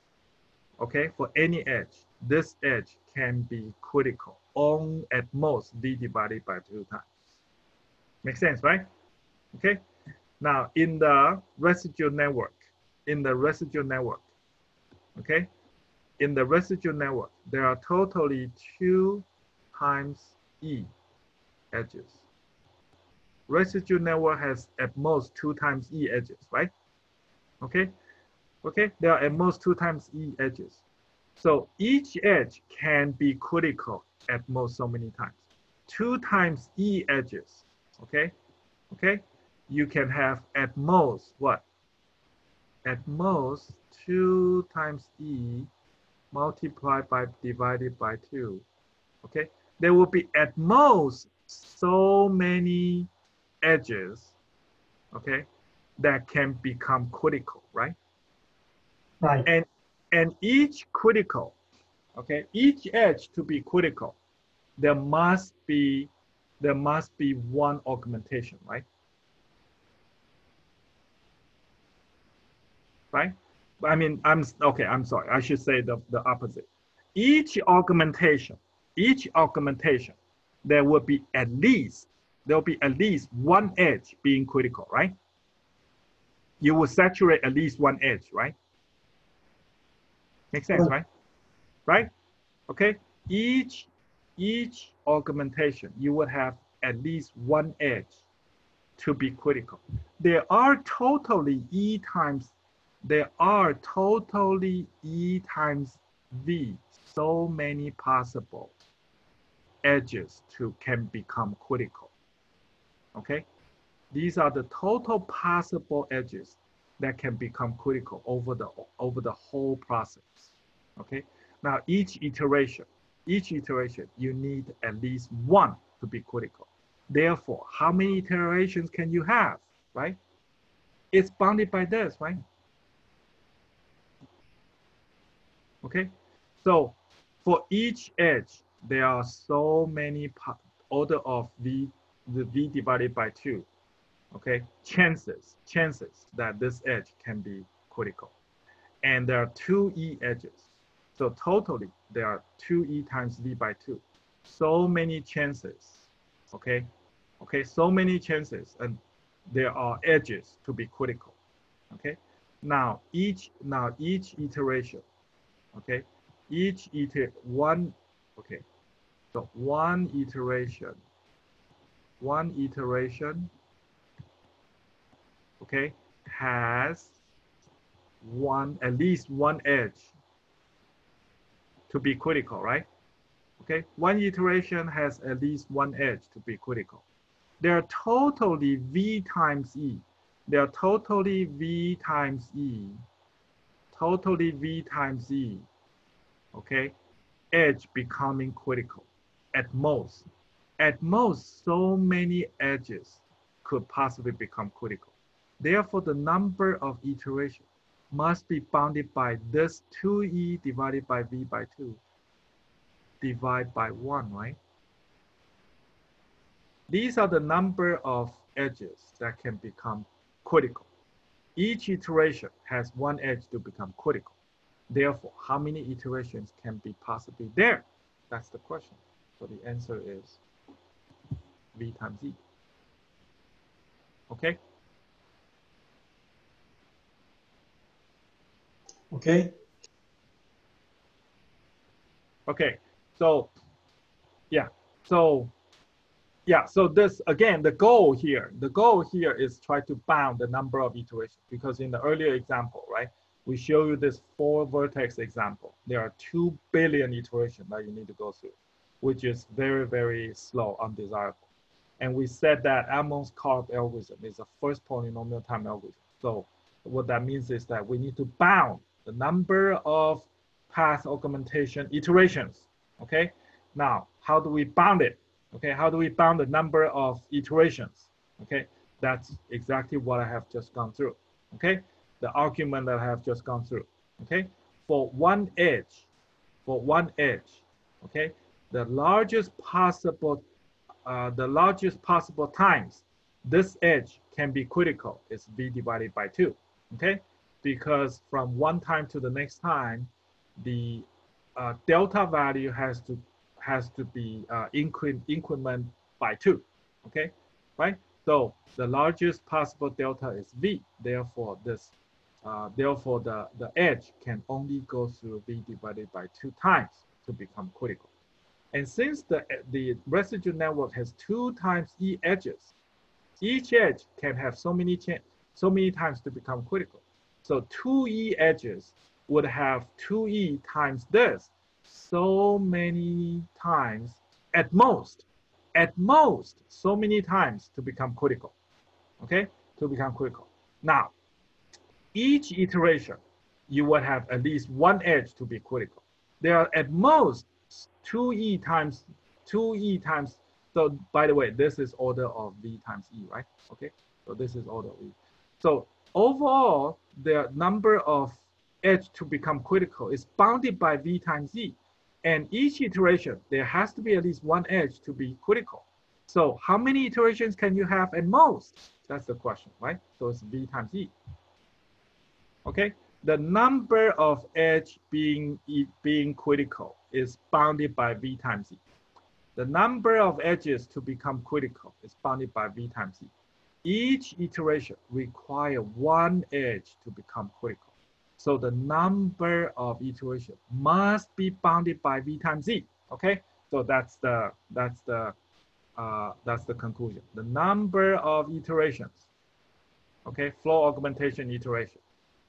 okay, for any edge, this edge can be critical on at most v divided by two times. Make sense, right? Okay. Now in the residual network, in the residual network, okay, in the residual network, there are totally two times E edges. Residual network has at most two times E edges, right? Okay, okay, there are at most two times E edges. So each edge can be critical at most so many times. Two times E edges, okay? Okay, you can have at most what? At most two times E multiplied by divided by two, okay? there will be at most so many edges, okay, that can become critical, right? Right. And and each critical, okay, each edge to be critical, there must be there must be one augmentation, right? Right? I mean, I'm okay. I'm sorry. I should say the, the opposite. Each augmentation each augmentation, there will be at least, there will be at least one edge being critical, right? you will saturate at least one edge, right? Makes sense, Right. right? Okay. Each each augmentation, you would have at least one edge to be critical. There are totally E times, there are totally E times V, so many possible edges to can become critical. Okay? These are the total possible edges that can become critical over the over the whole process. Okay? Now each iteration, each iteration, you need at least one to be critical. Therefore, how many iterations can you have, right? It's bounded by this, right? Okay, so for each edge, there are so many order of v, the v divided by two, okay? Chances, chances that this edge can be critical. And there are two e edges. So totally, there are two e times v by two. So many chances, okay? Okay, so many chances, and there are edges to be critical, okay? Now each now each iteration, okay, each iter one, okay, so one iteration, one iteration, okay, has one at least one edge to be critical, right? Okay, one iteration has at least one edge to be critical. There are totally V times E. There are totally V times E. Totally V times E. Okay, edge becoming critical at most. At most, so many edges could possibly become critical. Therefore, the number of iterations must be bounded by this 2e divided by v by 2 divided by 1, right? These are the number of edges that can become critical. Each iteration has one edge to become critical. Therefore, how many iterations can be possibly there? That's the question. So the answer is v times e. Okay? Okay. Okay, so yeah, so yeah, so this again, the goal here, the goal here is try to bound the number of iterations because in the earlier example, right, we show you this four vertex example. There are two billion iterations that you need to go through, which is very, very slow, undesirable. And we said that Edmonds-Karp algorithm is a first polynomial time algorithm. So what that means is that we need to bound the number of path augmentation iterations. Okay. Now, how do we bound it? Okay. How do we bound the number of iterations? Okay. That's exactly what I have just gone through. Okay. The argument that I have just gone through. Okay. For one edge, for one edge, okay, the largest possible, uh, the largest possible times this edge can be critical is v divided by two. Okay because from one time to the next time, the uh, delta value has to has to be uh, incre increment by two. Okay, right? So the largest possible delta is v. Therefore, this uh, therefore the the edge can only go through v divided by two times to become critical. And since the the residue network has two times e edges, each edge can have so many so many times to become critical. So 2e edges would have 2e times this so many times at most, at most, so many times to become critical, okay? To become critical. Now, each iteration, you would have at least one edge to be critical. There are at most 2e times 2e times, so by the way, this is order of v times e, right? Okay, so this is order of e. So overall, the number of edge to become critical is bounded by v times e. And each iteration, there has to be at least one edge to be critical. So how many iterations can you have at most? That's the question, right? So it's v times e. Okay, the number of edge being being critical is bounded by v times e. The number of edges to become critical is bounded by v times e. each iteration require one edge to become critical. So the number of iteration must be bounded by v times z. Okay, so that's the that's the uh, that's the conclusion. The number of iterations, okay, flow augmentation iteration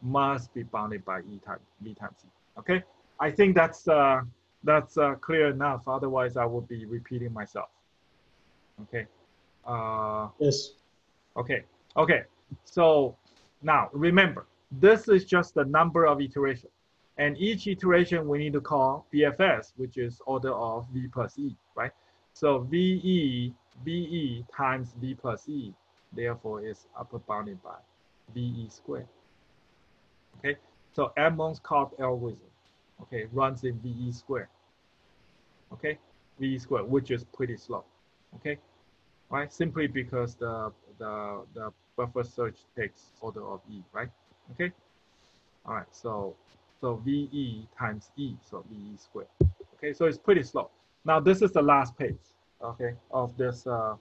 must be bounded by e times v times z. Okay, I think that's uh, that's uh, clear enough. Otherwise, I would be repeating myself. Okay. Uh, Yes. Okay, okay. So now remember, this is just the number of iteration. And each iteration we need to call BFS, which is order of V plus E, right? So VE, VE times V plus E, therefore is upper bounded by VE squared. Okay, so Edmonds-Karp algorithm, okay, runs in VE squared. Okay, VE squared, which is pretty slow. Okay, right? Simply because the the the breadth-first search takes order of e, right? Okay. All right. So so VE times E, so VE squared. Okay. So it's pretty slow. Now this is the last page. Okay, of this uh,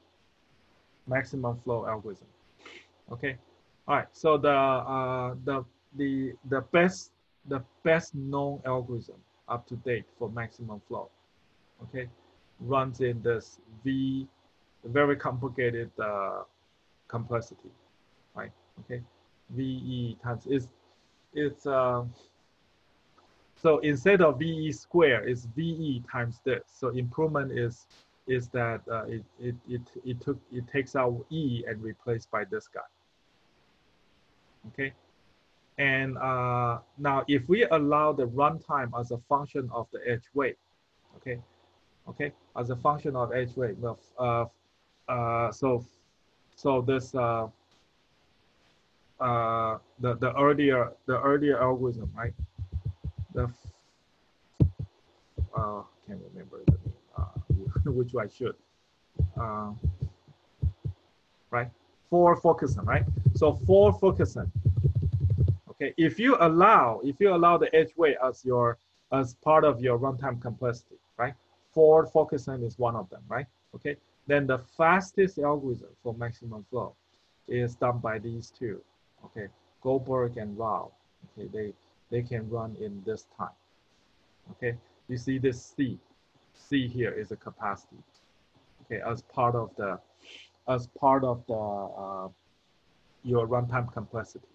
maximum flow algorithm. Okay. All right. So the uh, the the the best the best known algorithm up to date for maximum flow. Okay, runs in this V very complicated uh, complexity, right? Okay, VE times is it's uh, so instead of VE square, it's VE times this. So improvement is is that uh, it, it it it took it takes out E and replaced by this guy. Okay, and uh, now if we allow the runtime as a function of the edge weight, okay, okay, as a function of edge weight, uh, uh, so so this uh, uh, the the earlier the earlier algorithm right? The uh, can't remember the name uh, which I should. Uh, right? Ford Fulkerson right? So Ford Fulkerson okay if you allow if you allow the edge weight as your as part of your runtime complexity right? Ford Fulkerson is one of them right? Okay then the fastest algorithm for maximum flow is done by these two. Okay, Goldberg and Rao. Okay, they they can run in this time. Okay, you see this C. C here is a capacity. Okay, as part of the as part of the uh, your runtime complexity.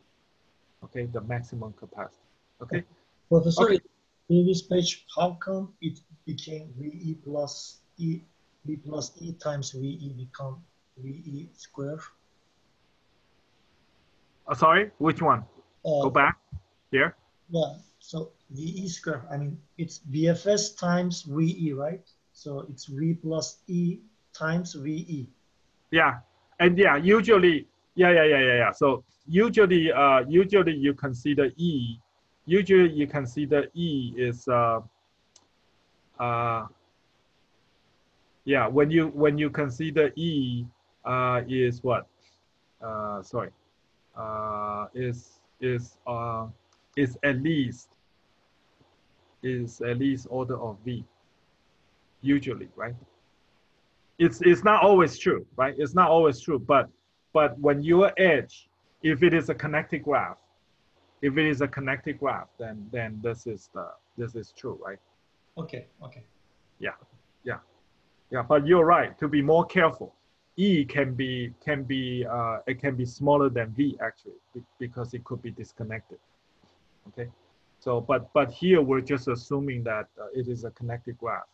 Okay, the maximum capacity. Okay. Professor, Okay. previous page, how come it became VE plus E, V plus E times VE become VE square? Uh, sorry, which one? Uh, Go back here. Yeah, so VE square, I mean, it's BFS times VE, right? So it's V plus E times VE. Yeah, and yeah, usually, yeah, yeah, yeah, yeah, yeah. So usually, uh, usually you consider E. Usually you consider E is uh, uh, yeah. When you when you consider E uh, is what? Uh, sorry, uh, is is uh, is at least is at least order of V. Usually, right? it's it's not always true, right? It's not always true, but but when your edge, if it is a connected graph, if it is a connected graph, then then this is the this is true, right? Okay, okay. Yeah, yeah, yeah, but you're right. To be more careful, E can be can be uh, it can be smaller than V actually because it could be disconnected. Okay, so but but here we're just assuming that uh, it is a connected graph,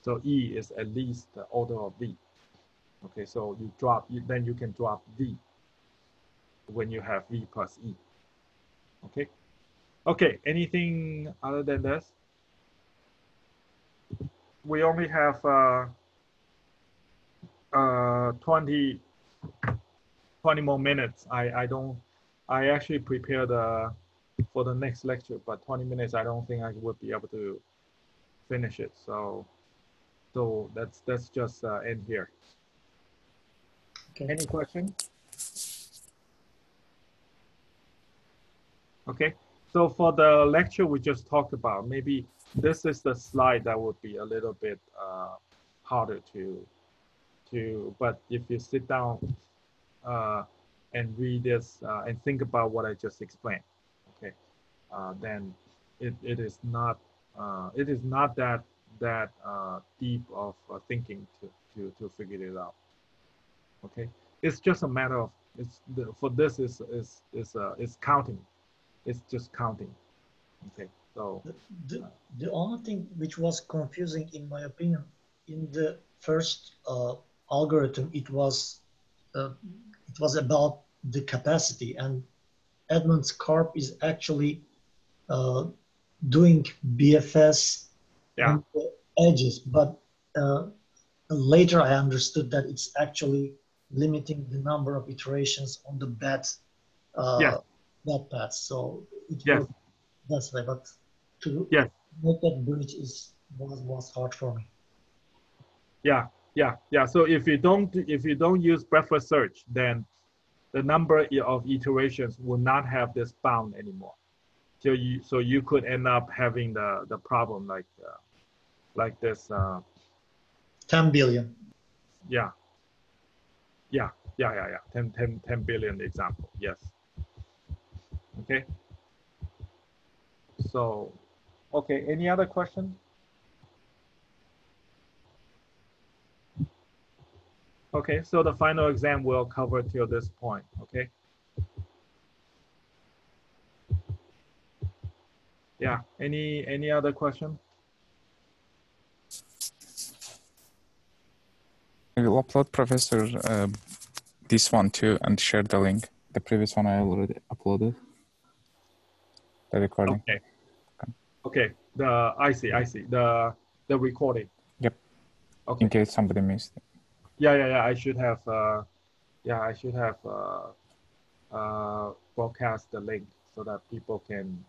so E is at least the order of V. Okay, so you drop you, then you can drop V when you have V plus E. Okay, okay. Anything other than this? We only have. Uh, uh 20 20 more minutes. I i don't i actually prepared uh for the next lecture but 20 minutes i don't think i would be able to finish it. So so that's that's just uh, end here. Okay. any question? Okay. So for the lecture we just talked about maybe this is the slide that would be a little bit uh, harder to to but if you sit down uh, and read this uh, and think about what I just explained, okay, uh, then it, it is not uh, it is not that that uh, deep of thinking to, to to figure it out. Okay, it's just a matter of it's the, for this is is is uh, is counting, it's just counting. Okay, so The, the, the only thing which was confusing, in my opinion, in the first uh, algorithm, it was uh, it was about the capacity, and Edmonds Karp is actually uh, doing BFS Yeah. on the edges, but uh, later I understood that it's actually limiting the number of iterations on the bad uh, Yes. bad paths. So it Yes. was that's why, but to Yes. make that bridge is was was hard for me. Yeah, yeah, yeah. So if you don't if you don't use breadth search, then the number of iterations will not have this bound anymore. So you so you could end up having the the problem like uh, like this. Uh, 10 billion. yeah, yeah, yeah, yeah, yeah. 10, 10, 10 billion example. Yes. Okay. So, okay. Any other question? Okay, so the final exam will cover till this point, okay? Yeah, any, any other question? I will upload Professor uh, this one too and share the link. The previous one I already uploaded. The recording. Okay. Okay, the, I see, I see, the, the recording. Yep. Okay, In case somebody missed it. Yeah, yeah, yeah, I should have, uh, yeah, I should have, uh, uh, broadcast the link so that people can,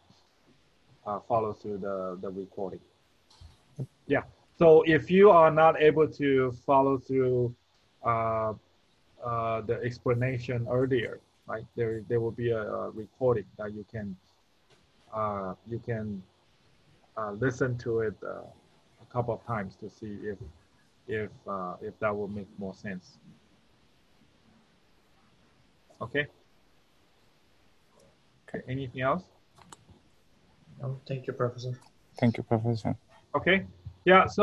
uh, follow through the, the recording. Yeah, so if you are not able to follow through, uh, uh, the explanation earlier, right, there, there will be a, a recording that you can, uh, you can, uh, listen to it, uh, a couple of times to see if, if, uh, if that will make more sense. Okay? Okay, anything else? No, thank you, Professor. Thank you, Professor. Okay, yeah, so